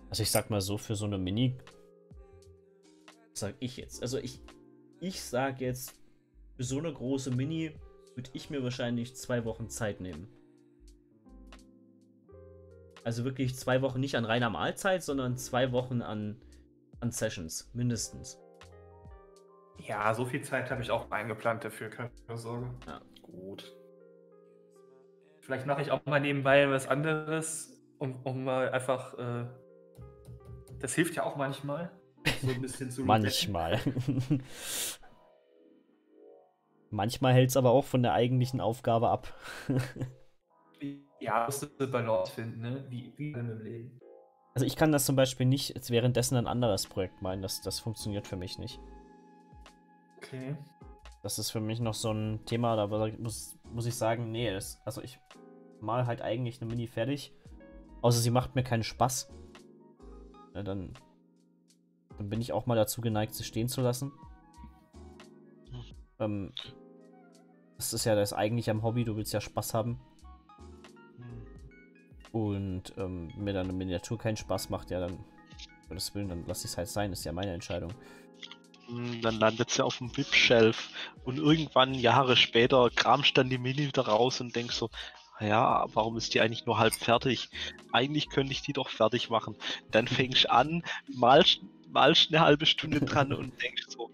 Also ich sag mal so, für so eine Mini. Sag ich jetzt. Also ich. Ich sag jetzt, für so eine große Mini würde ich mir wahrscheinlich zwei Wochen Zeit nehmen. Also wirklich zwei Wochen nicht an reiner Mahlzeit, sondern zwei Wochen an, an Sessions, mindestens. Ja, so viel Zeit habe ich auch eingeplant dafür, keine Sorge. Gut. Vielleicht mache ich auch mal nebenbei was anderes, um, um mal einfach. Äh, das hilft ja auch manchmal. So ein bisschen zu. Manchmal. Manchmal hält es aber auch von der eigentlichen Aufgabe ab. Ja, musst du eine Balance finden, ne? Wie, wie im Leben. Also ich kann das zum Beispiel nicht jetzt währenddessen ein anderes Projekt meinen. Das, das funktioniert für mich nicht. Okay. Das ist für mich noch so ein Thema, da muss, muss ich sagen, nee, das, also ich mal halt eigentlich eine Mini fertig. Außer sie macht mir keinen Spaß. Ja, dann, dann bin ich auch mal dazu geneigt, sie stehen zu lassen. Ähm, das ist ja das eigentliche am Hobby, du willst ja Spaß haben. Und ähm, wenn mir dann eine Miniatur keinen Spaß macht, ja, dann, um das Willen, dann lass ich es halt sein, ist ja meine Entscheidung. Hm, Dann landet sie auf dem VIP-Shelf und irgendwann Jahre später kramst dann die Mini wieder raus und denkst so, ja, warum ist die eigentlich nur halb fertig? Eigentlich könnte ich die doch fertig machen. Dann fängst du an, malst, malst eine halbe Stunde dran und denkst so,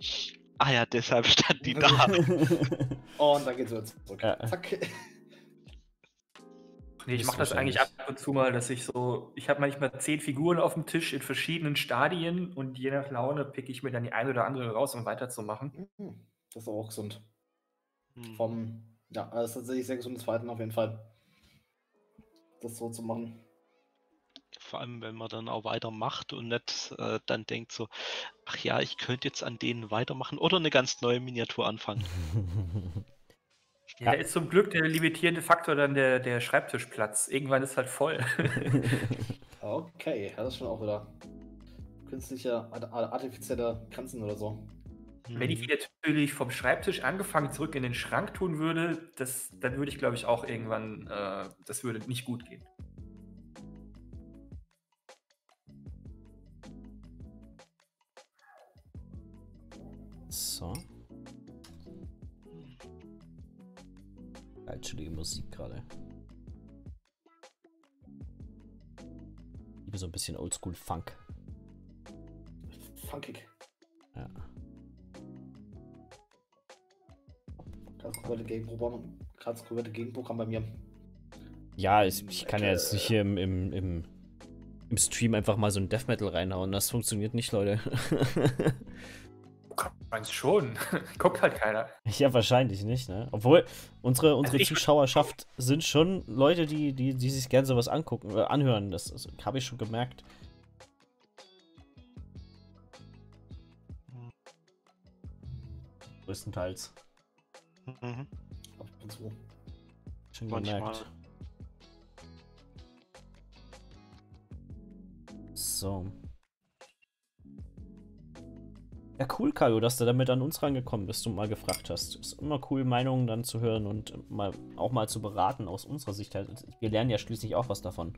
ah ja, deshalb stand die da. Und dann geht's wieder zurück. Ja. Zack. Nee, ich mache das eigentlich ab und zu mal, dass ich so. Ich habe manchmal zehn Figuren auf dem Tisch in verschiedenen Stadien und je nach Laune pick ich mir dann die eine oder andere raus, um weiterzumachen. Hm, Das ist auch gesund. Hm. Vom, ja, das ist tatsächlich sehr gesundes Verhalten auf jeden Fall. Das so zu machen. Vor allem, wenn man dann auch weitermacht und nicht äh, dann denkt so, ach ja, ich könnte jetzt an denen weitermachen oder eine ganz neue Miniatur anfangen. Ja, da ist zum Glück der limitierende Faktor dann der, der Schreibtischplatz. Irgendwann ist halt voll. Okay, ja, das ist schon auch wieder künstlicher, art- art- artifizieller Grenzen oder so. Wenn ich natürlich vom Schreibtisch angefangen zurück in den Schrank tun würde, das, dann würde ich, glaube ich, auch irgendwann, äh, das würde nicht gut gehen. So. Geil, chillige Musik gerade. Liebe so ein bisschen Oldschool Funk. Funkig. Ja. Ganz komplette Gegenprogramm, ganz komplette Gegenprogramm bei mir. Ja, ich, kann ja jetzt nicht hier im, im, im, im Stream einfach mal so ein Death Metal reinhauen. Das funktioniert nicht, Leute. Meinst schon. Guckt halt keiner. ja, wahrscheinlich nicht, ne? Obwohl, unsere, unsere ich- Zuschauerschaft sind schon Leute, die, die, die sich gerne sowas angucken, äh, anhören. Das, das habe ich schon gemerkt. Größtenteils. Mhm. Ab und zu. Schon Manchmal. gemerkt. So. Ja, cool, Kajo, dass du damit an uns rangekommen bist und mal gefragt hast. Ist immer cool, Meinungen dann zu hören und mal auch mal zu beraten aus unserer Sicht. halt. Wir lernen ja schließlich auch was davon. Und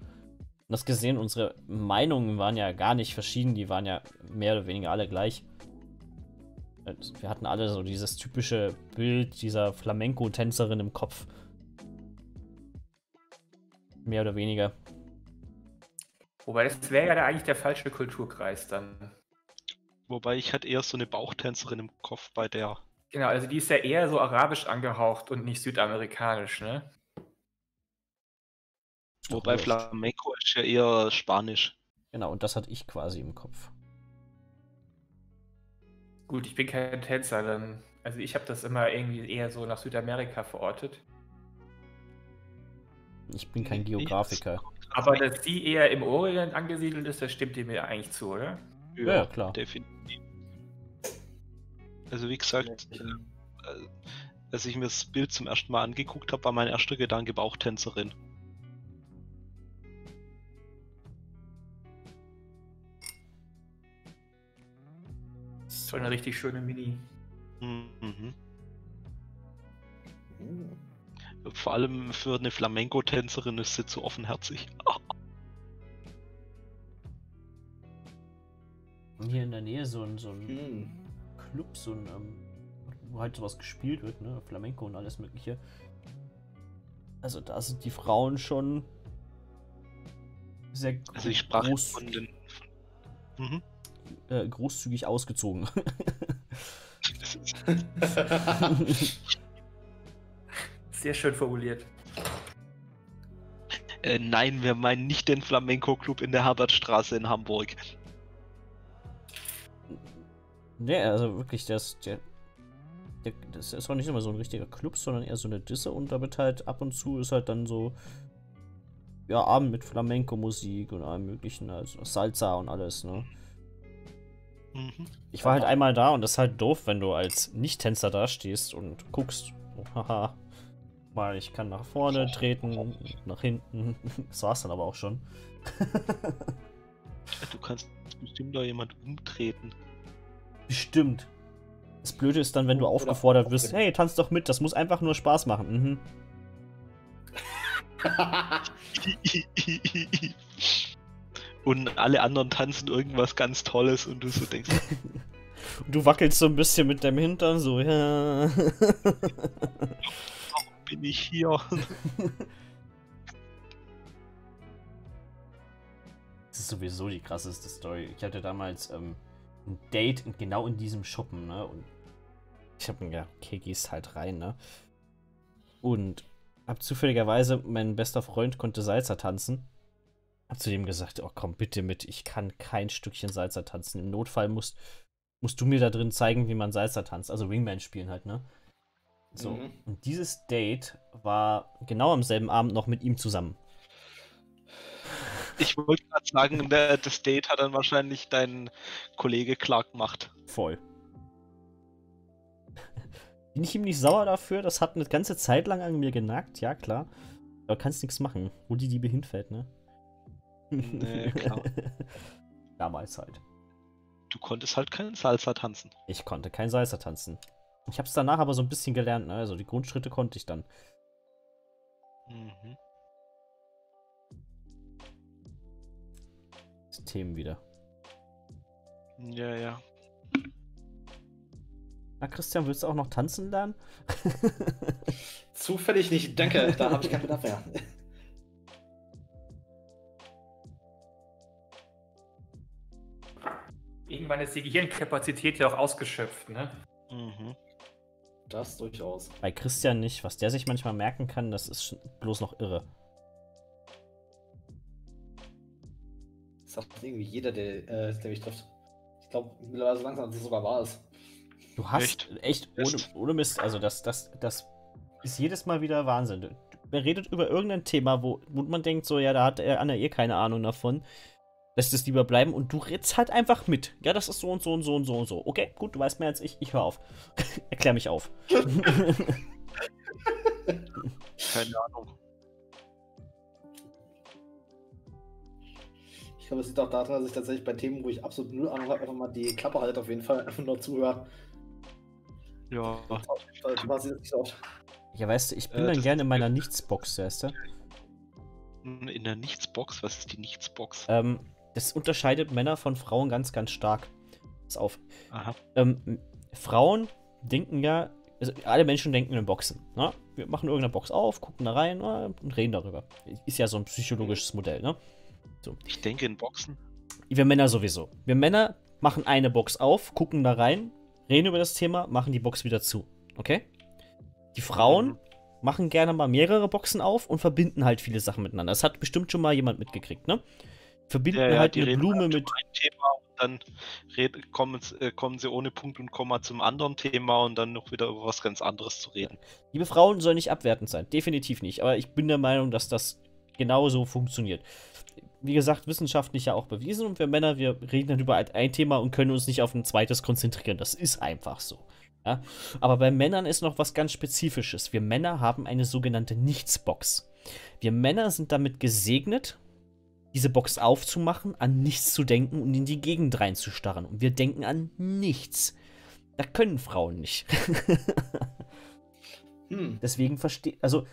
das gesehen, unsere Meinungen waren ja gar nicht verschieden, die waren ja mehr oder weniger alle gleich. Wir hatten alle so dieses typische Bild dieser Flamenco-Tänzerin im Kopf. Mehr oder weniger. Wobei, das wäre ja eigentlich der falsche Kulturkreis dann. Wobei ich hatte eher so eine Bauchtänzerin im Kopf bei der. Genau, also die ist ja eher so arabisch angehaucht und nicht südamerikanisch, ne? Wobei. Flamenco ist ja eher Spanisch. Genau, und das hatte ich quasi im Kopf. Gut, ich bin kein Tänzer, dann. Also ich habe das immer irgendwie eher so nach Südamerika verortet. Ich bin kein Geografiker. Aber dass die eher im Orient angesiedelt ist, das stimmt dir mir eigentlich zu, oder? Ja, ja, klar. Definitiv. Also wie gesagt, äh, als ich mir das Bild zum ersten Mal angeguckt habe, war mein erster Gedanke Bauchtänzerin. Das ist schon eine richtig schöne Mini. Mhm. Hm. Vor allem für eine Flamenco-Tänzerin ist sie zu offenherzig. hier in der Nähe so ein, so ein Hm. Club, so ein, ähm, wo halt sowas gespielt wird, ne? Flamenco und alles Mögliche. Also da sind die Frauen schon sehr Also ich sprach groß, von den. Mhm. äh, großzügig ausgezogen. Sehr schön formuliert. Äh, nein, wir meinen nicht den Flamenco-Club in der Herbertstraße in Hamburg. Ne, also wirklich, das, der, der, das ist auch nicht immer so ein richtiger Club, sondern eher so eine Disse und damit halt ab und zu ist halt dann so, ja, Abend mit Flamenco-Musik und allem möglichen, also Salsa und alles, ne? Mhm. Ich war halt einmal da und das ist halt doof, wenn du als Nicht-Tänzer da stehst und guckst. Oh, haha. Mal, ich kann nach vorne treten, nach hinten. Das war's dann aber auch schon. Du kannst bestimmt da jemand umtreten. Bestimmt. Das Blöde ist dann, wenn du Oder aufgefordert wirst, hey, tanz doch mit, das muss einfach nur Spaß machen. Mhm. und alle anderen tanzen irgendwas ganz Tolles und du so denkst, Und du wackelst so ein bisschen mit deinem Hintern, so, ja. bin ich hier? Das ist sowieso die krasseste Story. Ich hatte damals ähm, ein Date in, genau in diesem Schuppen, ne? Und ich hab mir gedacht, okay, gehst halt rein, ne? Und hab zufälligerweise, mein bester Freund konnte Salsa tanzen. Hab zu dem gesagt, oh komm bitte mit, ich kann kein Stückchen Salsa tanzen. Im Notfall musst, musst du mir da drin zeigen, wie man Salsa tanzt. Also Wingman spielen halt, ne? So. Mhm. Und dieses Date war genau am selben Abend noch mit ihm zusammen. Ich wollte gerade sagen, das Date hat dann wahrscheinlich dein Kollege Clark gemacht. Voll. Bin ich ihm nicht sauer dafür? Das hat eine ganze Zeit lang an mir genagt, ja klar. Aber kannst nichts machen, wo die Liebe hinfällt, ne? Nee, klar. Damals halt. Du konntest halt keinen Salsa tanzen. Ich konnte kein Salsa tanzen. Ich habe es danach aber so ein bisschen gelernt, ne? Also die Grundschritte konnte ich dann. Mhm. Themen wieder. Ja, ja. Na, Christian, willst du auch noch tanzen lernen? Zufällig nicht, danke, da habe ich keinen Bedarf mehr. Irgendwann ist die Gehirnkapazität ja auch ausgeschöpft, ne? Mhm. Das durchaus. Bei Christian nicht. Was der sich manchmal merken kann, das ist bloß noch irre. Das sagt irgendwie jeder, der, äh, der mich trifft. Ich glaube, mittlerweile langsam, dass es sogar wahr ist. Du hast Echt? echt, ohne, ohne Mist, also das, das, das ist jedes Mal wieder Wahnsinn. Du- Er redet über irgendein Thema, wo, wo man denkt, so, ja, da hat er Anna eh keine Ahnung davon. Lässt es lieber bleiben und du redest halt einfach mit. Ja, das ist so und so und so und so und so. Okay, gut, du weißt mehr als ich. Ich höre auf. Erklär mich auf. Keine Ahnung. Glaube, es liegt auch daran, dass ich tatsächlich bei Themen, wo ich absolut null Ahnung habe, einfach mal die Klappe halte, auf jeden Fall einfach nur zuhöre. Ja. Ja, weißt du, ich bin Äh, dann gerne in meiner Nichtsbox, weißt du? In der Nichtsbox? Was ist die Nichtsbox? Ähm, das unterscheidet Männer von Frauen ganz, ganz stark. Pass auf. Aha. ähm, Frauen denken ja, also alle Menschen denken in Boxen. Ne? Wir machen irgendeine Box auf, gucken da rein äh, und reden darüber. Ist ja so ein psychologisches Modell, ne? Ich denke in Boxen. Wir Männer sowieso. Wir Männer machen eine Box auf, gucken da rein, reden über das Thema, machen die Box wieder zu. Okay? Die Frauen Mhm. machen gerne mal mehrere Boxen auf und verbinden halt viele Sachen miteinander. Das hat bestimmt schon mal jemand mitgekriegt, ne? Verbinden Ja, ja, halt die eine Blume halt mit. ein Thema und dann red, kommen, äh, kommen sie ohne Punkt und Komma zum anderen Thema und dann noch wieder über was ganz anderes zu reden. Liebe Frauen soll nicht abwertend sein, definitiv nicht. Aber ich bin der Meinung, dass das genauso funktioniert. Wie gesagt, wissenschaftlich ja auch bewiesen und wir Männer, wir reden dann über ein- Thema und können uns nicht auf ein zweites konzentrieren. Das ist einfach so. Ja? Aber bei Männern ist noch was ganz Spezifisches. Wir Männer haben eine sogenannte Nichtsbox. Wir Männer sind damit gesegnet, diese Box aufzumachen, an nichts zu denken und in die Gegend reinzustarren. Und wir denken an nichts. Da können Frauen nicht. Hm. Deswegen verstehe, also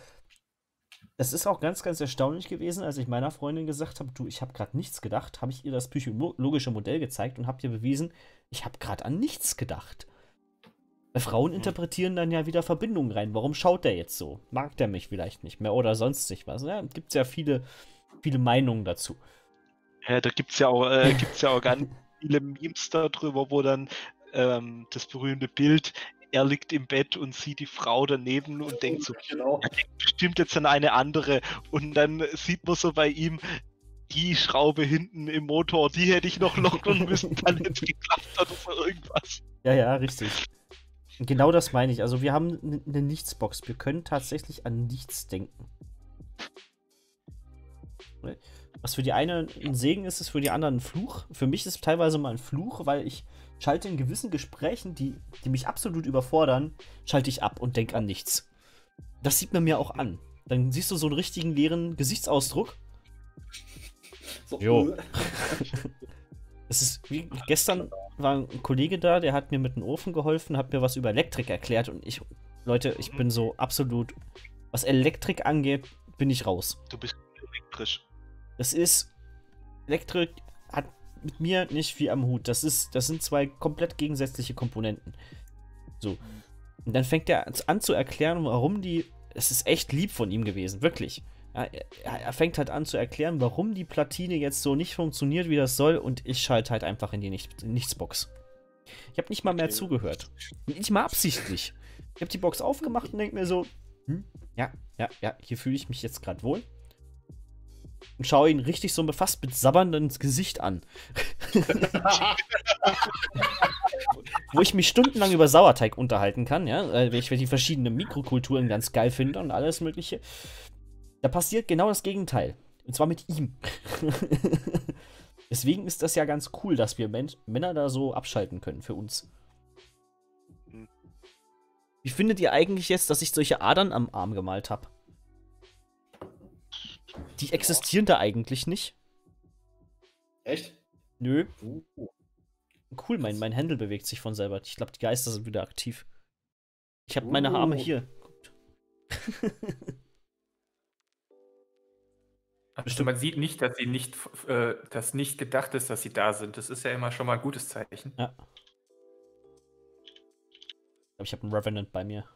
das ist auch ganz, ganz erstaunlich gewesen, als ich meiner Freundin gesagt habe, du, ich habe gerade nichts gedacht, habe ich ihr das psychologische Modell gezeigt und habe ihr bewiesen, ich habe gerade an nichts gedacht. Weil Frauen interpretieren dann ja wieder Verbindungen rein. Warum schaut der jetzt so? Mag der mich vielleicht nicht mehr oder sonst was? Ja, gibt es ja viele, viele Meinungen dazu. Ja, da gibt es ja, auch, äh, gibt's ja auch ganz viele Memes darüber, wo dann ähm, das berühmte Bild, er liegt im Bett und sieht die Frau daneben und denkt so, Genau. er denkt bestimmt jetzt an eine andere und dann sieht man so bei ihm, die Schraube hinten im Motor, die hätte ich noch lockern müssen, dann hätte es geklappt oder irgendwas. Ja, ja, richtig. Genau das meine ich. Also wir haben eine Nichtsbox. Wir können tatsächlich an nichts denken. Was für die eine ein Segen ist, ist für die anderen ein Fluch. Für mich ist es teilweise mal ein Fluch, weil ich schalte in gewissen Gesprächen, die, die mich absolut überfordern, schalte ich ab und denke an nichts. Das sieht man mir auch an. Dann siehst du so einen richtigen leeren Gesichtsausdruck. So, Jo. Es ist wie gestern war ein Kollege da, der hat mir mit dem Ofen geholfen, hat mir was über Elektrik erklärt und ich, Leute, ich bin so absolut, was Elektrik angeht, bin ich raus. Du bist elektrisch. Das ist, Elektrik mit mir nicht viel am Hut. Das ist, das sind zwei komplett gegensätzliche Komponenten. So. Und dann fängt er an zu erklären, warum die, es ist echt lieb von ihm gewesen, wirklich. Er, er fängt halt an zu erklären, warum die Platine jetzt so nicht funktioniert, wie das soll, und ich schalte halt einfach in die nicht Nichtsbox. Ich habe nicht mal mehr Okay. zugehört. Nicht mal absichtlich. Ich habe die Box aufgemacht und denke mir so, hm, ja, ja, ja, hier fühle ich mich jetzt gerade wohl. Und schaue ihn richtig so fast mit Sabbern ins Gesicht an. Wo ich mich stundenlang über Sauerteig unterhalten kann, ja, äh, weil ich die verschiedenen Mikrokulturen ganz geil finde und alles Mögliche. Da passiert genau das Gegenteil. Und zwar mit ihm. Deswegen ist das ja ganz cool, dass wir Men Männer da so abschalten können für uns. Wie findet ihr eigentlich jetzt, dass ich solche Adern am Arm gemalt habe? Die existieren da eigentlich nicht. Echt? Nö. Uh. Cool, mein, mein Händel bewegt sich von selber. Ich glaube, die Geister sind wieder aktiv. Ich habe meine Arme Uh. hier. Guckt. Also man sieht nicht, dass sie nicht, äh, dass nicht gedacht ist, dass sie da sind. Das ist ja immer schon mal ein gutes Zeichen. Ja. Ich glaube, ich habe einen Revenant bei mir.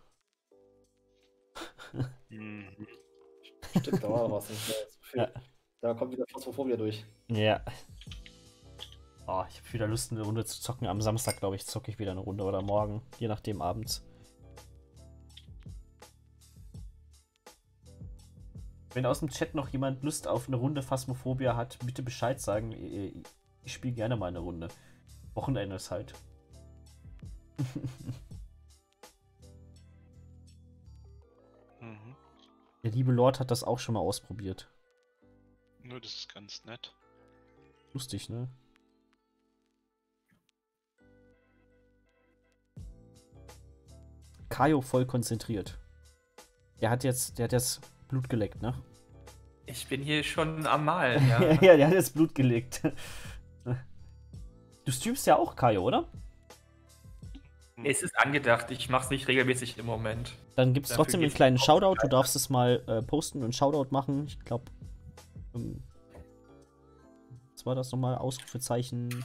Mhm. Stimmt, da war was. Ja. Da kommt wieder Phosphorophobia durch. Ja. Oh, ich habe wieder Lust, eine Runde zu zocken. Am Samstag, glaube ich, zocke ich wieder eine Runde oder morgen, je nachdem abends. Wenn aus dem Chat noch jemand Lust auf eine Runde Phasmophobia hat, bitte Bescheid sagen. Ich, ich spiele gerne mal eine Runde. Wochenende ist halt. Der liebe Lord hat das auch schon mal ausprobiert. Nur das ist ganz nett. Lustig, ne? Kajo voll konzentriert. Der hat jetzt, der hat jetzt Blut geleckt, ne? Ich bin hier schon am Malen, ja. ja, der hat jetzt Blut gelegt. Du streamst ja auch, Kajo, oder? Es ist angedacht, ich mache es nicht regelmäßig im Moment. Dann gibt es trotzdem einen kleinen Shoutout. Du darfst es mal äh, posten und Shoutout machen. Ich glaube, ähm, was war das nochmal? Ausrufezeichen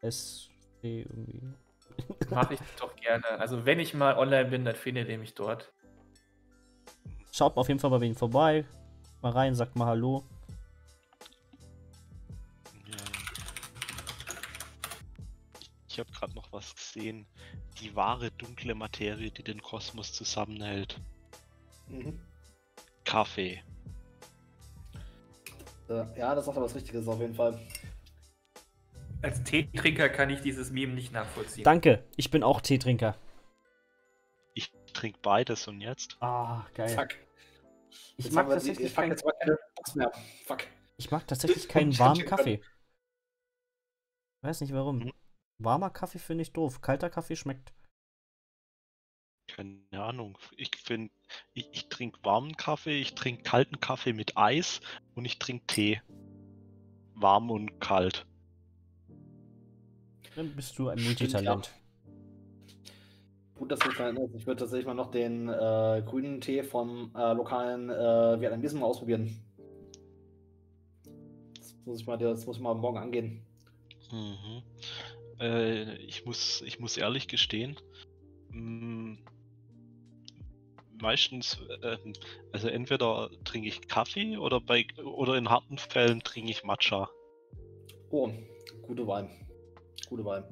S D irgendwie. Mache ich doch gerne. Also wenn ich mal online bin, dann findet ihr mich dort. Schaut mal auf jeden Fall bei ihm vorbei. Mal rein, sagt mal Hallo. Ich habe gerade noch was gesehen. Die wahre dunkle Materie, die den Kosmos zusammenhält. Mhm. Kaffee. Äh, ja, das sagt aber was Richtiges auf jeden Fall. Als Teetrinker kann ich dieses Meme nicht nachvollziehen. Danke, ich bin auch Teetrinker. Ich trinke beides und jetzt? Ah, geil. Fuck. Ich Jetzt mag, tatsächlich fuck, kein, jetzt keine Box mehr. Fuck. ich mag tatsächlich keinen Ich warmen Kaffee. Weiß nicht warum. Hm. Warmer Kaffee finde ich doof. Kalter Kaffee schmeckt. Keine Ahnung. Ich finde, ich, ich trinke warmen Kaffee, ich trinke kalten Kaffee mit Eis und ich trinke Tee. Warm und kalt. Dann bist du ein Stimmt, Multitalent. Gut, dass du daran erinnerst. Ich würde tatsächlich mal noch den äh, grünen Tee vom äh, lokalen äh, Vietnamesen mal ausprobieren. Das muss ich mal, das muss ich mal morgen angehen. Mhm. Äh, ich, muss, ich muss ehrlich gestehen, mh, meistens, ähm, also entweder trinke ich Kaffee oder bei oder in harten Fällen trinke ich Matcha. Oh, gute Wahl. Gute Wahl.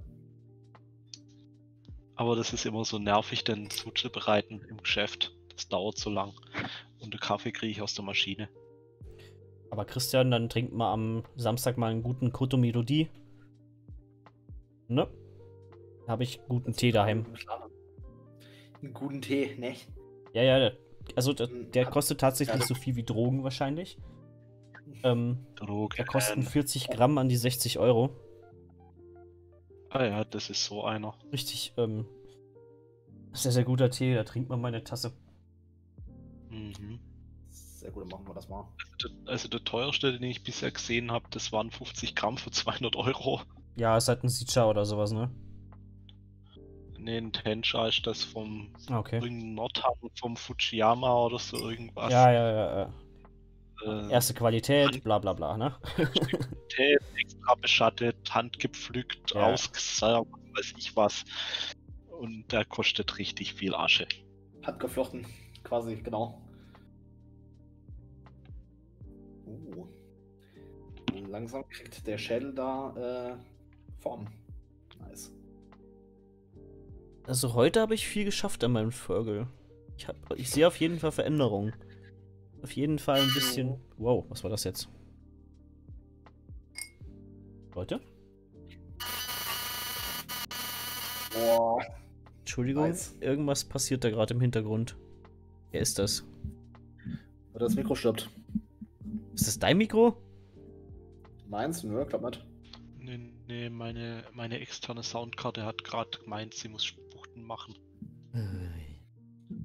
Aber das ist immer so nervig, den zuzubereiten im Geschäft. Das dauert so lang. Und den Kaffee kriege ich aus der Maschine. Aber Christian, dann trinkt mal am Samstag mal einen guten Koto Melodie. Ne? Da habe ich guten Tee daheim. Einen guten Tee, ne? Ja, ja, also der, Hm, der kostet tatsächlich ja, so viel wie Drogen wahrscheinlich. Ähm, Drogen. der kosten 40 Gramm an die 60 Euro. Ah ja, das ist so einer. Richtig, ähm, sehr, sehr guter Tee, da trinkt man mal eine Tasse. Mhm. Sehr gut, dann machen wir das mal. Der- Also der teuerste, den ich bisher gesehen habe, das waren 50 Gramm für 200 Euro. Ja, ist halt ein Sitcha oder sowas, ne? Ne, ein Tensha ist das vom Okay. Nordhang vom Fujiyama oder so irgendwas. Ja, ja, ja, ja. Äh, Erste Qualität, bla bla bla, ne? Tee extra beschattet, handgepflückt, Ja. ausgesaugt, weiß ich was. Und der kostet richtig viel Asche. Handgeflochten, quasi, genau. Uh. Langsam kriegt der Schädel da äh, Form. Nice. Also heute habe ich viel geschafft an meinem Vögel. Ich, hab, ich sehe auf jeden Fall Veränderungen. Auf jeden Fall ein bisschen. Wow, was war das jetzt? Leute? Boah. Entschuldigung, Nice. irgendwas passiert da gerade im Hintergrund. Wer ist das? Oder das Mikro stirbt. Ist das dein Mikro? Meins? Nö, glaub nicht. Nee, nee, meine, meine externe Soundkarte hat gerade gemeint, sie muss Spuchten machen.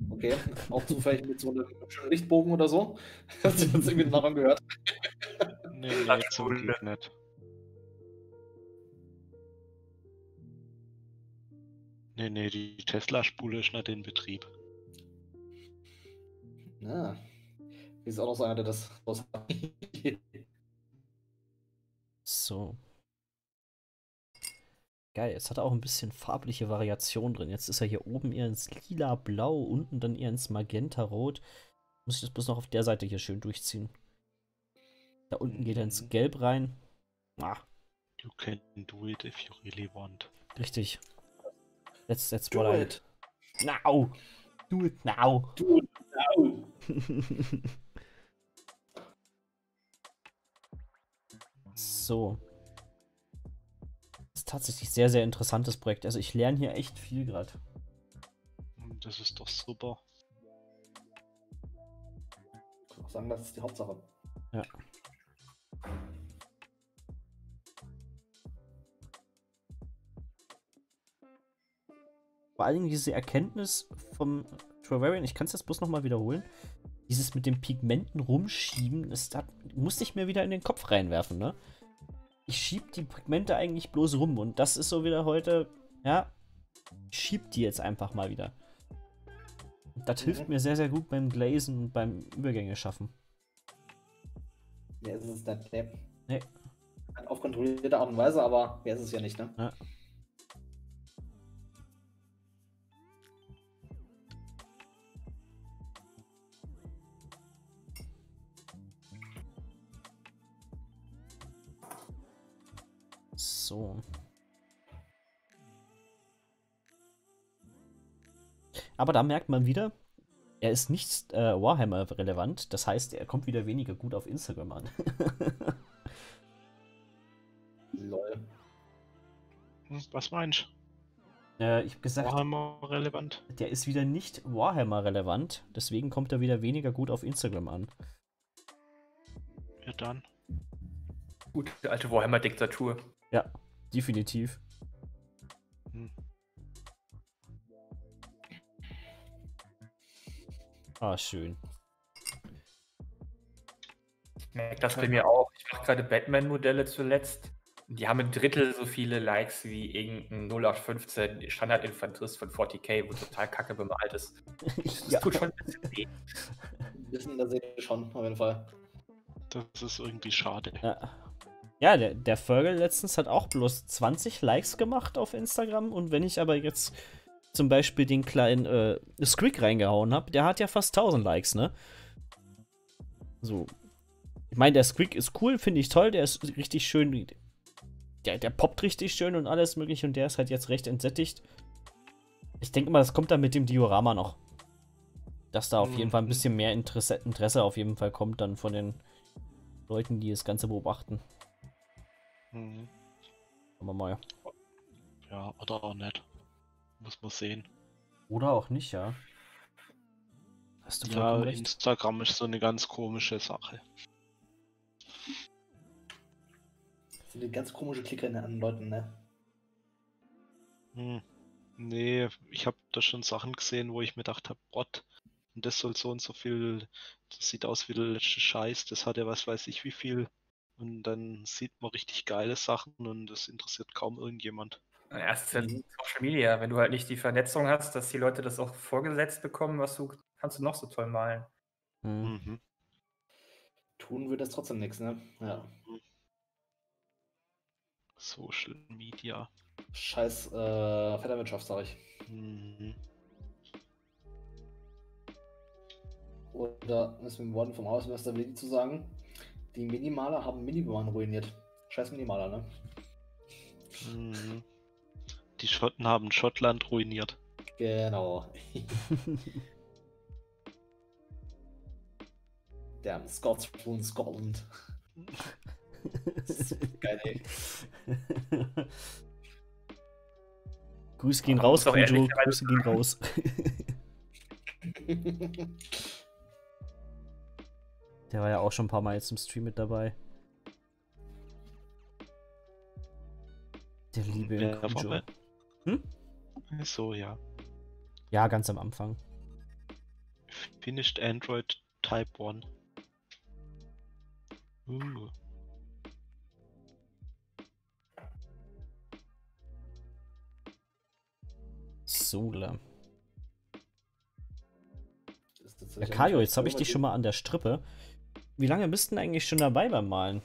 Okay, auch zufällig mit so einem schönen Lichtbogen oder so. Hast du uns irgendwie nachher gehört? Nee, nee, zum Glück nicht. Nee, nee, die Tesla-Spule ist nicht in Betrieb. Ja. Wie ist auch noch so einer, der das aus So. Geil, jetzt hat er auch ein bisschen farbliche Variation drin. Jetzt ist er hier oben eher ins lila-blau, unten dann eher ins magenta-rot. Muss ich das bloß noch auf der Seite hier schön durchziehen. Da unten geht er ins Mhm. Gelb rein. Ah, You can do it if you really want. richtig. That's, that's Do what I... it. Now! Do it now! Du, au. so. Das ist tatsächlich sehr, sehr interessantes Projekt. Also ich lerne hier echt viel gerade. Das ist doch super. Ich kann auch sagen, das ist die Hauptsache. Ja. Vor allen Dingen diese Erkenntnis vom Travarian, ich kann es jetzt bloß nochmal wiederholen. Dieses mit den Pigmenten rumschieben, das hat, musste ich mir wieder in den Kopf reinwerfen, ne? Ich schieb die Pigmente eigentlich bloß rum und das ist so wieder heute, ja, ich schieb die jetzt einfach mal wieder. Das hilft Mhm. mir sehr, sehr gut beim Glazen und beim Übergänge schaffen. Mehr ist es nicht. Nee. Auf kontrollierte Art und Weise, aber mehr ist es ja nicht, ne? Ja. So. Aber da merkt man wieder, er ist nicht äh, Warhammer-relevant. Das heißt, er kommt wieder weniger gut auf Instagram an. Lol. Was meinst äh, ich habe du? gesagt, Warhammer relevant? der ist wieder nicht Warhammer-relevant. Deswegen kommt er wieder weniger gut auf Instagram an. Ja dann. Gute alte Warhammer-Diktatur. Ja, definitiv. Hm. Ah, schön. Ich merke das bei mir auch. Ich mache gerade Batman-Modelle zuletzt. Die haben ein Drittel so viele Likes wie irgendein 0815 Standard-Infanterist von 40k, wo total kacke bemalt ist. Das ja. tut schon ein bisschen weh. Bisschen in der Serie schon, auf jeden Fall. Das ist irgendwie schade. Ja, ja der, der Fergal letztens hat auch bloß 20 Likes gemacht auf Instagram. Und wenn ich aber jetzt zum Beispiel den kleinen äh, Squig reingehauen habe, der hat ja fast 1000 Likes, ne? So. Ich meine, der Squig ist cool, finde ich toll, der ist richtig schön. Der, der poppt richtig schön und alles mögliche und der ist halt jetzt recht entsättigt. Ich denke mal, das kommt dann mit dem Diorama noch. Dass da auf jeden Fall ein Mhm. bisschen mehr Interesse, Interesse auf jeden Fall kommt dann von den Leuten, die das Ganze beobachten. Mhm. Wir mal. Ja, oder auch nicht. Muss man sehen. Oder auch nicht, ja. Hast du Ja, recht. Instagram ist so eine ganz komische Sache. Das sind die ganz komische Klicker an Leuten, ne? Hm. Nee, ich habe da schon Sachen gesehen, wo ich mir gedacht habe, Gott, und das soll so und so viel, das sieht aus wie der letzte Scheiß, das hat ja was weiß ich wie viel. Und dann sieht man richtig geile Sachen und das interessiert kaum irgendjemand. Ja, es ist ja Mhm. Social Media. Wenn du halt nicht die Vernetzung hast, dass die Leute das auch vorgesetzt bekommen, was du kannst du noch so toll malen. Hm. Mhm. Tun würde das trotzdem nichts, ne? Ja. Social Media. Scheiß äh, Vetterwirtschaft, sag ich. Mhm. Oder, es mit den Worten vom Hausmeister Willi zu sagen, die Minimaler haben Minimalen ruiniert. Scheiß Minimaler, ne? Mhm. Die Schotten haben Schottland ruiniert. Genau. Damn, Scots ruin Scotland. Geil, ey. Grüße gehen Aber raus, Kujo. Grüße gehen raus. Der war ja auch schon ein paar Mal jetzt im Stream mit dabei. Der liebe war Kujo. Hm? So, ja. Ja, ganz am Anfang. Finished Android Type 1. Uh, Sola. Ja, Kajo, jetzt habe ich dich schon mal an der Strippe. Wie lange bist du denn eigentlich schon dabei beim Malen?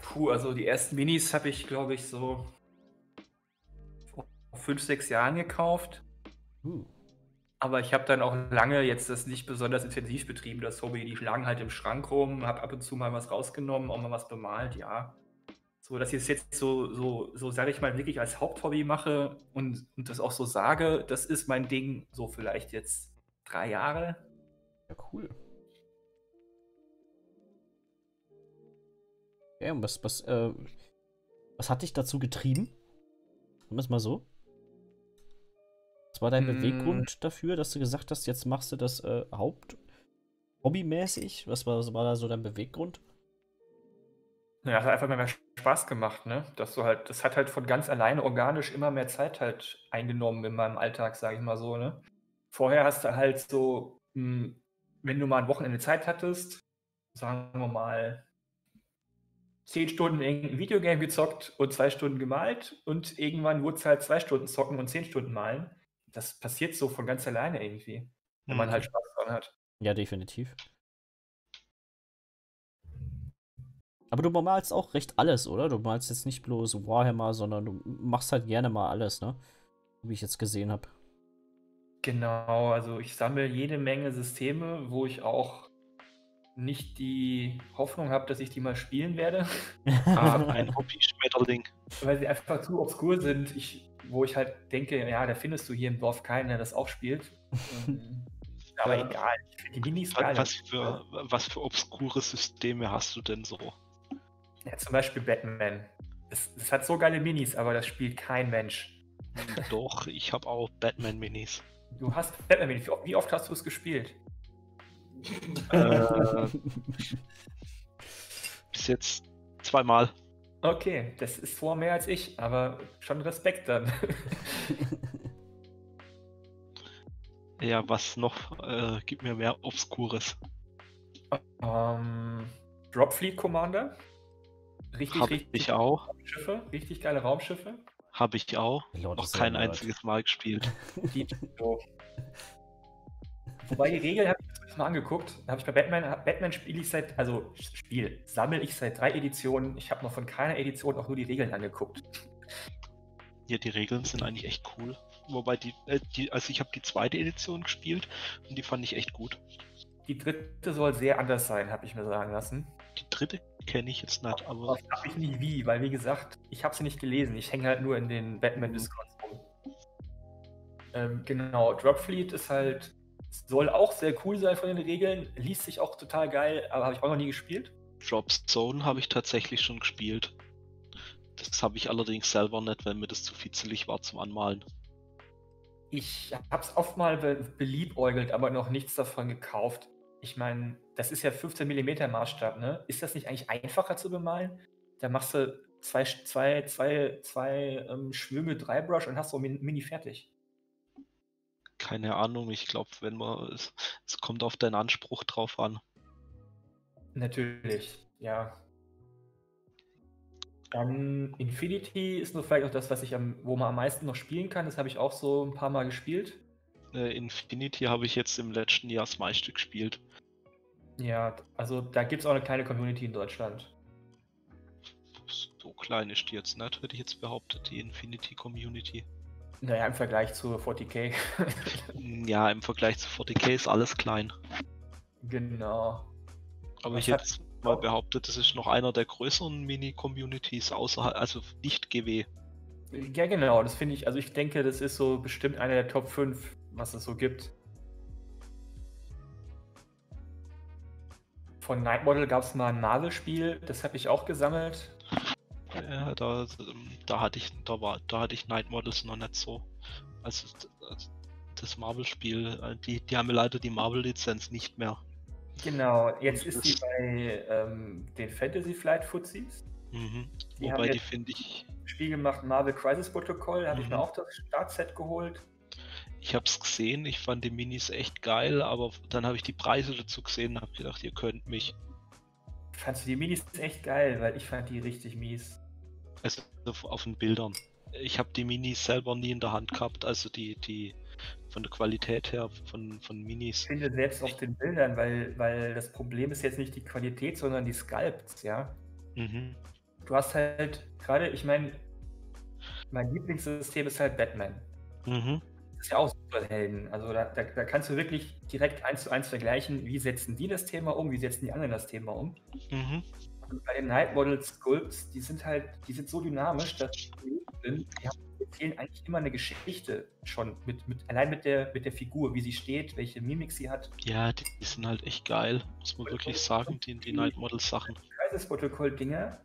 Puh, also die ersten Minis habe ich, glaube ich, so vor fünf, sechs Jahren gekauft. Uh. Aber ich habe dann auch lange jetzt das nicht besonders intensiv betrieben, das Hobby. Die lagen halt im Schrank rum, habe ab und zu mal was rausgenommen, auch mal was bemalt, ja. So, dass ich es jetzt so, so, so sage ich mal, wirklich als Haupthobby mache und, und das auch so sage, das ist mein Ding, so vielleicht jetzt drei Jahre. Ja, cool. Ja, und was, was, äh, was hat dich dazu getrieben? Sagen wir es mal so. Was war dein Hm. Beweggrund dafür, dass du gesagt hast, jetzt machst du das äh, Haupt hobbymäßig? Was war, was war da so dein Beweggrund? Ja, das hat einfach mehr Spaß gemacht, ne? Dass du halt, das hat halt von ganz alleine organisch immer mehr Zeit halt eingenommen in meinem Alltag, sage ich mal so, ne? Vorher hast du halt so, mh, wenn du mal ein Wochenende Zeit hattest, sagen wir mal, zehn Stunden irgendein Videogame gezockt und zwei Stunden gemalt und irgendwann wurde es halt zwei Stunden zocken und zehn Stunden malen. Das passiert so von ganz alleine irgendwie, wenn man Mhm. halt Spaß dran hat. Ja, definitiv. Aber du malst auch recht alles, oder? Du malst jetzt nicht bloß Warhammer, sondern du machst halt gerne mal alles, ne? Wie ich jetzt gesehen habe. Genau, also ich sammle jede Menge Systeme, wo ich auch nicht die Hoffnung habe, dass ich die mal spielen werde, ah, ein Hobby-Schmetterling. weil sie einfach zu obskur sind, ich, wo ich halt denke, ja, da findest du hier im Dorf keinen, der das auch spielt. Ähm, Aber Ja. egal, ich finde die Minis geil. Was für, was für obskure Systeme hast du denn so? Ja, zum Beispiel Batman. Das, das hat so geile Minis, aber das spielt kein Mensch. Doch, ich habe auch Batman-Minis. Du hast Batman Minis. Wie oft, wie oft hast du es gespielt? Äh, bis jetzt zweimal. Okay, das ist vor mehr als ich, aber schon Respekt dann. Ja, was noch? Äh, gib mir mehr Obskures. Ähm, Dropfleet Commander. Richtig, Hab richtig ich auch. Raumschiffe, richtig geile Raumschiffe. Habe ich auch. Lord Noch kein einziges Mal gespielt. Wobei die Regeln habe ich mir mal angeguckt. Da habe ich bei Batman, Batman spiele ich seit, also Spiel, sammle ich seit drei Editionen. Ich habe noch von keiner Edition auch nur die Regeln angeguckt. Ja, die Regeln sind eigentlich echt cool. Wobei die, äh, die also ich habe die zweite Edition gespielt und die fand ich echt gut. Die dritte soll sehr anders sein, habe ich mir sagen lassen. Die dritte kenne ich jetzt nicht, aber Aber frag mich nicht wie, weil wie gesagt, ich habe sie nicht gelesen. Ich hänge halt nur in den Batman-Discords rum. Ähm, genau, Dropfleet ist halt, soll auch sehr cool sein von den Regeln, liest sich auch total geil, aber habe ich auch noch nie gespielt. Drop Zone habe ich tatsächlich schon gespielt. Das habe ich allerdings selber nicht, weil mir das zu fitzelig war zum Anmalen. Ich habe es oft mal be beliebäugelt, aber noch nichts davon gekauft. Ich meine, das ist ja 15 mm Maßstab, ne? Ist das nicht eigentlich einfacher zu bemalen? Da machst du zwei, zwei, zwei, zwei ähm, Schwünge Dreibrush und hast so Min Mini fertig. Keine Ahnung, ich glaube, wenn man es, es kommt auf deinen Anspruch drauf an. Natürlich, ja. Dann Infinity ist nur vielleicht auch das, was ich am, wo man am meisten noch spielen kann. Das habe ich auch so ein paar Mal gespielt. Äh, Infinity habe ich jetzt im letzten Jahr das meiste gespielt. Ja, also da gibt es auch eine kleine Community in Deutschland. So klein ist die jetzt nicht, hätte ich jetzt behauptet, die Infinity Community. Naja, im Vergleich zu 40k. Ja, im Vergleich zu 40k ist alles klein. genau. Aber ich hätte mal behauptet, das ist noch einer der größeren Mini-Communities außerhalb, also nicht GW. Ja, genau, das finde ich, also ich denke, das ist so bestimmt einer der Top 5, was es so gibt. Von Night Model gab es mal ein Marvel-Spiel, das habe ich auch gesammelt. Ja, da, da hatte ich, da war, da hatte ich Night Models noch nicht so. Also, also das Marvel-Spiel. Äh, die, die haben leider die Marvel-Lizenz nicht mehr. Genau, jetzt Und ist das- bei ähm, den Fantasy Flight Fuzis. Mhm. Die haben Wobei die finde ich, Spiel gemacht, Marvel Crisis Protocol, habe ich Mhm. mir auch das Startset geholt. Ich habe es gesehen, ich fand die Minis echt geil, aber dann habe ich die Preise dazu gesehen und habe gedacht, ihr könnt mich. Fandst du die Minis echt geil, weil ich fand die richtig mies. Also auf den Bildern. Ich habe die Minis selber nie in der Hand gehabt, also die, die von der Qualität her von, von Minis. Ich finde selbst auf den Bildern, weil, weil das Problem ist jetzt nicht die Qualität, sondern die Sculpts, ja. Mhm. Du hast halt gerade, ich meine, mein Lieblingssystem ist halt Batman. Mhm. Ist ja auch Superhelden. Also da, da, da kannst du wirklich direkt eins zu eins vergleichen, wie setzen die das Thema um, wie setzen die anderen das Thema um. Mhm. Und bei den Night Model Sculpts, die sind halt, die sind so dynamisch, dass die sind, die haben- erzählen eigentlich immer eine Geschichte schon, mit, mit, allein mit der, mit der Figur, wie sie steht, welche Mimik sie hat. Ja, die, die sind halt echt geil, muss man wirklich sagen, die, die Night Model Sachen. Crisis Protocol Dinger,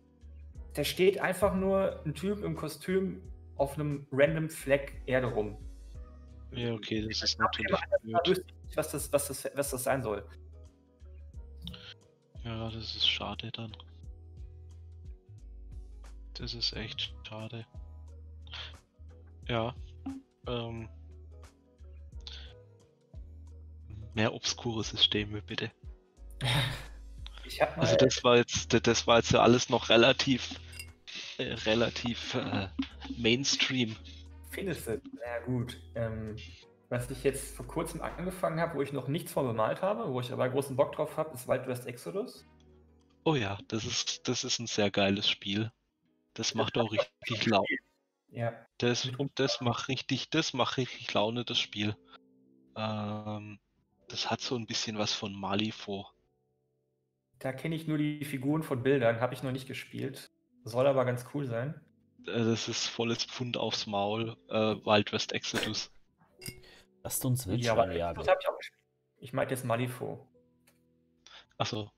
da steht einfach nur ein Typ im Kostüm auf einem random Fleck Erde rum. Ja, okay, das ist natürlich blöd. was das, was, das, was das sein soll. Ja, das ist schade dann. Das ist echt schade. Ja. Ähm. Mehr obskure Systeme, bitte. Also das war jetzt, das- das war jetzt ja alles noch relativ, äh, relativ äh, Mainstream. Findest du, na gut, ähm, was ich jetzt vor kurzem angefangen habe, wo ich noch nichts von bemalt habe, wo ich aber großen Bock drauf habe, ist Wild West Exodus. Oh ja, das ist, das ist ein sehr geiles Spiel. Das macht auch richtig Laune. Ja, Das, das macht richtig, das macht richtig Laune, das Spiel. Ähm, das hat so ein bisschen was von Mali vor. da kenne ich nur die Figuren von Bildern, habe ich noch nicht gespielt. Soll aber ganz cool sein. Äh, Das ist volles Pfund aufs Maul. Äh, Wild West Exodus. Lasst uns Ja, Wildschweine aber das habe ich auch gespielt. Ich meinte jetzt Malifaux. Achso,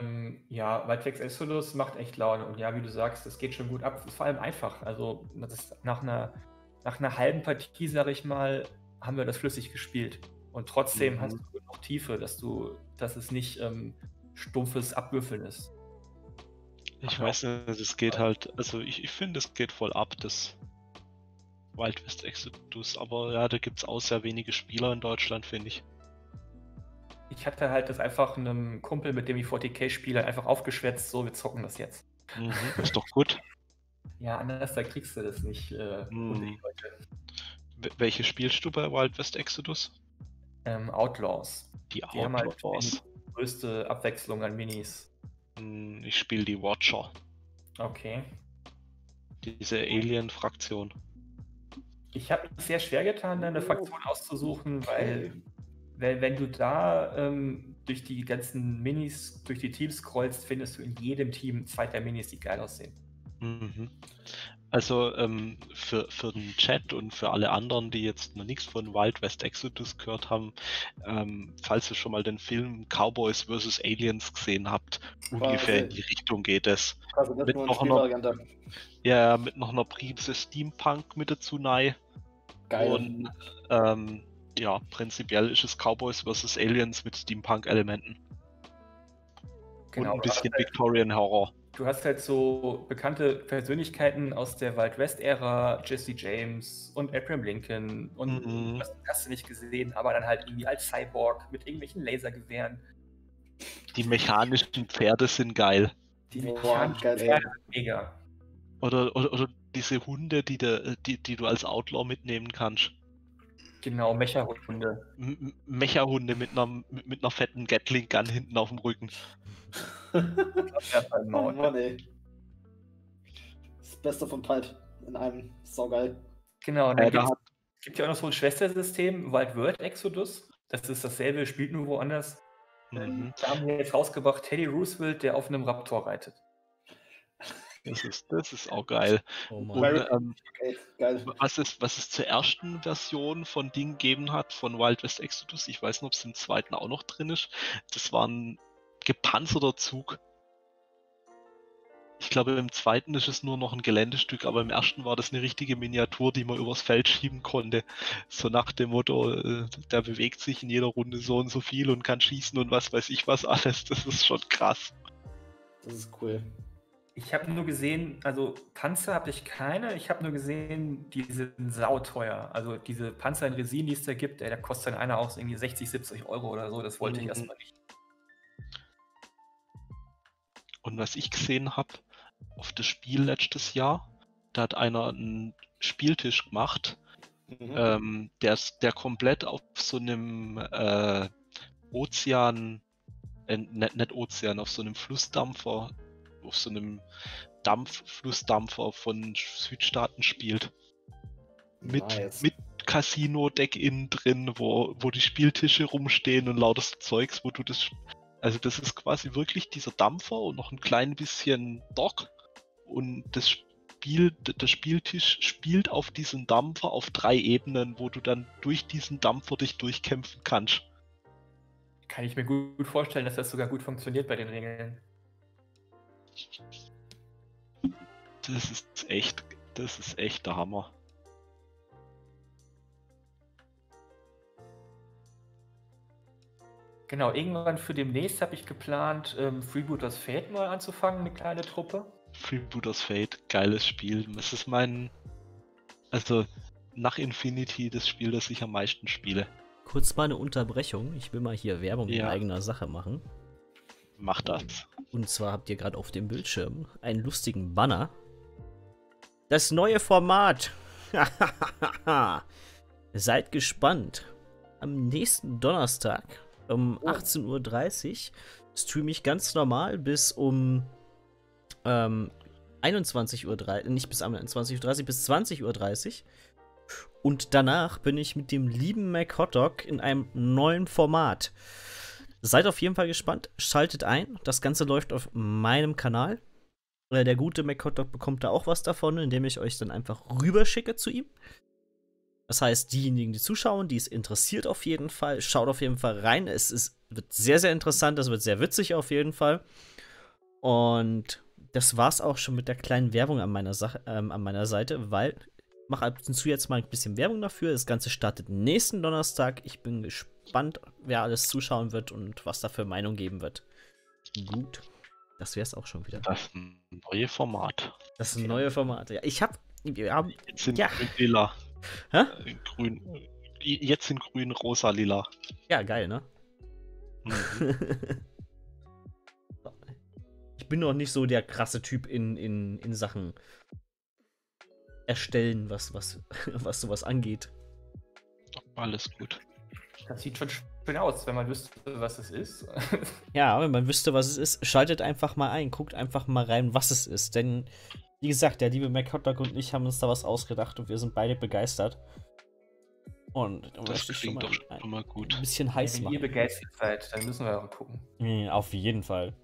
Ähm, ja, Wild West Exodus macht echt Laune. Und ja, wie du sagst, das geht schon gut ab. Ist vor allem einfach. Also, das ist nach einer, nach einer halben Partie, sage ich mal, haben wir das flüssig gespielt. Und trotzdem Mhm. hast du noch Tiefe, dass du, dass es nicht ähm, stumpfes Abwürfeln ist. Ich weiß nicht, es geht halt, also ich, ich finde, es geht voll ab, das Wild West Exodus. Aber ja, da gibt es auch sehr wenige Spieler in Deutschland, finde ich. Ich hatte halt das einfach einem Kumpel, mit dem ich 40k spiele, einfach aufgeschwätzt, so, wir zocken das jetzt. Mhm, ist doch gut. Ja, anders, da kriegst du das nicht äh, Mhm. Welche spielst du bei Wild West Exodus? Ähm, Outlaws. Die Die haben halt Outlaws. die größte Abwechslung an Minis. Hm, Ich spiele die Watcher. Okay. Diese Alien-Fraktion. Ich habe mich sehr schwer getan, eine Fraktion auszusuchen, weil, weil wenn du da ähm, durch die ganzen Minis, durch die Teams scrollst, findest du in jedem Team zwei der Minis, die geil aussehen. Mhm. Also ähm, für, für den Chat und für alle anderen, die jetzt noch nichts von Wild West Exodus gehört haben, ähm, falls ihr schon mal den Film Cowboys vs. Aliens gesehen habt, ungefähr in die Richtung geht es. Also Mit noch eine einer-. Ja, mit noch einer Prise Steampunk mit dazu nei. Geil. Und ähm, ja, prinzipiell ist es Cowboys vs. Aliens mit Steampunk-Elementen. und ein bisschen Victorian Horror. Du hast halt so bekannte Persönlichkeiten aus der Wild West-Ära, Jesse James und Abraham Lincoln und Mhm. das hast du nicht gesehen, aber dann halt irgendwie als Cyborg mit irgendwelchen Lasergewehren. Die mechanischen Pferde sind geil. Die Boah, mechanischen ey. Pferde sind mega. Oder, oder, oder diese Hunde, die, de, die, die du als Outlaw mitnehmen kannst. Genau, Mecha-Hunde. M- M- Mecha-Hunde mit einer, mit, mit einer fetten Gatling-Gun hinten auf dem Rücken. Oh. Mann, ey. Das Beste von Palt in einem. Saugeil. Genau, und Äh, dann da gibt's, hat, gibt ja auch noch so ein Schwestersystem, Wild World Exodus. Das ist dasselbe, spielt nur woanders. mhm, Da haben wir jetzt rausgebracht Teddy Roosevelt, der auf einem Raptor reitet. Das, ist, das ist auch geil. Oh Und ähm, Okay, geil. was, es, was es zur ersten Version von Ding gegeben hat, von Wild West Exodus, ich weiß nicht, ob es im zweiten auch noch drin ist, das war ein gepanzerter Zug. Ich glaube, im zweiten ist es nur noch ein Geländestück, aber im ersten war das eine richtige Miniatur, die man übers Feld schieben konnte. So nach dem Motto, äh, der bewegt sich in jeder Runde so und so viel und kann schießen und was weiß ich was alles. Das ist schon krass. Das ist cool. Ich habe nur gesehen, also Panzer habe ich keine. Ich habe nur gesehen, die sind sauteuer. Also diese Panzer in Resin, die es da gibt, ey, da kostet dann einer auch irgendwie 60, 70 Euro oder so. Das wollte ich Mhm. erstmal nicht. Und was ich gesehen habe auf das Spiel letztes Jahr, da hat einer einen Spieltisch gemacht, Mhm. ähm, der, ist- der komplett auf so einem äh, Ozean, äh, nicht, nicht Ozean, auf so einem Flussdampfer, auf so einem Dampf-Flussdampfer von Südstaaten spielt. Mit, Nice. mit Casino-Deck innen drin, wo, wo die Spieltische rumstehen und lauter so Zeugs, wo du das. Also, das ist quasi wirklich dieser Dampfer und noch ein klein bisschen Dock. Und das Spiel, der Spieltisch spielt auf diesem Dampfer auf drei Ebenen, wo du dann durch diesen Dampfer dich durchkämpfen kannst. Kann ich mir gut, gut vorstellen, dass das sogar gut funktioniert bei den Regeln. Das ist echt, das ist echt der Hammer. Genau, irgendwann für demnächst habe ich geplant, ähm, Freebooters Fate mal anzufangen, eine kleine Truppe. Freebooters Fate, geiles Spiel. Das ist mein, also nach Infinity das Spiel, das ich am meisten spiele. Kurz mal eine Unterbrechung. Ich will mal hier Werbung in Ja. eigener Sache machen. Mach das. Und zwar habt ihr gerade auf dem Bildschirm einen lustigen Banner. Das neue Format. Seid gespannt. Am nächsten Donnerstag um 18.30 Uhr streame ich ganz normal bis um ähm, 21.30 Uhr, nicht bis 21.30 Uhr, bis 20.30 Uhr. Und danach bin ich mit dem lieben Mac Hotdog in einem neuen Format. Seid auf jeden Fall gespannt, schaltet ein. Das Ganze läuft auf meinem Kanal. Äh, Der gute McHotdog bekommt da auch was davon, indem ich euch dann einfach rüberschicke zu ihm. Das heißt, diejenigen, die zuschauen, die es interessiert auf jeden Fall, schaut auf jeden Fall rein. Es ist, wird sehr, sehr interessant, es wird sehr witzig auf jeden Fall. Und das war's auch schon mit der kleinen Werbung an meiner, Sache, ähm, an meiner Seite, weil ich mache ab und zu jetzt mal ein bisschen Werbung dafür. Das Ganze startet nächsten Donnerstag. Ich bin gespannt, wer alles zuschauen wird und was da für Meinung geben wird. Gut. Das wär's auch schon wieder. Das neue Format. Das neue Format. Ja, ich hab. Wir haben, Jetzt sind Ja. grün lila. Hä? Äh, grün. Jetzt sind grün, rosa, lila. ja, geil, ne? Mhm. ich bin noch nicht so der krasse Typ in, in, in Sachen Erstellen, was, was, was sowas angeht. Alles gut. Das sieht schon schön aus, wenn man wüsste, was es ist. Ja, wenn man wüsste, was es ist, schaltet einfach mal ein, guckt einfach mal rein, was es ist. Denn, wie gesagt, der liebe Mac Hotdog und ich haben uns da was ausgedacht und wir sind beide begeistert. Und da Das möchte ich schon klingt mal doch schon mal ein gut. bisschen heiß wenn ihr machen. begeistert seid, dann müssen wir auch gucken. Mm, Auf jeden Fall.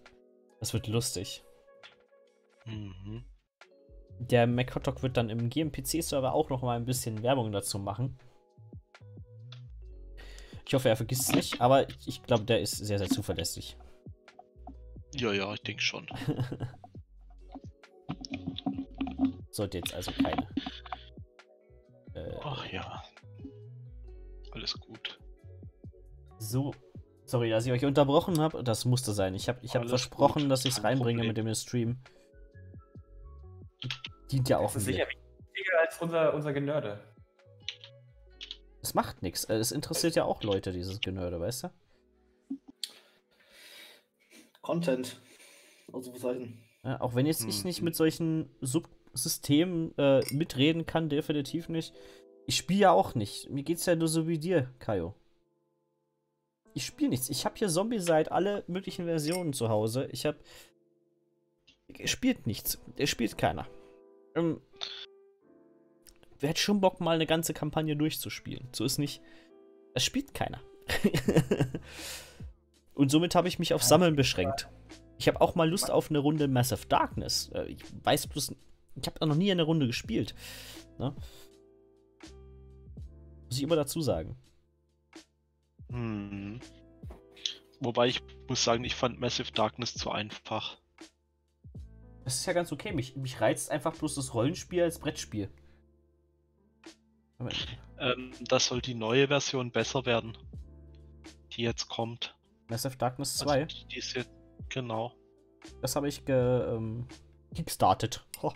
Das wird lustig. Mhm. Der Mac Hotdog wird dann im GMPC-Server auch noch mal ein bisschen Werbung dazu machen. Ich hoffe, er vergisst es nicht, aber ich, ich glaube, der ist sehr, sehr zuverlässig. Ja, ja, ich denke schon. Sollte jetzt also keine. Äh, Ach ja. Alles gut. so. Sorry, dass ich euch unterbrochen habe. Das musste sein. Ich habe ich hab Alles versprochen, gut, dass ich es reinbringe Problem. mit dem Stream. Dient ja auch Das ist sicher wichtiger als unser, unser Genörde. Es macht nichts. Es interessiert ja auch Leute, dieses Genörde, weißt du? Content. Ausrufezeichen. Ja, auch wenn jetzt ich Mhm. nicht mit solchen Subsystemen äh, mitreden kann, definitiv nicht. Ich spiele ja auch nicht. Mir geht's ja nur so wie dir, Kaio. Ich spiele nichts. Ich habe hier Zombie-Side alle möglichen Versionen zu Hause. Ich habe. Spielt nichts. Der spielt keiner. Ähm, wer hat schon Bock, mal eine ganze Kampagne durchzuspielen? So ist nicht. Es spielt keiner. Und somit habe ich mich auf Sammeln beschränkt. Ich habe auch mal Lust auf eine Runde Massive Darkness. Äh, Ich weiß bloß, ich habe noch nie eine Runde gespielt. Ne? Muss ich immer dazu sagen. Mhm. Wobei ich muss sagen, ich fand Massive Darkness zu einfach. Das ist ja ganz okay. Mich, mich reizt einfach bloß das Rollenspiel als Brettspiel. Ähm, das soll die neue Version besser werden. Die jetzt kommt. Massive Darkness 2, Also, die ist jetzt, genau. das habe ich ge, ähm, kickstartet. Ho.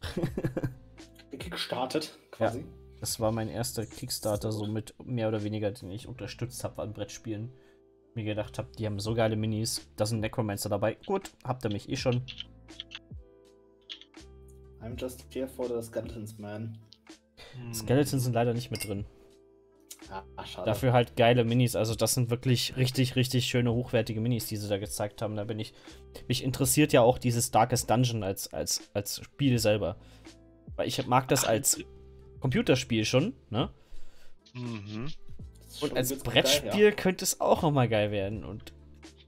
Gekickstartet, quasi. Das war mein erster Kickstarter, so mit mehr oder weniger, den ich unterstützt habe an Brettspielen. Mir gedacht habe, die haben so geile Minis, da sind Necromancer dabei. Gut, habt ihr mich eh schon. I'm just here for the skeletons, man. Hm. Skeletons sind leider nicht mit drin. Ah, schade. Dafür halt geile Minis. Also das sind wirklich richtig, richtig schöne, hochwertige Minis, die sie da gezeigt haben. Da bin ich. Mich interessiert ja auch dieses Darkest Dungeon als, als, als Spiel selber. Weil ich mag das als Computerspiel schon, ne? Mhm. Und als Brettspiel geil, könnte es auch nochmal geil werden. Und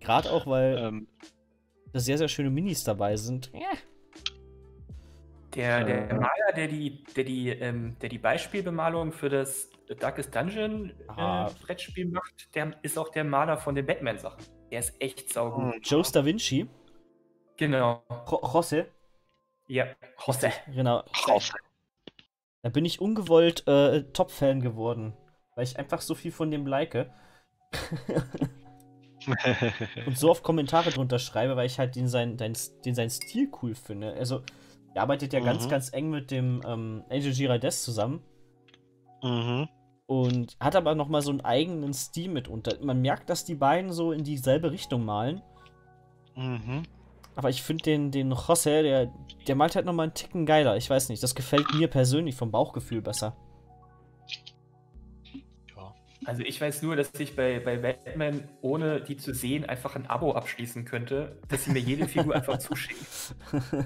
gerade auch, weil Ähm, da sehr, sehr schöne Minis dabei sind. Ja. Der, der Äh. Maler, der die, der, die, ähm, der die Beispielbemalung für das Darkest Dungeon äh, Brettspiel macht, der ist auch der Maler von den Batman-Sachen. Der ist echt saugut. hm, Joe Da Vinci. Genau. Jo- Jose. Ja. Jose. Genau. Raus. Da bin ich ungewollt äh, Top-Fan geworden. Weil ich einfach so viel von dem like. und so oft Kommentare drunter schreibe, weil ich halt den sein, den, den seinen Stil cool finde. Also, er arbeitet ja ganz, Mhm. ganz eng mit dem ähm, Angel Girardes zusammen mhm. und hat aber nochmal so einen eigenen Stil mitunter. Man merkt, dass die beiden so in dieselbe Richtung malen. Mhm. Aber ich finde den, den José, der, der malt halt nochmal einen Ticken geiler. Ich weiß nicht, das gefällt mir persönlich vom Bauchgefühl besser. Also ich weiß nur, dass ich bei, bei Batman, ohne die zu sehen, einfach ein Abo abschließen könnte, dass sie mir jede Figur einfach zuschicken.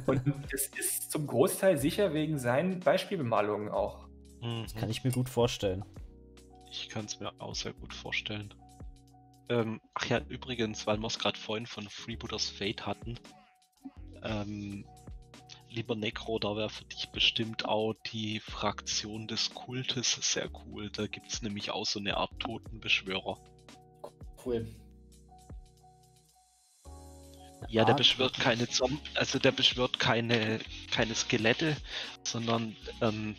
Und das ist zum Großteil sicher wegen seinen Beispielbemalungen auch. Mhm. Kann ich mir gut vorstellen. Ich kann es mir auch sehr gut vorstellen. Ähm, ach ja, übrigens, weil wir es gerade vorhin von Freebooters Fate hatten. Ähm, lieber Necro, da wäre für dich bestimmt auch die Fraktion des Kultes sehr cool. Da gibt es nämlich auch so eine Art Totenbeschwörer. Cool. Ja, der Ah, beschwört keine Zomb also der beschwört keine, keine Skelette, sondern ähm,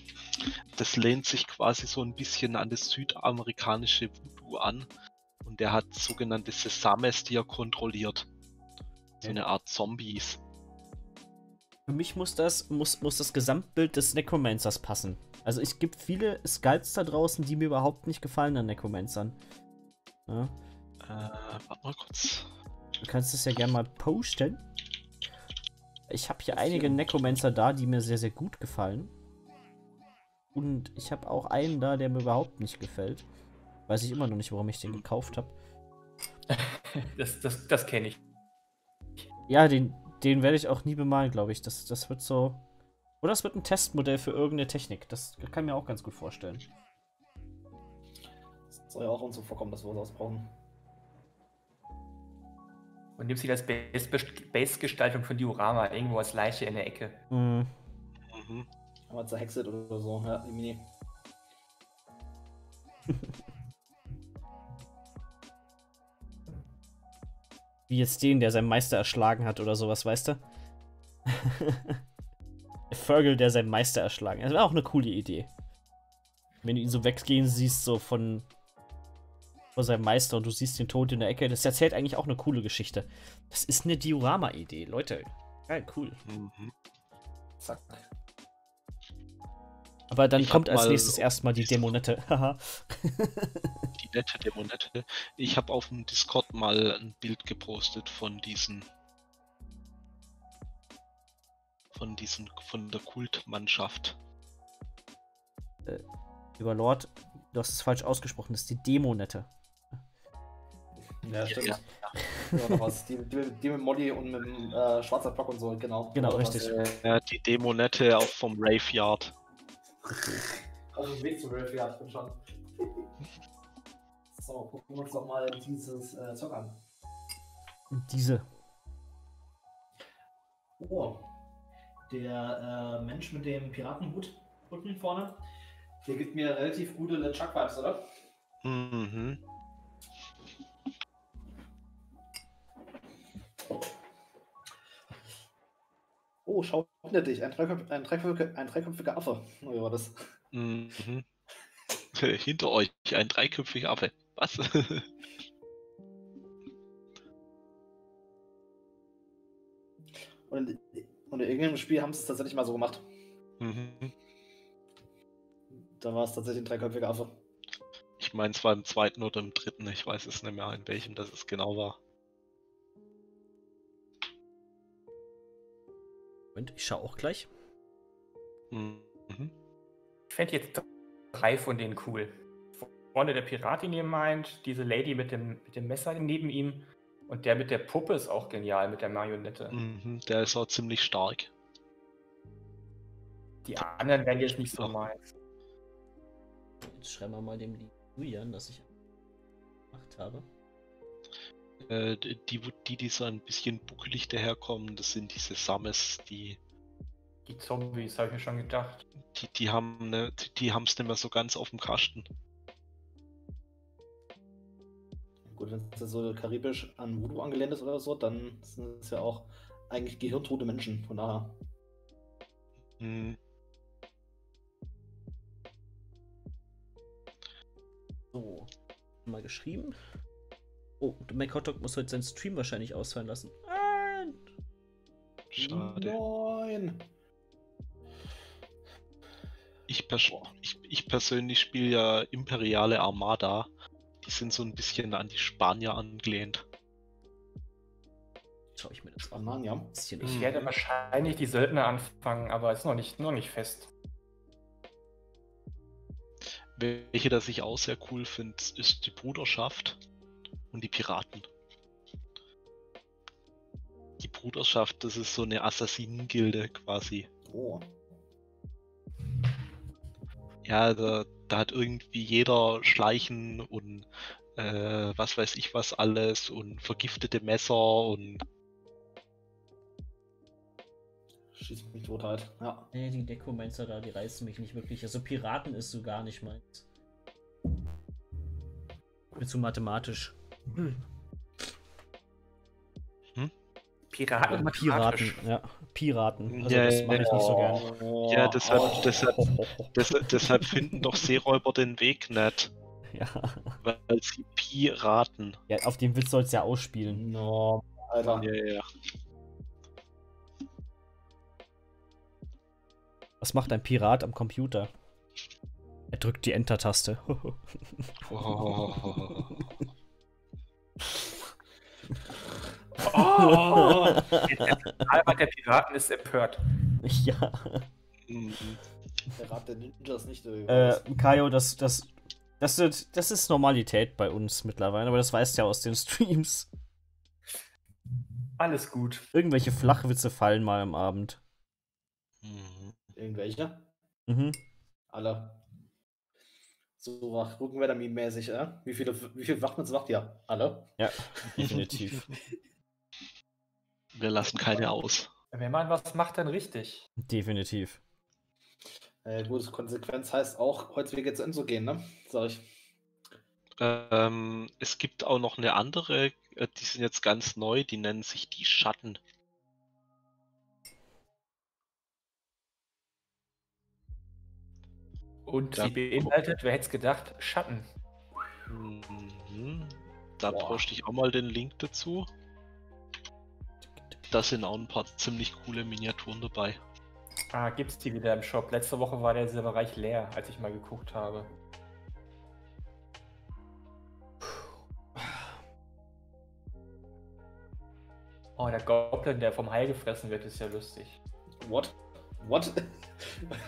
das lehnt sich quasi so ein bisschen an das südamerikanische Voodoo an. Und der hat sogenannte Sesames, die er kontrolliert. So eine Art Zombies. Für mich muss das, muss, muss das Gesamtbild des Necromancers passen. Also es gibt viele Skulls da draußen, die mir überhaupt nicht gefallen an Necromancern. Ja, Äh, warte mal kurz. du kannst es ja gerne mal posten. Ich habe hier einige. Necromancer da, die mir sehr, sehr gut gefallen. Und ich habe auch einen da, der mir überhaupt nicht gefällt. Weiß ich immer noch nicht, warum ich den gekauft habe. Das, das, das kenne ich. Ja, den, den werde ich auch nie bemalen, glaube ich. Das, das wird so. Oder es wird ein Testmodell für irgendeine Technik. Das kann ich mir auch ganz gut vorstellen. Das soll ja auch uns so vorkommen, dass wir was brauchen. Und nimmst du das Base- Base-Gestaltung von Diorama irgendwo als Leiche in der Ecke. Mhm. Mhm. Einmal zerhexet oder so, ja, die Mini. Wie jetzt den, der seinen Meister erschlagen hat oder sowas, weißt du? der Vögel, der seinen Meister erschlagen hat. Das wäre auch eine coole Idee. Wenn du ihn so weggehen siehst, so von vor seinem Meister und du siehst den Tod in der Ecke, das erzählt eigentlich auch eine coole Geschichte. Das ist eine Diorama-Idee, Leute. Geil, cool. Mhm. Zack. Aber dann Ich kommt als nächstes erstmal die Dämonette. Die nette Dämonette. Ich habe auf dem Discord mal ein Bild gepostet von diesen. Von diesen, von der Kultmannschaft. Überlord, du hast es falsch ausgesprochen, das ist die Dämonette. Ja, stimmt. ja. Ja, was. Die, die, die mit Molly und mit dem äh, schwarzer Block und so, genau. Genau, Noch was, richtig. äh, Ja, die Dämonette auch vom Raveyard. Auf dem Weg zum ja, ich bin schon. So, gucken wir uns doch mal dieses äh, Zeug an. Und diese. Oh. Der äh, Mensch mit dem Piratenhut unten vorne, der gibt mir relativ gute LeChuck-Vibes, oder? Mhm. Oh, Oh, schau hinter dich, ein, dreiköpf ein, dreiköpfiger, ein dreiköpfiger Affe. Oh, wie war das? Mhm. Hinter euch ein dreiköpfiger Affe. Was? Und, und in irgendeinem Spiel haben sie es tatsächlich mal so gemacht. Mhm. Da war es tatsächlich ein dreiköpfiger Affe. Ich meine, es war im zweiten oder im dritten, ich weiß es nicht mehr, in welchem das es genau war. Moment, ich schaue auch gleich. Mhm. Ich fände jetzt drei von denen cool. Vorne der Pirat, den ihr meint, diese Lady mit dem, mit dem Messer neben ihm und der mit der Puppe ist auch genial, mit der Marionette. Mhm. Der ist auch ziemlich stark. Die anderen wären jetzt nicht so meins. Jetzt schreiben wir mal dem Julian, dass ich gemacht habe. Äh, die, die, die so ein bisschen buckelig daherkommen, das sind diese Sames, die, Die Zombies, habe ich mir schon gedacht. die, die haben ne, die, die haben's nicht mehr so ganz auf dem Kasten. Gut, wenn es so karibisch an Voodoo angelehnt ist oder so, dann sind es ja auch eigentlich gehirntote Menschen. Von daher. Mhm. So, mal geschrieben. Oh, Mac Hotdog muss heute seinen Stream wahrscheinlich ausfallen lassen. Nein! Schade. Nein! Ich, pers ich, ich persönlich spiele ja Imperiale Armada. Die sind so ein bisschen an die Spanier angelehnt. Schau ich mir das an. Bananen, ja. Ich Mhm. werde wahrscheinlich die Söldner anfangen, aber ist noch nicht, noch nicht fest. Welche, das ich auch sehr cool finde, ist die Bruderschaft und die Piraten. Die Bruderschaft, das ist so eine Assassinengilde quasi. Oh. Ja, da, da hat irgendwie jeder Schleichen und äh, was weiß ich was alles und vergiftete Messer und Schieß mich tot halt. Ja. Nee, die Dekomonster da, die reißen mich nicht wirklich. Also Piraten ist so gar nicht meins. Bin zu mathematisch. Piraten und Piraten, mathematisch. ja. Piraten. Also Ja, das mache ich nicht so gern. Oh. Ja, deshalb- deshalb- deshalb, deshalb finden doch Seeräuber den Weg nicht, Ja. weil sie Piraten. ja, auf den Witz soll es ja ausspielen. No, Alter. Ja, ja, ja. Was macht ein Pirat am Computer? Er drückt die Enter-Taste. Oh. Oh! Der Albert der Piraten ist empört. ja. Der Rat der Ninjas nicht. Äh, Kaio, das, das, das, ist- das ist Normalität bei uns mittlerweile, aber das weißt du ja aus den Streams. Alles gut. Irgendwelche Flachwitze fallen mal am Abend. Mhm. Irgendwelche? Mhm. Alle. So, Rückenwetter-Meme-mäßig, äh? Wie viele, wie viele Wachmans macht ihr? Alle? Ja, definitiv. Wir lassen keine aus. Wenn man was macht, dann richtig. definitiv. Äh, gut, Konsequenz heißt auch, heute Wege zu Ende zu gehen, ne? Sag ich. Ähm, es gibt auch noch eine andere, äh, die sind jetzt ganz neu, die nennen sich die Schatten. Und sie beinhaltet, wer hätte es gedacht, Schatten. Mhm. Da Boah. ich auch mal den Link dazu. Da sind auch ein paar ziemlich coole Miniaturen dabei. Ah, gibt's die wieder im Shop. Letzte Woche war der Bereich leer, als ich mal geguckt habe. Oh, der Goblin, der vom Hai gefressen wird, ist ja lustig. What? What?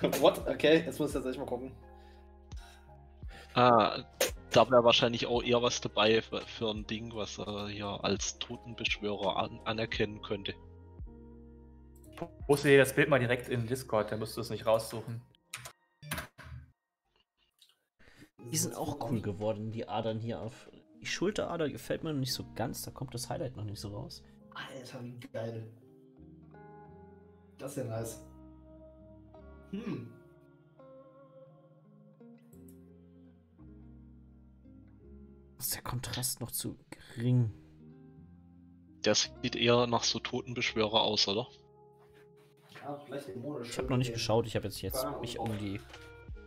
What? Okay, jetzt muss ich jetzt echt mal gucken. Ah, da wäre wahrscheinlich auch eher was dabei für, für ein Ding, was er hier als Totenbeschwörer an, anerkennen könnte. Poste dir das Bild mal direkt in Discord, dann musst du es nicht raussuchen. Die sind auch cool geworden, die Adern hier auf. Die Schulterader gefällt mir noch nicht so ganz, da kommt das Highlight noch nicht so raus. Alter, wie geil. Das ist ja nice. Hm. Ist der Kontrast noch zu gering? Der sieht eher nach so Totenbeschwörer aus, oder? Ja, vielleicht dämonisch. Ich habe noch nicht geschaut, ich habe jetzt, jetzt mich um die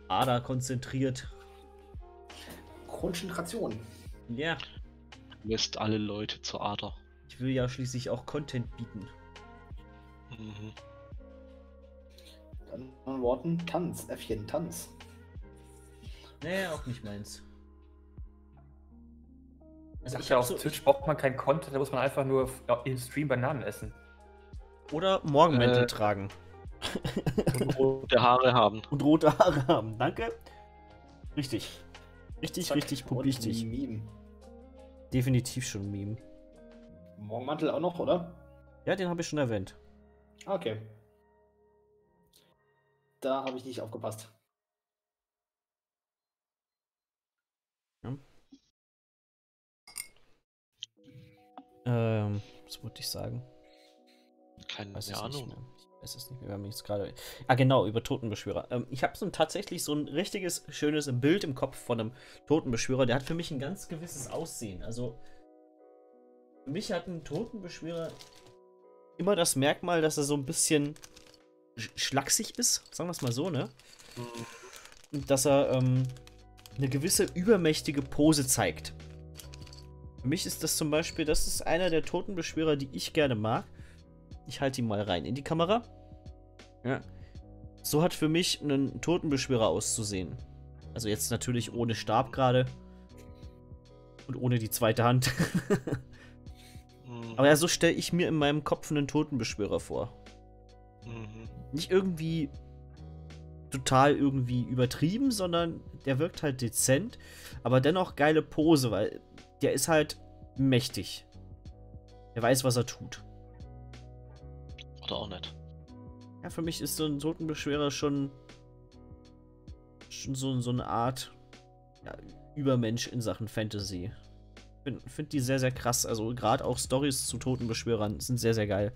Ader konzentriert. Konzentration. Ja, Lässt alle Leute zur Ader. ich will ja schließlich auch Content bieten. Mhm. Anderen Worten, Tanz, Äffchen, Tanz. Nee, auch nicht meins. Also Ich ich auf so, Twitch braucht man keinen Content, da muss man einfach nur im Stream Bananen essen. oder Morgenmäntel Äh. tragen. Und rote Haare haben. Und rote Haare haben. Danke. Richtig. Richtig, Zack, richtig und wichtig. Meme. Definitiv schon Meme. Morgenmantel auch noch, oder? Ja, den habe ich schon erwähnt. Ah, Okay. Da habe ich nicht aufgepasst. Ähm, was wollte ich sagen? Keine Weiß Ahnung. mehr. Ich weiß es nicht mehr. Wir haben jetzt gerade. Ah, genau, über Totenbeschwörer. Ähm, ich habe so ein, tatsächlich so ein richtiges, schönes Bild im Kopf von einem Totenbeschwörer. Der hat für mich ein ganz gewisses Aussehen. Also, für mich hat ein Totenbeschwörer immer das Merkmal, dass er so ein bisschen sch- schlaksig ist. Sagen wir es mal so, ne? Und dass er ähm, eine gewisse übermächtige Pose zeigt. Für mich ist das zum Beispiel, das ist einer der Totenbeschwörer, die ich gerne mag. Ich halte ihn mal rein in die Kamera. Ja. So hat für mich ein Totenbeschwörer auszusehen. Also jetzt natürlich ohne Stab gerade. Und ohne die zweite Hand. Mhm. Aber ja, so stelle ich mir in meinem Kopf einen Totenbeschwörer vor. Mhm. Nicht irgendwie total irgendwie übertrieben, sondern der wirkt halt dezent, aber dennoch geile Pose, weil der ist halt mächtig. Der weiß, was er tut. Oder auch nicht. Ja, für mich ist so ein Totenbeschwörer schon, schon so, so eine Art ja, Übermensch in Sachen Fantasy. Ich finde find die sehr, sehr krass. Also gerade auch Stories zu Totenbeschwörern sind sehr, sehr geil.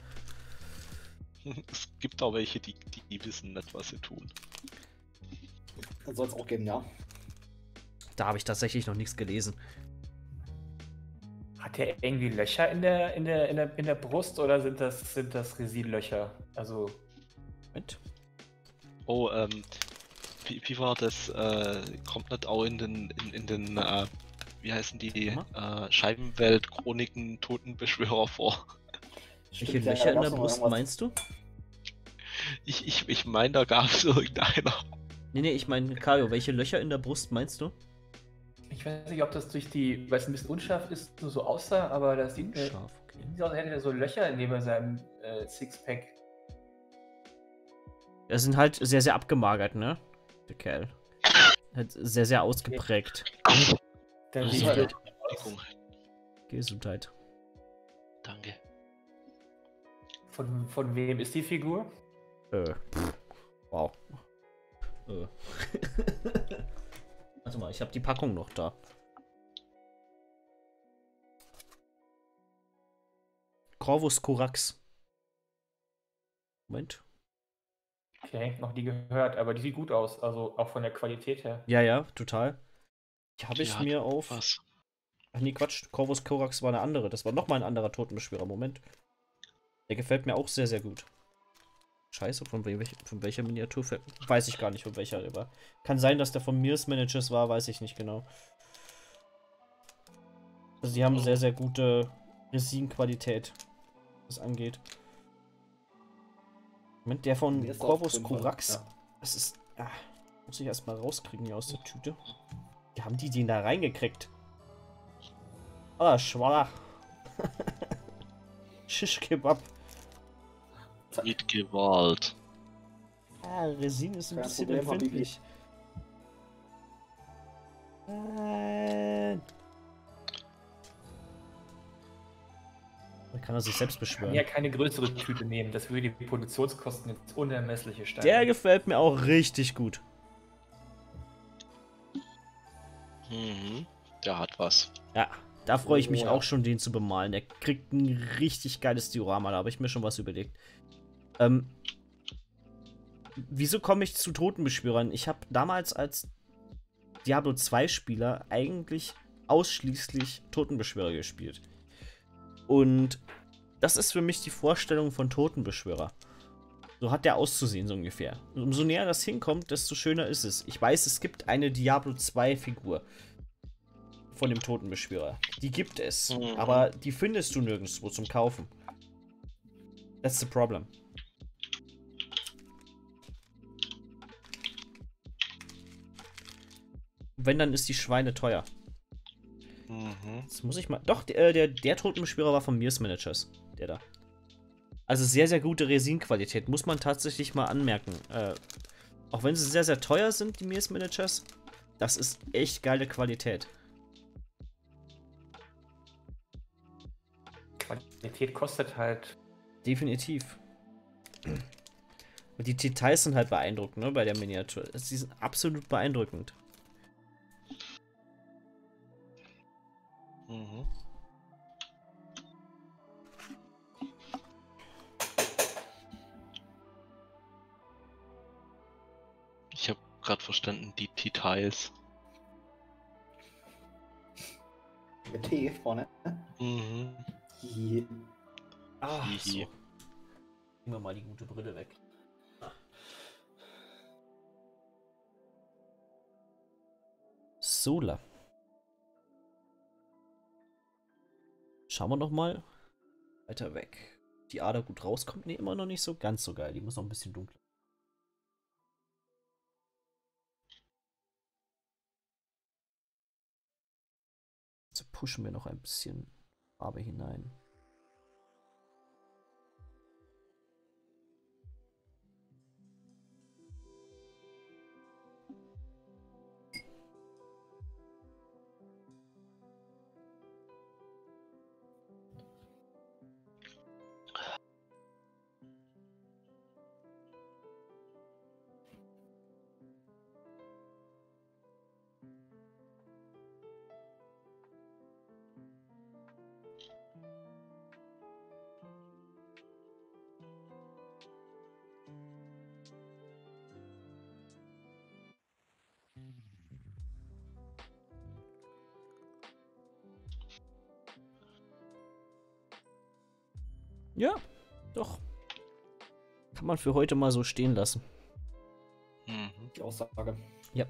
Es gibt auch welche, die, die wissen nicht, was sie tun. Soll es auch geben, ja. Da habe ich tatsächlich noch nichts gelesen. Hat der irgendwie Löcher in der, in der, in der, in der Brust oder sind das, sind das Resinlöcher? Also, Moment. Oh, ähm, wie, wie war das? Äh, kommt nicht auch in den, in, in den, äh, wie heißen die, äh, Scheibenwelt-Chroniken Totenbeschwörer vor? Welche Löcher in der Brust irgendwas. meinst du? Ich, ich, ich meine, da gab es irgendeiner. Nee, nee, ich meine, Kario, welche Löcher in der Brust meinst du? ich weiß nicht, ob das durch die, weil es ein bisschen unscharf ist, nur so aussah, aber das sieht mir Scharf, okay. sieht aus, als hätte er so Löcher neben seinem äh, Sixpack. Er sind halt sehr, sehr abgemagert, ne? Der Kerl. Halt sehr, sehr ausgeprägt. Der Das sieht ist halt. Gesundheit. Danke. Von, von wem ist die Figur? Äh. pff, Wow. Äh. Warte mal, ich habe die Packung noch da. Corvus Corax. Moment. Okay, noch nie gehört, aber die sieht gut aus, also auch von der Qualität her. Ja, ja, total. Die habe Die ich mir auf. Was? Ach nee, Quatsch. Corvus Corax war eine andere. Das war nochmal ein anderer Totenbeschwörer. Moment. Der gefällt mir auch sehr, sehr gut. Scheiße, von, wel von welcher Miniatur fällt. Weiß ich gar nicht, von welcher der war. Kann sein, dass der von Mears Managers war, weiß ich nicht genau. Also, die haben sehr, sehr gute Resin-Qualität, was angeht. Moment, der von Corvus Corax. ja. Das ist. Ah, muss ich erstmal rauskriegen hier aus der Tüte. Wie haben die den da reingekriegt? Ah, schwach. Shish Kebab. Mit Gewalt. Ah, Resin ist ein Kein bisschen Problem, empfindlich. Nein. Da kann er sich selbst beschwören. ja keine größere Tüte nehmen, das würde die Produktionskosten ins Unermessliche steigern. Der gefällt mir auch richtig gut. Mhm. Der hat was. Ja, da freue ich mich Oh, ja. auch schon, den zu bemalen. Der kriegt ein richtig geiles Diorama, da habe ich mir schon was überlegt. Ähm, wieso komme ich zu Totenbeschwörern? Ich habe damals als Diablo 2 Spieler eigentlich ausschließlich Totenbeschwörer gespielt. Und das ist für mich die Vorstellung von Totenbeschwörer. So hat der auszusehen, so ungefähr. Und umso näher das hinkommt, desto schöner ist es. Ich weiß, es gibt eine Diablo 2 Figur von dem Totenbeschwörer. Die gibt es. Mhm. Aber die findest du nirgendwo zum Kaufen. That's the problem. Wenn, dann ist die Schweine teuer. Mhm. Jetzt muss ich mal. Doch, der, der, der Totenbeschwörer war von Mears Managers. Der da. Also sehr, sehr gute Resinqualität. Muss man tatsächlich mal anmerken. Äh, auch wenn sie sehr, sehr teuer sind, die Mears Managers, das ist echt geile Qualität. Qualität kostet halt. Definitiv. Und die Details sind halt beeindruckend, ne, bei der Miniatur. Sie sind absolut beeindruckend. Mhm. Ich habe gerade verstanden, die Details. Mit T vorne. Mhm. Hihi. Ah, so. Hihi. Nehmen wir mal die gute Brille weg. Sola. Schauen wir noch mal. Weiter weg. Die Ader gut rauskommt. Ne, immer noch nicht so ganz so geil. Die muss noch ein bisschen dunkler. Jetzt pushen wir noch ein bisschen Farbe hinein. Ja, doch. Kann man für heute mal so stehen lassen. Mhm. Die Aussage. Ja.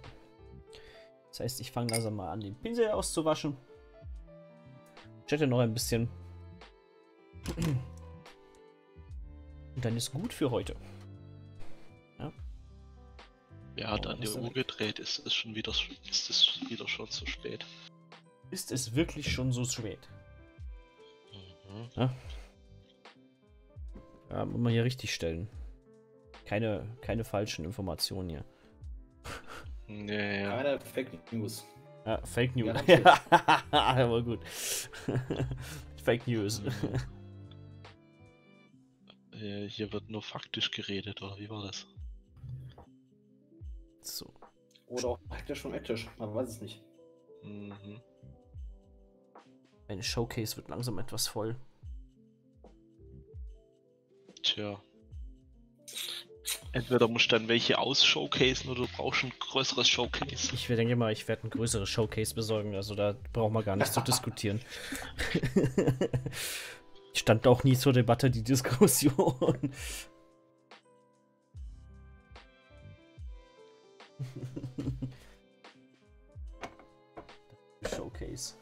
Das heißt, ich fange langsam mal an, den Pinsel auszuwaschen. Chatte noch ein bisschen. Und dann ist gut für heute. Wer hat Oh, an der denn? Uhr gedreht? Ist es schon wieder, ist es wieder schon zu spät? Ist es wirklich schon so spät? Mhm. Ja, muss man hier richtig stellen. Keine, keine falschen Informationen hier. Ja, ja. Keine Fake News. Ja, Fake News. Ja, Ja, aber gut. Fake News. Äh, Hier wird nur faktisch geredet, oder wie war das? So. Oder auch hektisch und hektisch. Man weiß es nicht. Mhm. Meine Showcase wird langsam etwas voll. Tja. Entweder musst du dann welche ausshowcasen oder du brauchst ein größeres Showcase. Ich denke mal, ich werde ein größeres Showcase besorgen, also da brauchen wir gar nicht zu diskutieren. Stand auch nie zur Debatte die Diskussion. Showcase.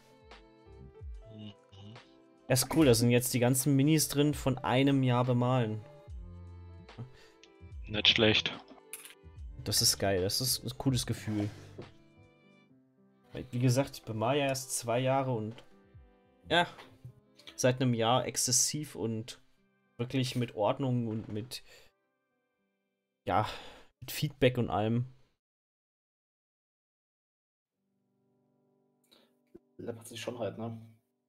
Das ist cool, da sind jetzt die ganzen Minis drin von einem Jahr bemalen. Nicht schlecht. Das ist geil, das ist ein cooles Gefühl. Wie gesagt, ich bemal ja erst zwei Jahre und ja, seit einem Jahr exzessiv und wirklich mit Ordnung und mit ja, mit Feedback und allem. Läppert sich schon halt, ne?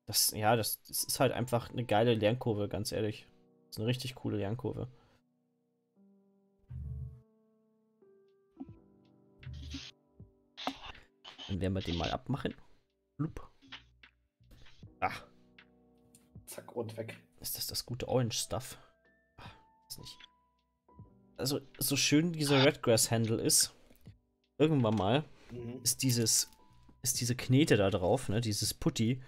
Das, ja, das, das ist halt einfach eine geile Lernkurve, ganz ehrlich. Das ist eine richtig coole Lernkurve. Dann werden wir den mal abmachen. Blub. Ach, Zack und weg. ist das das gute Orange Stuff? Ach, ist nicht. Also, so schön dieser Redgrass-Handle ist, irgendwann mal Mhm. ist dieses, ist diese Knete da drauf, ne, dieses Putty,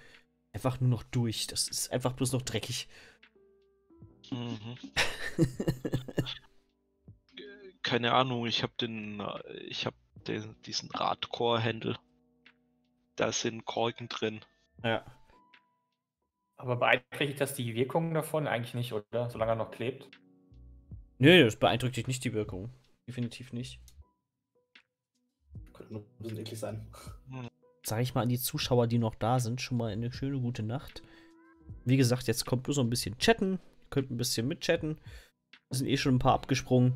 einfach nur noch durch. Das ist einfach bloß noch dreckig. Mhm. keine Ahnung, ich habe den, ich habe den, diesen Radcore-Händel. Da sind Korken drin. Ja. Aber beeinträchtigt das die Wirkung davon eigentlich nicht, oder? Solange er noch klebt? Nö, das beeinträchtigt nicht die Wirkung. Definitiv nicht. Könnte nur ein bisschen eklig sein. Sag ich mal an die Zuschauer, die noch da sind, schon mal eine schöne gute Nacht. Wie gesagt, jetzt kommt bloß noch ein bisschen chatten. Ihr könnt ein bisschen mitchatten. Es sind eh schon ein paar abgesprungen.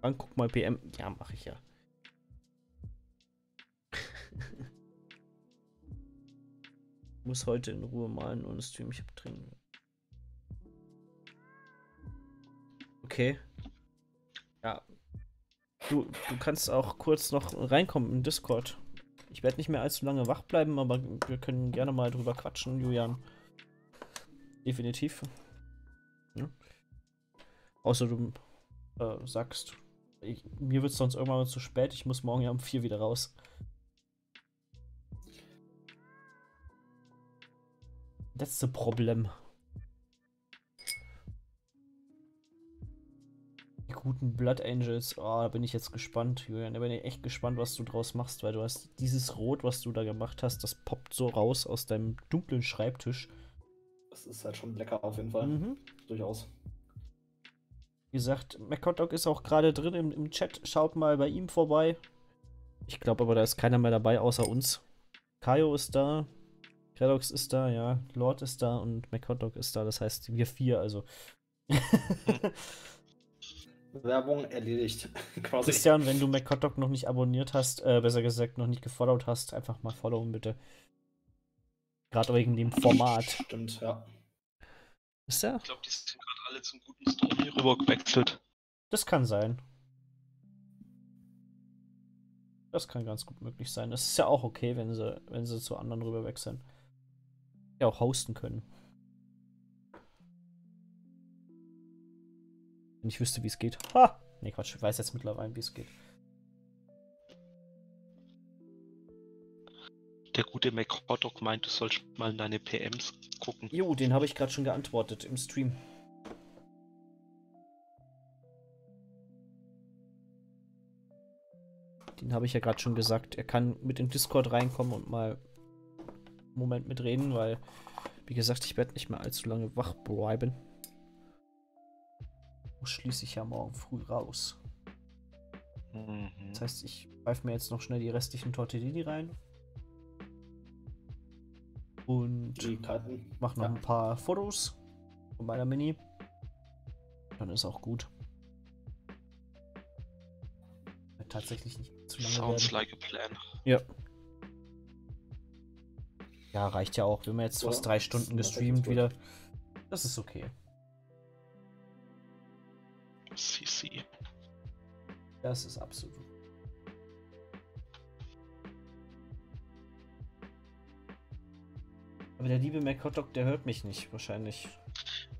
Dann guck mal PM. Ja, mache ich ja. Muss heute in Ruhe malen und Stream. Ich hab drin. Okay. Ja. Du, du kannst auch kurz noch reinkommen im Discord. Ich werde nicht mehr allzu lange wach bleiben, aber wir können gerne mal drüber quatschen, Julian. Definitiv. Ja. Außer du äh, sagst, ich, mir wird es sonst irgendwann zu spät, ich muss morgen ja um 4 wieder raus. That's the problem. Guten Blood Angels, oh, da bin ich jetzt gespannt, Julian. Da bin ich echt gespannt, was du draus machst, weil du hast dieses Rot, was du da gemacht hast, das poppt so raus aus deinem dunklen Schreibtisch. Das ist halt schon lecker auf jeden Fall. Mhm. Durchaus. Wie gesagt, McCotock ist auch gerade drin im, im Chat. Schaut mal bei ihm vorbei. Ich glaube aber, da ist keiner mehr dabei, außer uns. Kaio ist da. Credox ist da, ja. Lord ist da und McCotock ist da. Das heißt, wir vier, also. Werbung erledigt. Quasi. Christian, wenn du McCotock noch nicht abonniert hast, äh, besser gesagt noch nicht gefollowt hast, einfach mal followen bitte. Gerade wegen dem Format. Stimmt, ja. Ist er? Ich glaube, die sind gerade alle zum guten Stormy rüber gewechselt. Das kann sein. Das kann ganz gut möglich sein. Das ist ja auch okay, wenn sie, wenn sie zu anderen rüber wechseln. Ja, auch hosten können. Wenn ich wüsste, wie es geht. Ha! Ne, Quatsch, ich weiß jetzt mittlerweile, wie es geht. Der gute McHotdog meint, du sollst mal in deine PMs gucken. Jo, den habe ich gerade schon geantwortet im Stream. Den habe ich ja gerade schon gesagt. Er kann mit in Discord reinkommen und mal einen Moment mitreden, weil, wie gesagt, ich werde nicht mehr allzu lange wach bleiben. Muss schließlich ja morgen früh raus. Mhm. Das heißt, ich greife mir jetzt noch schnell die restlichen Tortellini rein. Und Die kalten. mach noch Ja. ein paar Fotos von meiner Mini. Dann ist auch gut. Wird tatsächlich nicht zu lange Sounds werden. like a plan. Ja. Ja, reicht ja auch. Wir haben jetzt Ja, fast drei Stunden gestreamt wieder. Das ist okay. CC. Das ist absolut. Aber der liebe McHotdog, der hört mich nicht, wahrscheinlich.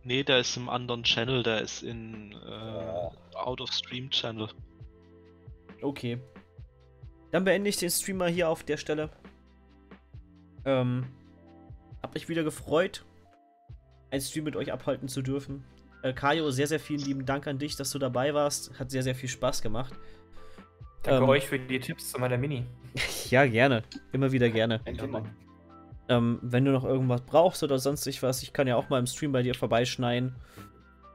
Nee, der ist im anderen Channel, der ist in äh, Ja. Out of Stream Channel. Okay. Dann beende ich den Streamer hier auf der Stelle. Ähm, hab mich wieder gefreut, ein Stream mit euch abhalten zu dürfen. Äh, Kajo, sehr, sehr vielen lieben Dank an dich, dass du dabei warst. Hat sehr, sehr viel Spaß gemacht. Danke Ähm. euch für die Tipps zu meiner Mini. Ja, gerne. Immer wieder gerne. Ähm, wenn du noch irgendwas brauchst oder sonst was, ich kann ja auch mal im Stream bei dir vorbeischneiden.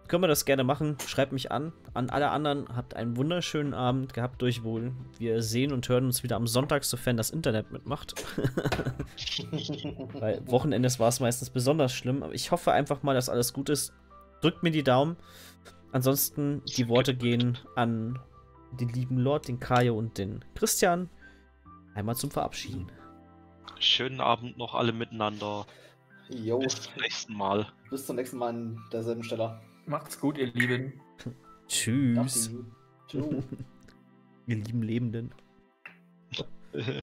Können wir das gerne machen. Schreibt mich an. An alle anderen, habt einen wunderschönen Abend gehabt durch wohl. Wir sehen und hören uns wieder am Sonntag, sofern das Internet mitmacht. Weil Wochenendes war es meistens besonders schlimm. Aber ich hoffe einfach mal, dass alles gut ist. Drückt mir die Daumen. Ansonsten, die Worte gehen an den lieben Lord, den Kajo und den Christian. Einmal zum Verabschieden. Schönen Abend noch alle miteinander. Jo, Bis zum nächsten Mal. bis zum nächsten Mal an derselben Stelle. Macht's gut, ihr Lieben. Tschüss. Tschüss. Ihr lieben Lebenden.